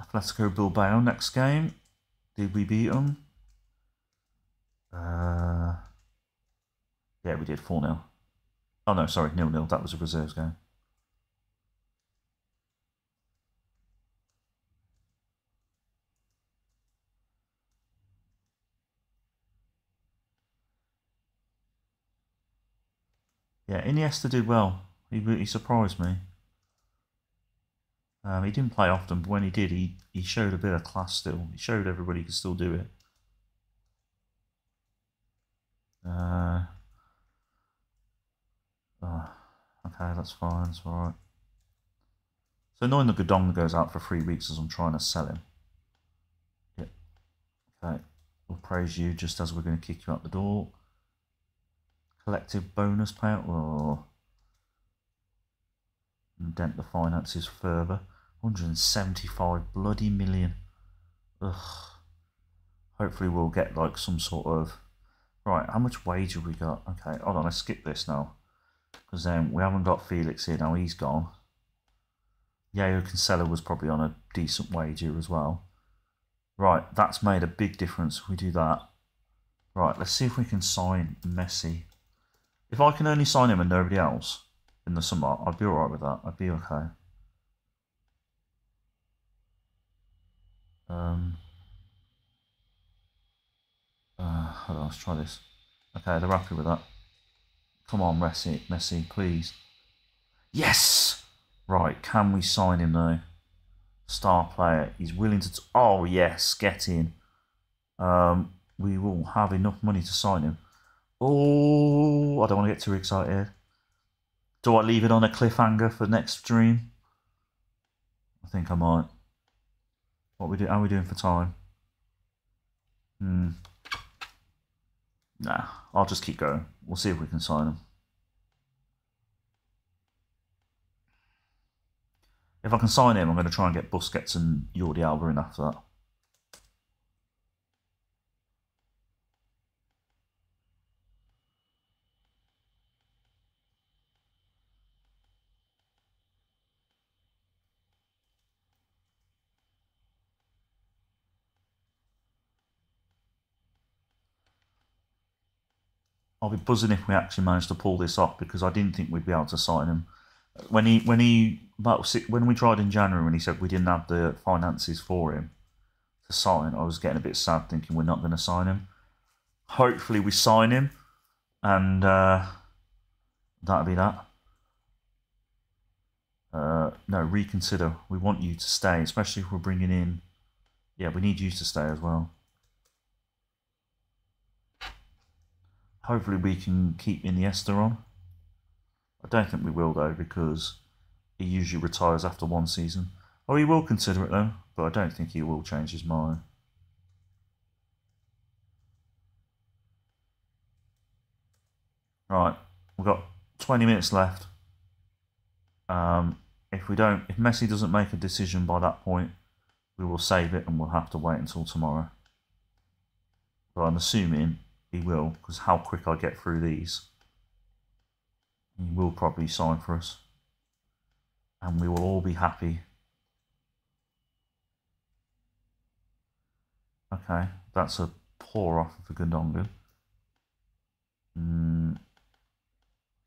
Atletico Bilbao next game. Did we beat them? Uh, yeah, we did 4 0. Oh no, sorry, nil nil. That was a reserves game. Yeah, Iniesta did well. He, he surprised me. Um, he didn't play often, but when he did, he, he showed a bit of class still. He showed everybody he could still do it. Uh, oh, okay, that's fine. That's alright. So knowing the Gundogan goes out for three weeks as I'm trying to sell him. Yep. Okay. We'll praise you just as we're going to kick you out the door. Collective bonus payout. Oh dent the finances further. 175 bloody million. Ugh. Hopefully we'll get like some sort of... Right, how much wage have we got? Okay, hold on, let's skip this now. Because then we haven't got Felix here now, he's gone. João Cancelo was probably on a decent wage here as well. Right, that's made a big difference. We do that. Right, let's see if we can sign Messi. If I can only sign him and nobody else, in the summer, I'd be alright with that. I'd be okay. Um, uh, let's try this. Okay, they're happy with that. Come on, Messi, Messi, please. Yes! Right, can we sign him though? Star player. He's willing to... oh, yes, get in. Um, we will have enough money to sign him. Oh, I don't want to get too excited. Do I leave it on a cliffhanger for next stream? I think I might. What we do? How are we doing for time? Hmm. Nah, I'll just keep going. We'll see if we can sign them. If I can sign him, I'm going to try and get Busquets and Jordi Alba in after that. I'll be buzzing if we actually manage to pull this off because I didn't think we'd be able to sign him. When he when he about six, when we tried in January when he said we didn't have the finances for him to sign, I was getting a bit sad thinking we're not going to sign him. Hopefully we sign him, and uh, that'll be that. Uh, no, reconsider. We want you to stay, especially if we're bringing in. Yeah, we need you to stay as well. Hopefully, we can keep Iniesta on. I don't think we will though, because he usually retires after one season. Oh, he will consider it though, but I don't think he will change his mind. Right, we've got 20 minutes left. Um, if we don't, if Messi doesn't make a decision by that point, we will save it and we'll have to wait until tomorrow. But I'm assuming he will, because how quick I get through these. He will probably sign for us. And we will all be happy. Okay, that's a poor offer for Gundogan. Mm,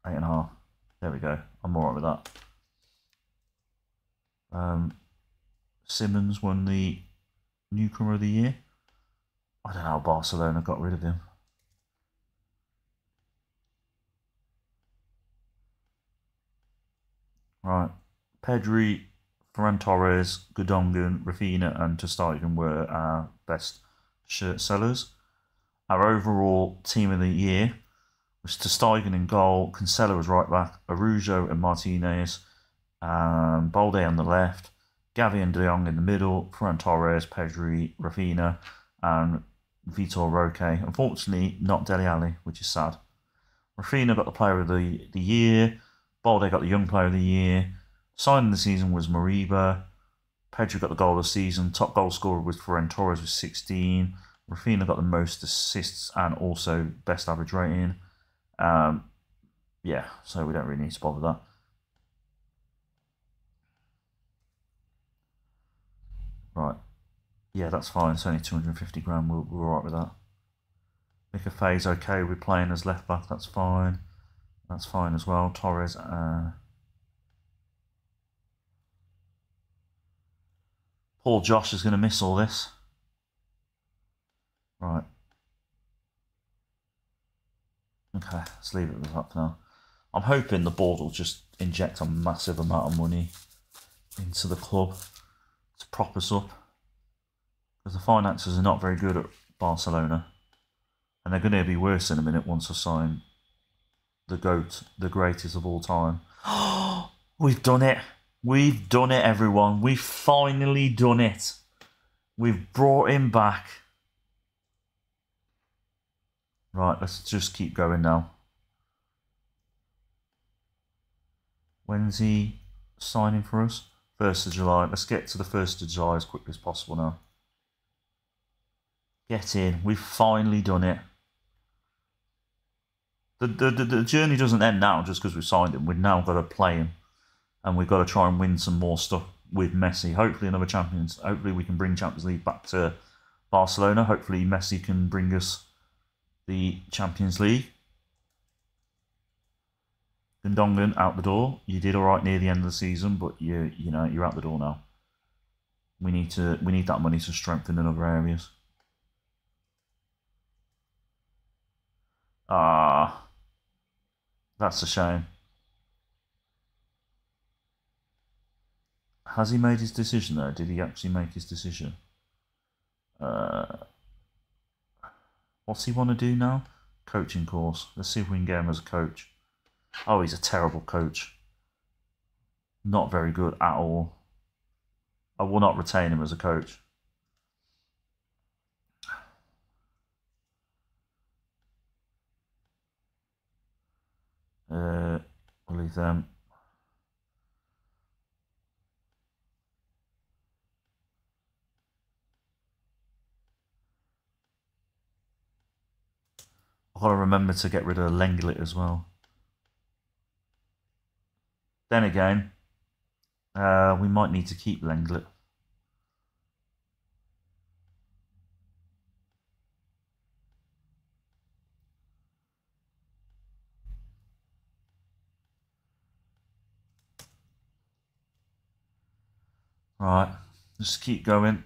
eight and a half. There we go. I'm alright with that. Um, Simons won the newcomer of the year. I don't know how Barcelona got rid of him. Right. Pedri, Ferran Torres, Gundogan, Raphinha, and Stegen were our best shirt sellers. Our overall team of the year was Stegen in goal, Cancelo was right back, Araujo and Martinez, um, Balde on the left, Gavi and De Jong in the middle, Ferran Torres, Pedri, Raphinha, and Vitor Roque. Unfortunately, not Dele Alli, which is sad. Raphinha got the player of the, the year. Balde got the young player of the year. Signing the season was Mariba. Pedro got the goal of the season. Top goal scorer was Ferran Torres with 16. Raphinha got the most assists and also best average rating. Um, yeah, so we don't really need to bother that. Right. Yeah, that's fine. It's only 250 grand. We're, we're alright with that. Mika Faye's okay. We're playing as left back. That's fine. That's fine as well. Torres. Uh, Paul Josh is going to miss all this. Right. Okay, let's leave it with that for now. I'm hoping the board will just inject a massive amount of money into the club to prop us up. Because the finances are not very good at Barcelona. And they're going to be worse in a minute once I sign the GOAT, the greatest of all time. We've done it. We've done it, everyone. We've finally done it. We've brought him back. Right, let's just keep going now. When's he signing for us? 1st of July. Let's get to the 1st of July as quickly as possible now. Get in. We've finally done it. The, the, the, the journey doesn't end now just because we've signed him. We've now got to play him. And we've got to try and win some more stuff with Messi. Hopefully another Champions. Hopefully we can bring Champions League back to Barcelona. Hopefully Messi can bring us the Champions League. Gundogan out the door. You did all right near the end of the season, but you you know you're out the door now. We need to we need that money to strengthen in other areas. Ah, that's a shame. Has he made his decision though? Did he actually make his decision? Uh, what's he want to do now? Coaching course. Let's see if we can get him as a coach. Oh, he's a terrible coach. Not very good at all. I will not retain him as a coach. Uh, we'll leave. I've got to remember to get rid of the Lenglet as well. Then again, uh, we might need to keep Lenglet. Right, just keep going.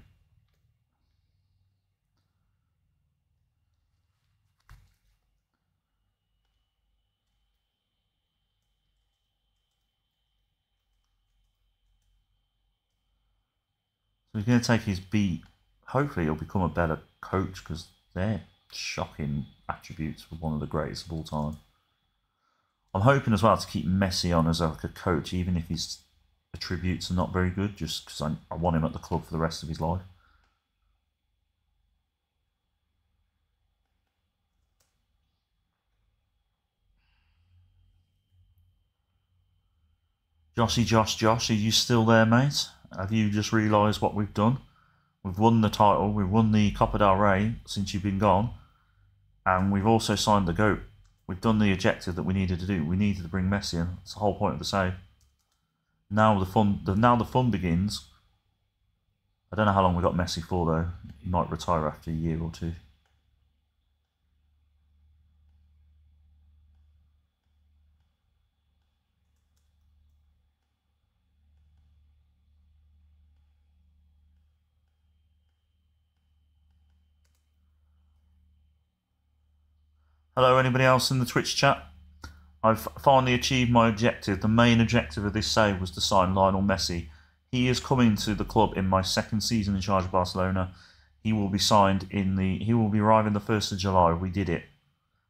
So he's going to take his beat. Hopefully, he'll become a better coach because they're shocking attributes for one of the greatest of all time. I'm hoping as well to keep Messi on as like a coach, even if his attributes are not very good, just because I, I want him at the club for the rest of his life. Joshy Josh Josh, are you still there, mate? Have you just realised what we've done? We've won the title, we've won the Copa del Rey since you've been gone, and we've also signed the GOAT. We've done the objective that we needed to do. We needed to bring Messi in. That's the whole point of the save. Now the fun, the, now the fun begins. I don't know how long we got Messi for though. He might retire after a year or two. Hello, anybody else in the Twitch chat? I've finally achieved my objective. The main objective of this save was to sign Lionel Messi. He is coming to the club in my second season in charge of Barcelona. He will be signed in the. He will be arriving the first of July. We did it.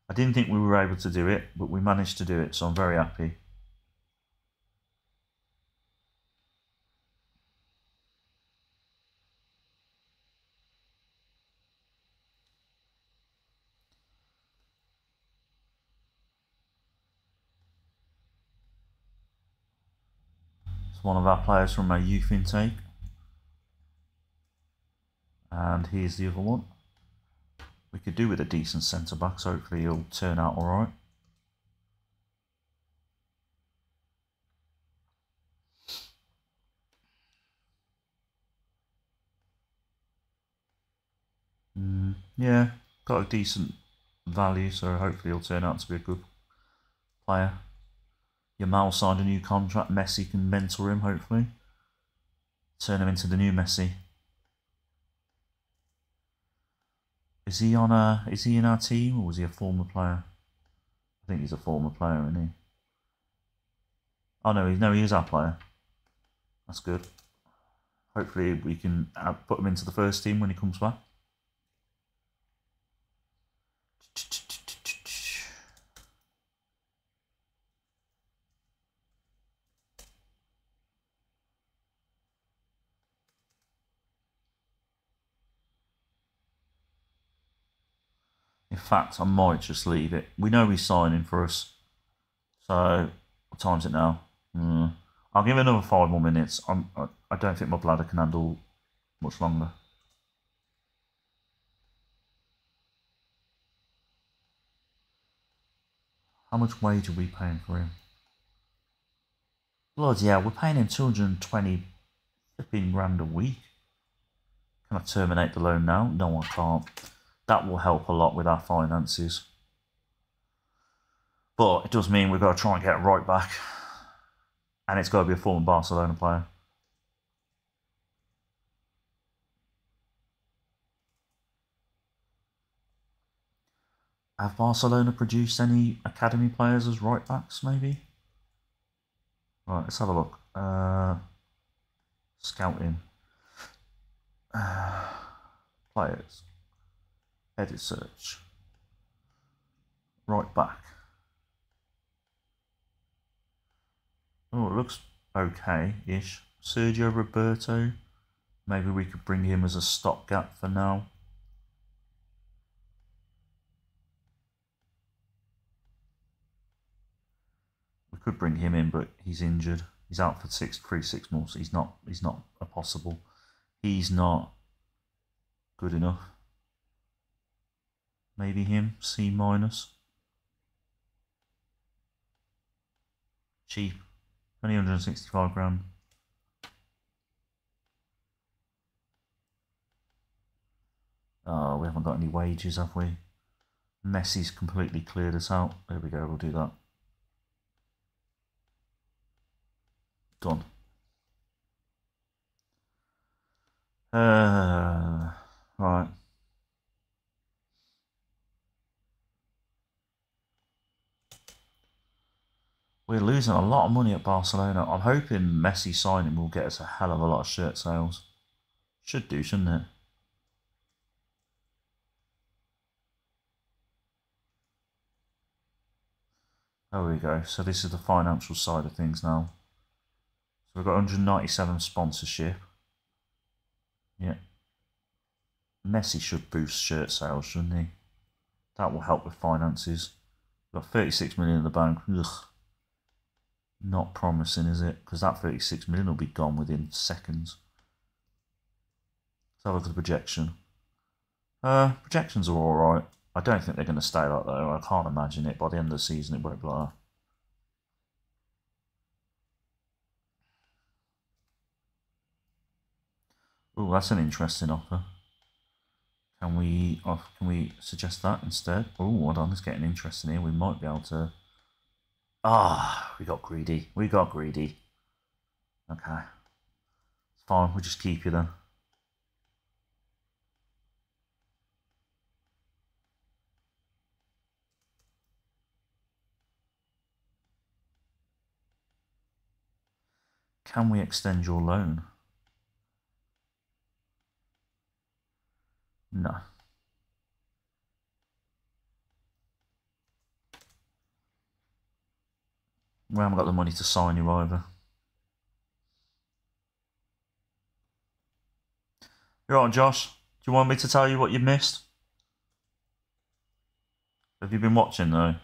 I didn't think we were able to do it, but we managed to do it, so I'm very happy. One of our players from our youth intake. And here's the other one. We could do with a decent centre back, so hopefully he'll turn out alright. Mm, yeah, got a decent value, so hopefully he'll turn out to be a good player. Yamal signed a new contract. Messi can mentor him, hopefully. Turn him into the new Messi. Is he on a? Is he in our team, or was he a former player? I think he's a former player, isn't he? Oh no, he, no, he is our player. That's good. Hopefully, we can put him into the first team when he comes back. In fact, I might just leave it. We know he's signing for us. So, what time's it now? Mm. I'll give it another five more minutes. I'm, I, I don't think my bladder can handle much longer. How much wage are we paying for him? Bloody hell, we're paying him 220 flipping grand a week. Can I terminate the loan now? No, I can't that will help a lot with our finances. But it does mean we've got to try and get a right back. And it's got to be a former Barcelona player. Have Barcelona produced any academy players as right backs, maybe? Right, let's have a look. Uh, scouting. Uh, players. Edit search. Right back. Oh, it looks okay-ish. Sergio Roberto. Maybe we could bring him as a stopgap for now. We could bring him in, but he's injured. He's out for six, three, six months. He's not. He's not a possible. He's not good enough. Maybe him, C minus. Cheap. Only 165 grand. Oh, we haven't got any wages, have we? Messi's completely cleared us out. There we go, we'll do that. Done. Uh, right. We're losing a lot of money at Barcelona. I'm hoping Messi signing will get us a hell of a lot of shirt sales. Should do, shouldn't it? There we go. So this is the financial side of things now. So we've got 197 sponsorship. Yeah. Messi should boost shirt sales, shouldn't he? That will help with finances. We've got 36 million in the bank. Ugh. Not promising, is it? Because that 36 million will be gone within seconds. Let's have a look at the projection. Uh, projections are alright. I don't think they're going to stay like that. I can't imagine it. By the end of the season, it won't be like that. Oh, that's an interesting offer. Can we? Uh, can we suggest that instead? Oh, hold on, it's getting interesting here. We might be able to. Ah, we got greedy. We got greedy. Okay, it's fine. We'll just keep you then. Can we extend your loan? No. We haven't got the money to sign you either. You're on, Josh. Do you want me to tell you what you missed? Have you been watching though?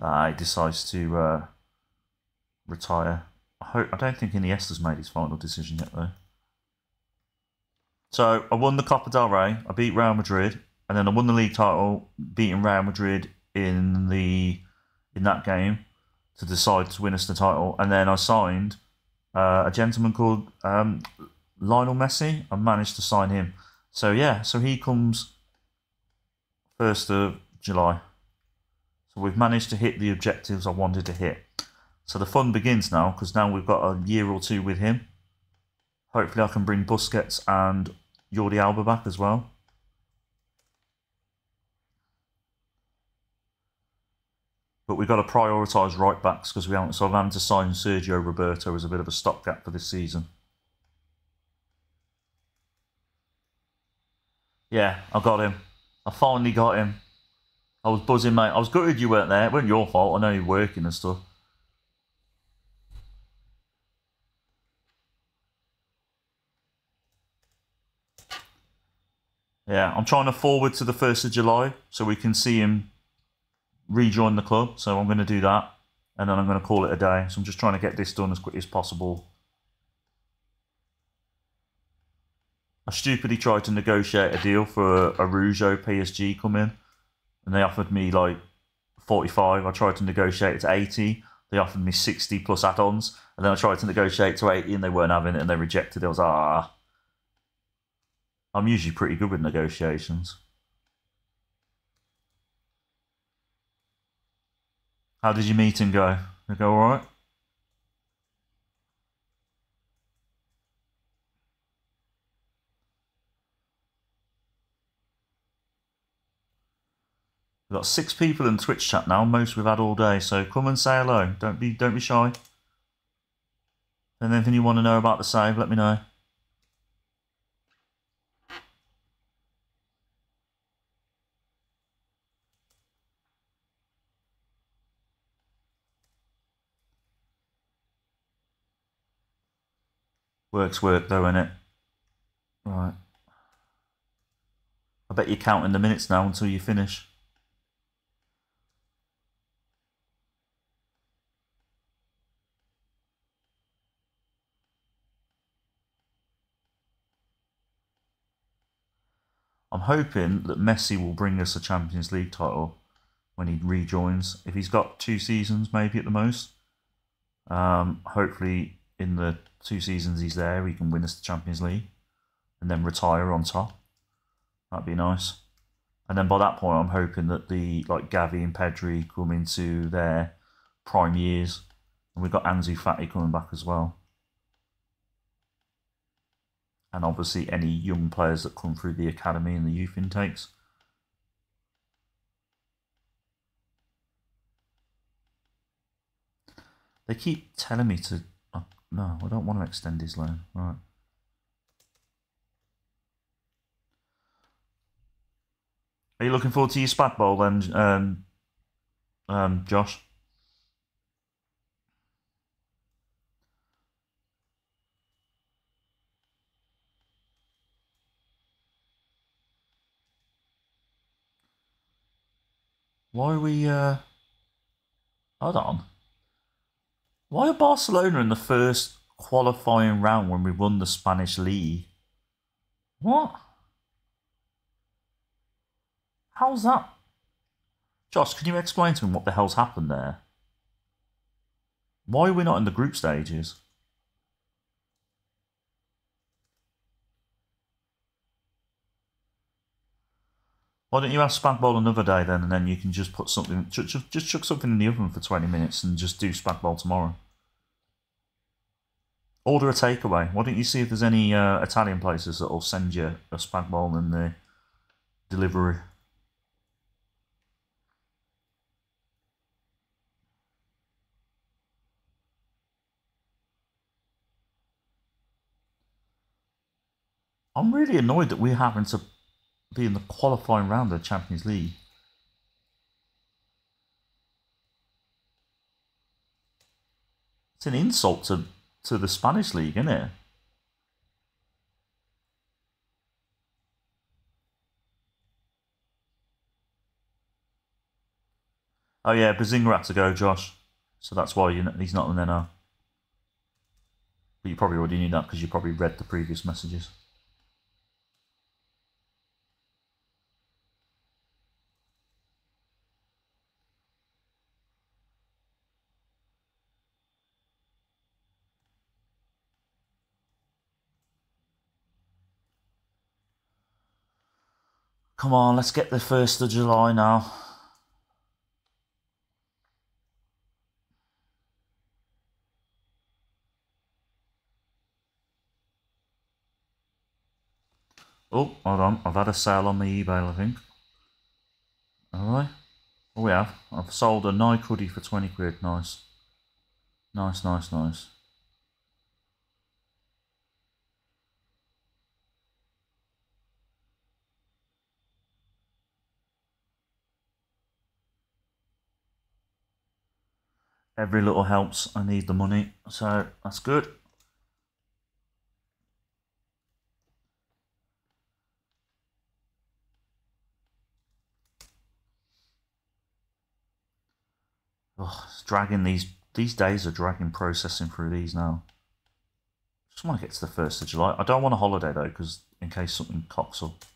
Uh, he decides to uh, retire. I hope I don't think Iniesta's made his final decision yet though. So I won the Copa del Rey. I beat Real Madrid, and then I won the league title, beating Real Madrid in the in that game to decide to win us the title. And then I signed uh, a gentleman called um, Lionel Messi. I managed to sign him. So yeah, so he comes first of July. We've managed to hit the objectives I wanted to hit. So the fun begins now because now we've got a year or two with him. Hopefully I can bring Busquets and Jordi Alba back as well. But we've got to prioritise right backs because we haven't. So I've had to sign Sergio Roberto as a bit of a stopgap for this season. Yeah, I got him. I finally got him. I was buzzing, mate. I was gutted you weren't there. It wasn't your fault. I know you're working and stuff. Yeah, I'm trying to forward to the 1st of July so we can see him rejoin the club. So I'm going to do that. And then I'm going to call it a day. So I'm just trying to get this done as quick as possible. I stupidly tried to negotiate a deal for Araujo PSG come in and they offered me like 45. I tried to negotiate it to 80. They offered me 60 plus add-ons, and then I tried to negotiate to 80, and they weren't having it, and they rejected it. I was like, ah. I'm usually pretty good with negotiations. How did your meeting go? Did it go all right? We've got six people in Twitch chat now, most we've had all day, so come and say hello. Don't be don't be shy. And anything you want to know about the save, let me know. Work's work though, innit? Right. I bet you're counting the minutes now until you finish. I'm hoping that Messi will bring us a Champions League title when he rejoins. If he's got two seasons, maybe at the most. Um, hopefully, in the two seasons he's there, he can win us the Champions League and then retire on top. That'd be nice. And then by that point, I'm hoping that the like Gavi and Pedri come into their prime years, and we've got Ansu Fati coming back as well. And obviously, any young players that come through the academy and the youth intakes. They keep telling me to. Oh, no, I don't want to extend his loan. Right. Are you looking forward to your spag bol then, um, um, Josh? Why are we, uh... Hold on. Why are Barcelona in the first qualifying round when we won the Spanish league? What? How's that? Josh, can you explain to me what the hell's happened there? Why are we not in the group stages? Why don't you have spag bol another day then, and then you can just put something, just, just chuck something in the oven for 20 minutes and just do spag bol tomorrow. Order a takeaway. Why don't you see if there's any uh, Italian places that will send you a spag bol in the delivery? I'm really annoyed that we're having to be in the qualifying round of the Champions League. It's an insult to, to the Spanish league, isn't it? Oh yeah, Bazinga had to go, Josh. So that's why he's not in there now. But you probably already knew that because you probably read the previous messages. Come on, let's get the 1st of July now. Oh, hold on. I've had a sale on the eBay, I think. Alright. Oh, we have. I've sold a Nike hoodie for 20 quid. Nice. Nice, nice, nice. Every little helps. I need the money. So that's good. Oh, it's dragging these these days are dragging processing through these now. Just want to get to the first of July. I don't want a holiday though, because in case something cocks up.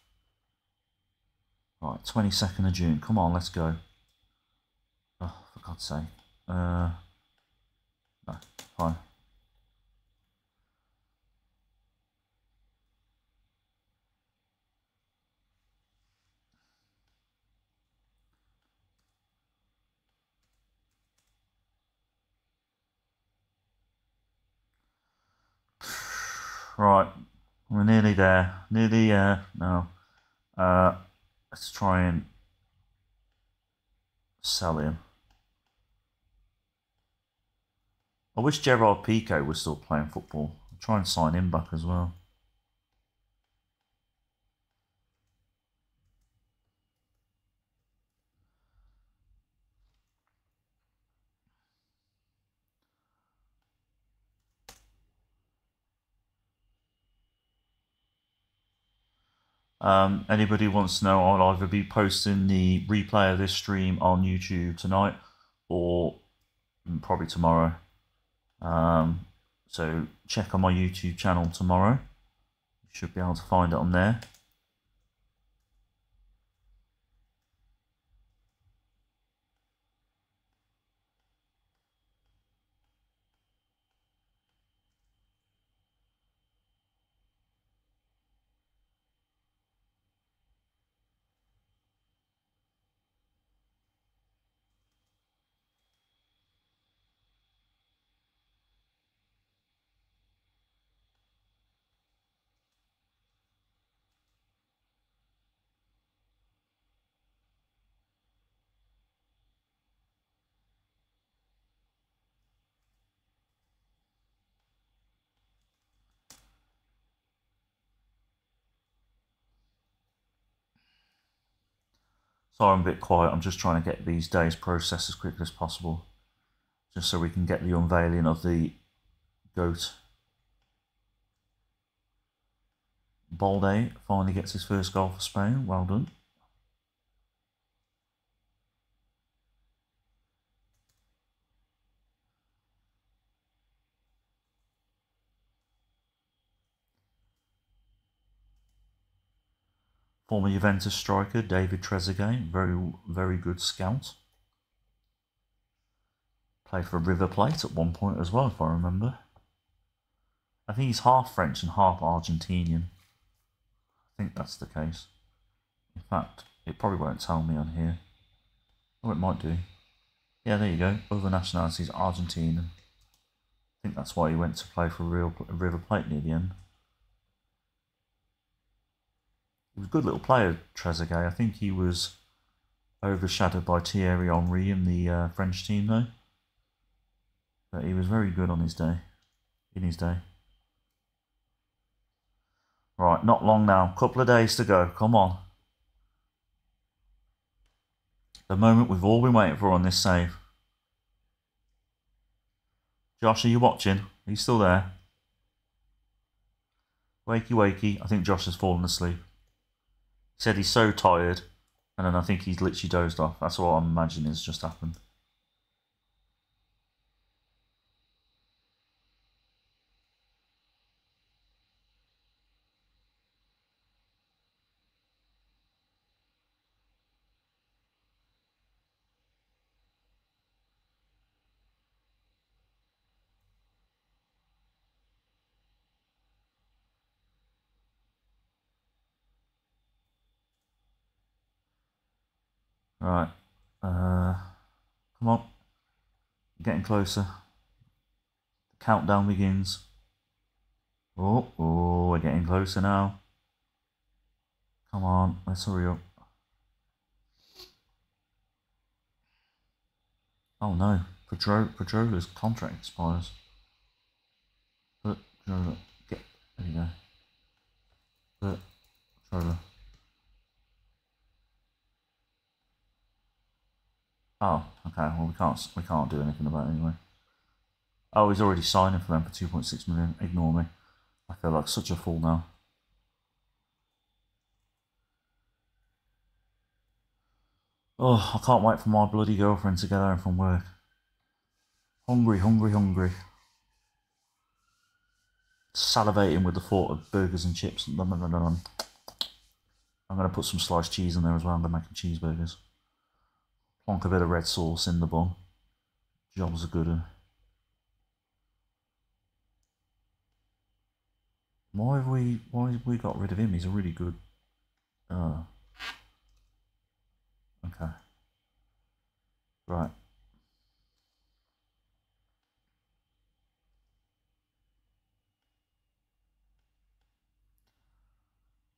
Right, twenty second of June. Come on, let's go. Oh, for God's sake. Uh, no, fine. Right, we're nearly there. Nearly, uh, no. Uh, let's try and sell him. I wish Gerard Piqué was still playing football. I'll try and sign him back as well. Um, anybody wants to know, I'll either be posting the replay of this stream on YouTube tonight or probably tomorrow. Um, so check on my YouTube channel tomorrow. You should be able to find it on there. Sorry, I'm a bit quiet. I'm just trying to get these days processed as quickly as possible, just so we can get the unveiling of the goat. Balde finally gets his first goal for Spain. Well done. Former Juventus striker David Trezeguet, very very good scout. Played for River Plate at one point as well, if I remember. I think he's half French and half Argentinian. I think that's the case. In fact, it probably won't tell me on here. Oh, it might do. Yeah, there you go. Other nationalities, Argentine. I think that's why he went to play for Real River Plate near the end. He was a good little player, Trezeguet. I think he was overshadowed by Thierry Henry in the uh, French team, though. But he was very good on his day, in his day. Right, not long now. Couple of days to go. Come on. The moment we've all been waiting for on this save. Josh, are you watching? Are you still there? Wakey, wakey. I think Josh has fallen asleep. Said he's so tired, and then I think he's literally dozed off. That's what I'm imagining has just happened. Right. Uh, come on. Getting closer. The countdown begins. Oh, oh, we're getting closer now. Come on, let's hurry up. Oh no, Pedro, Pedrola's contract expires. But Pedrola, get, there you go. But Oh, okay. Well, we can't we can't do anything about it anyway. Oh, he's already signing for them for two point six million. Ignore me. I feel like such a fool now. Oh, I can't wait for my bloody girlfriend to get home from work. Hungry, hungry, hungry. Salivating with the thought of burgers and chips. I'm going to put some sliced cheese in there as well. I'm going to make cheeseburgers. Plonk a bit of red sauce in the bun. Job's a good one. Why have we why have we got rid of him? He's a really good uh Okay. Right.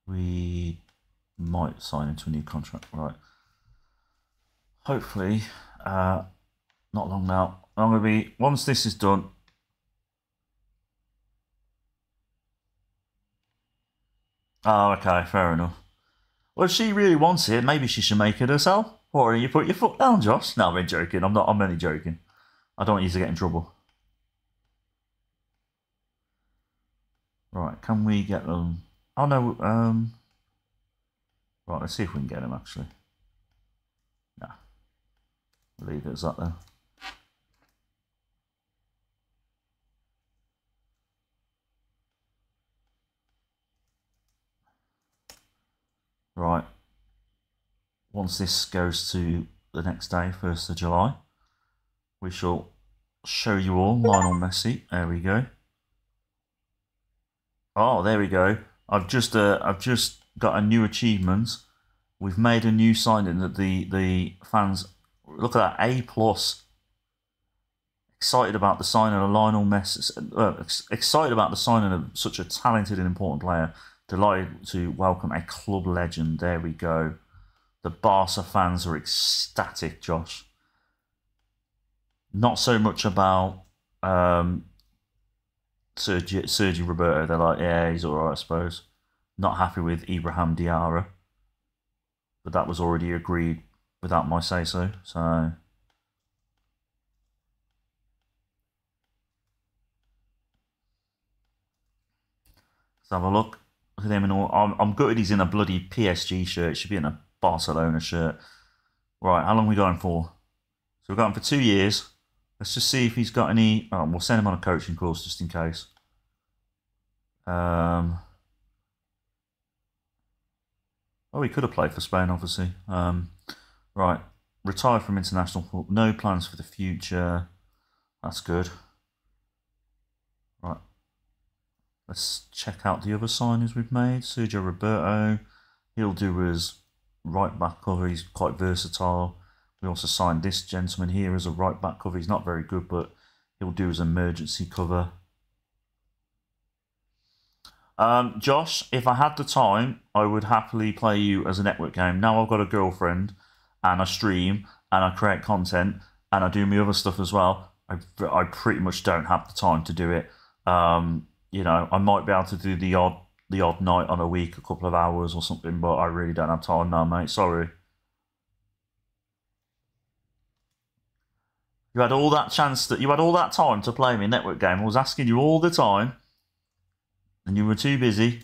We might sign into a new contract, right? Hopefully, uh, not long now. I'm going to be, once this is done, Oh, okay, fair enough. Well, if she really wants it, maybe she should make it herself. Or you put your foot down, Josh. No, I'm joking. I'm not. I'm only joking. I don't want you to get in trouble. Right, can we get them? Oh no. Um. Right, let's see if we can get them actually. Leave it as that then. Right. Once this goes to the next day, 1st of July, we shall show you all Lionel Messi. There we go. Oh, there we go. I've just uh, I've just got a new achievement. We've made a new signing that the the fans look at that A plus. Excited about the signing of Lionel Messi. Uh, excited about the signing of such a talented and important player. Delighted to welcome a club legend. There we go. The Barca fans are ecstatic, Josh. Not so much about um, Sergio, Sergio Roberto. They're like, yeah, he's all right, I suppose. Not happy with Ibrahim Diarra. But that was already agreed without my say so. So. Let's have a look. Look at him and all. I'm, I'm gutted he's in a bloody PSG shirt. Should be in a Barcelona shirt. Right, how long we going for? So we're going for two years. Let's just see if he's got any. Oh, we'll send him on a coaching course just in case. Um. Oh, he could have played for Spain, obviously. Um, right, retired from international football. No plans for the future. That's good. Right. Let's check out the other signings we've made. Sergio Roberto. He'll do as right back cover. He's quite versatile. We also signed this gentleman here as a right back cover. He's not very good, but he'll do as emergency cover. Um, Josh, if I had the time, I would happily play you as a network game. Now I've got a girlfriend and I stream and I create content and I do my other stuff as well. I, I pretty much don't have the time to do it. Um, you know, I might be able to do the odd the odd night on a week, a couple of hours or something, but I really don't have time now, mate. Sorry. You had all that chance that you had all that time to play me network game. I was asking you all the time, and you were too busy.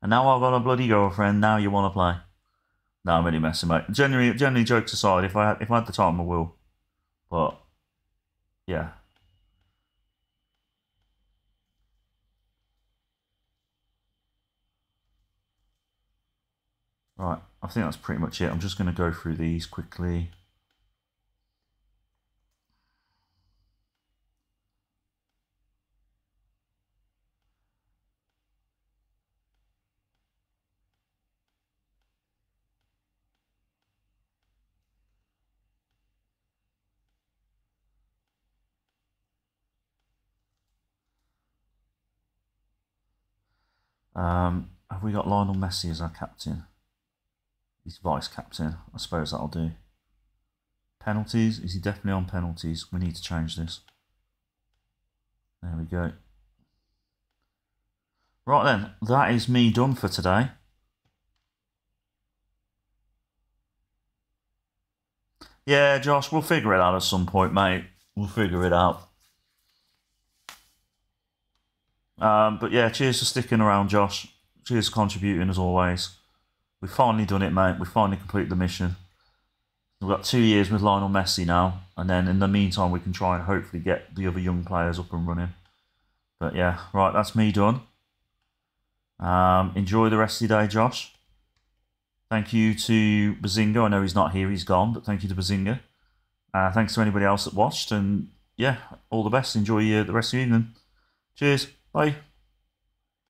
And now I've got a bloody girlfriend. Now you want to play? No, I'm really messing, mate. Generally, generally, jokes aside, if I had, if I had the time, I will. But yeah, Right, I think that's pretty much it. I'm just going to go through these quickly. Um, have we got Lionel Messi as our captain? He's vice captain. I suppose that'll do. Penalties. Is he definitely on penalties? We need to change this. There we go. Right then, that is me done for today. Yeah, Josh, we'll figure it out at some point, mate. We'll figure it out. Um, but yeah, cheers for sticking around, Josh. Cheers for contributing as always. We've finally done it, mate. We've finally completed the mission. We've got two years with Lionel Messi now, and then in the meantime, we can try and hopefully get the other young players up and running. But yeah, right, that's me done. Um, enjoy the rest of your day, Josh. Thank you to Bazinga. I know he's not here, he's gone, but thank you to Bazinga. Uh, thanks to anybody else that watched, and yeah, all the best. Enjoy uh, the rest of your evening. Cheers. Bye.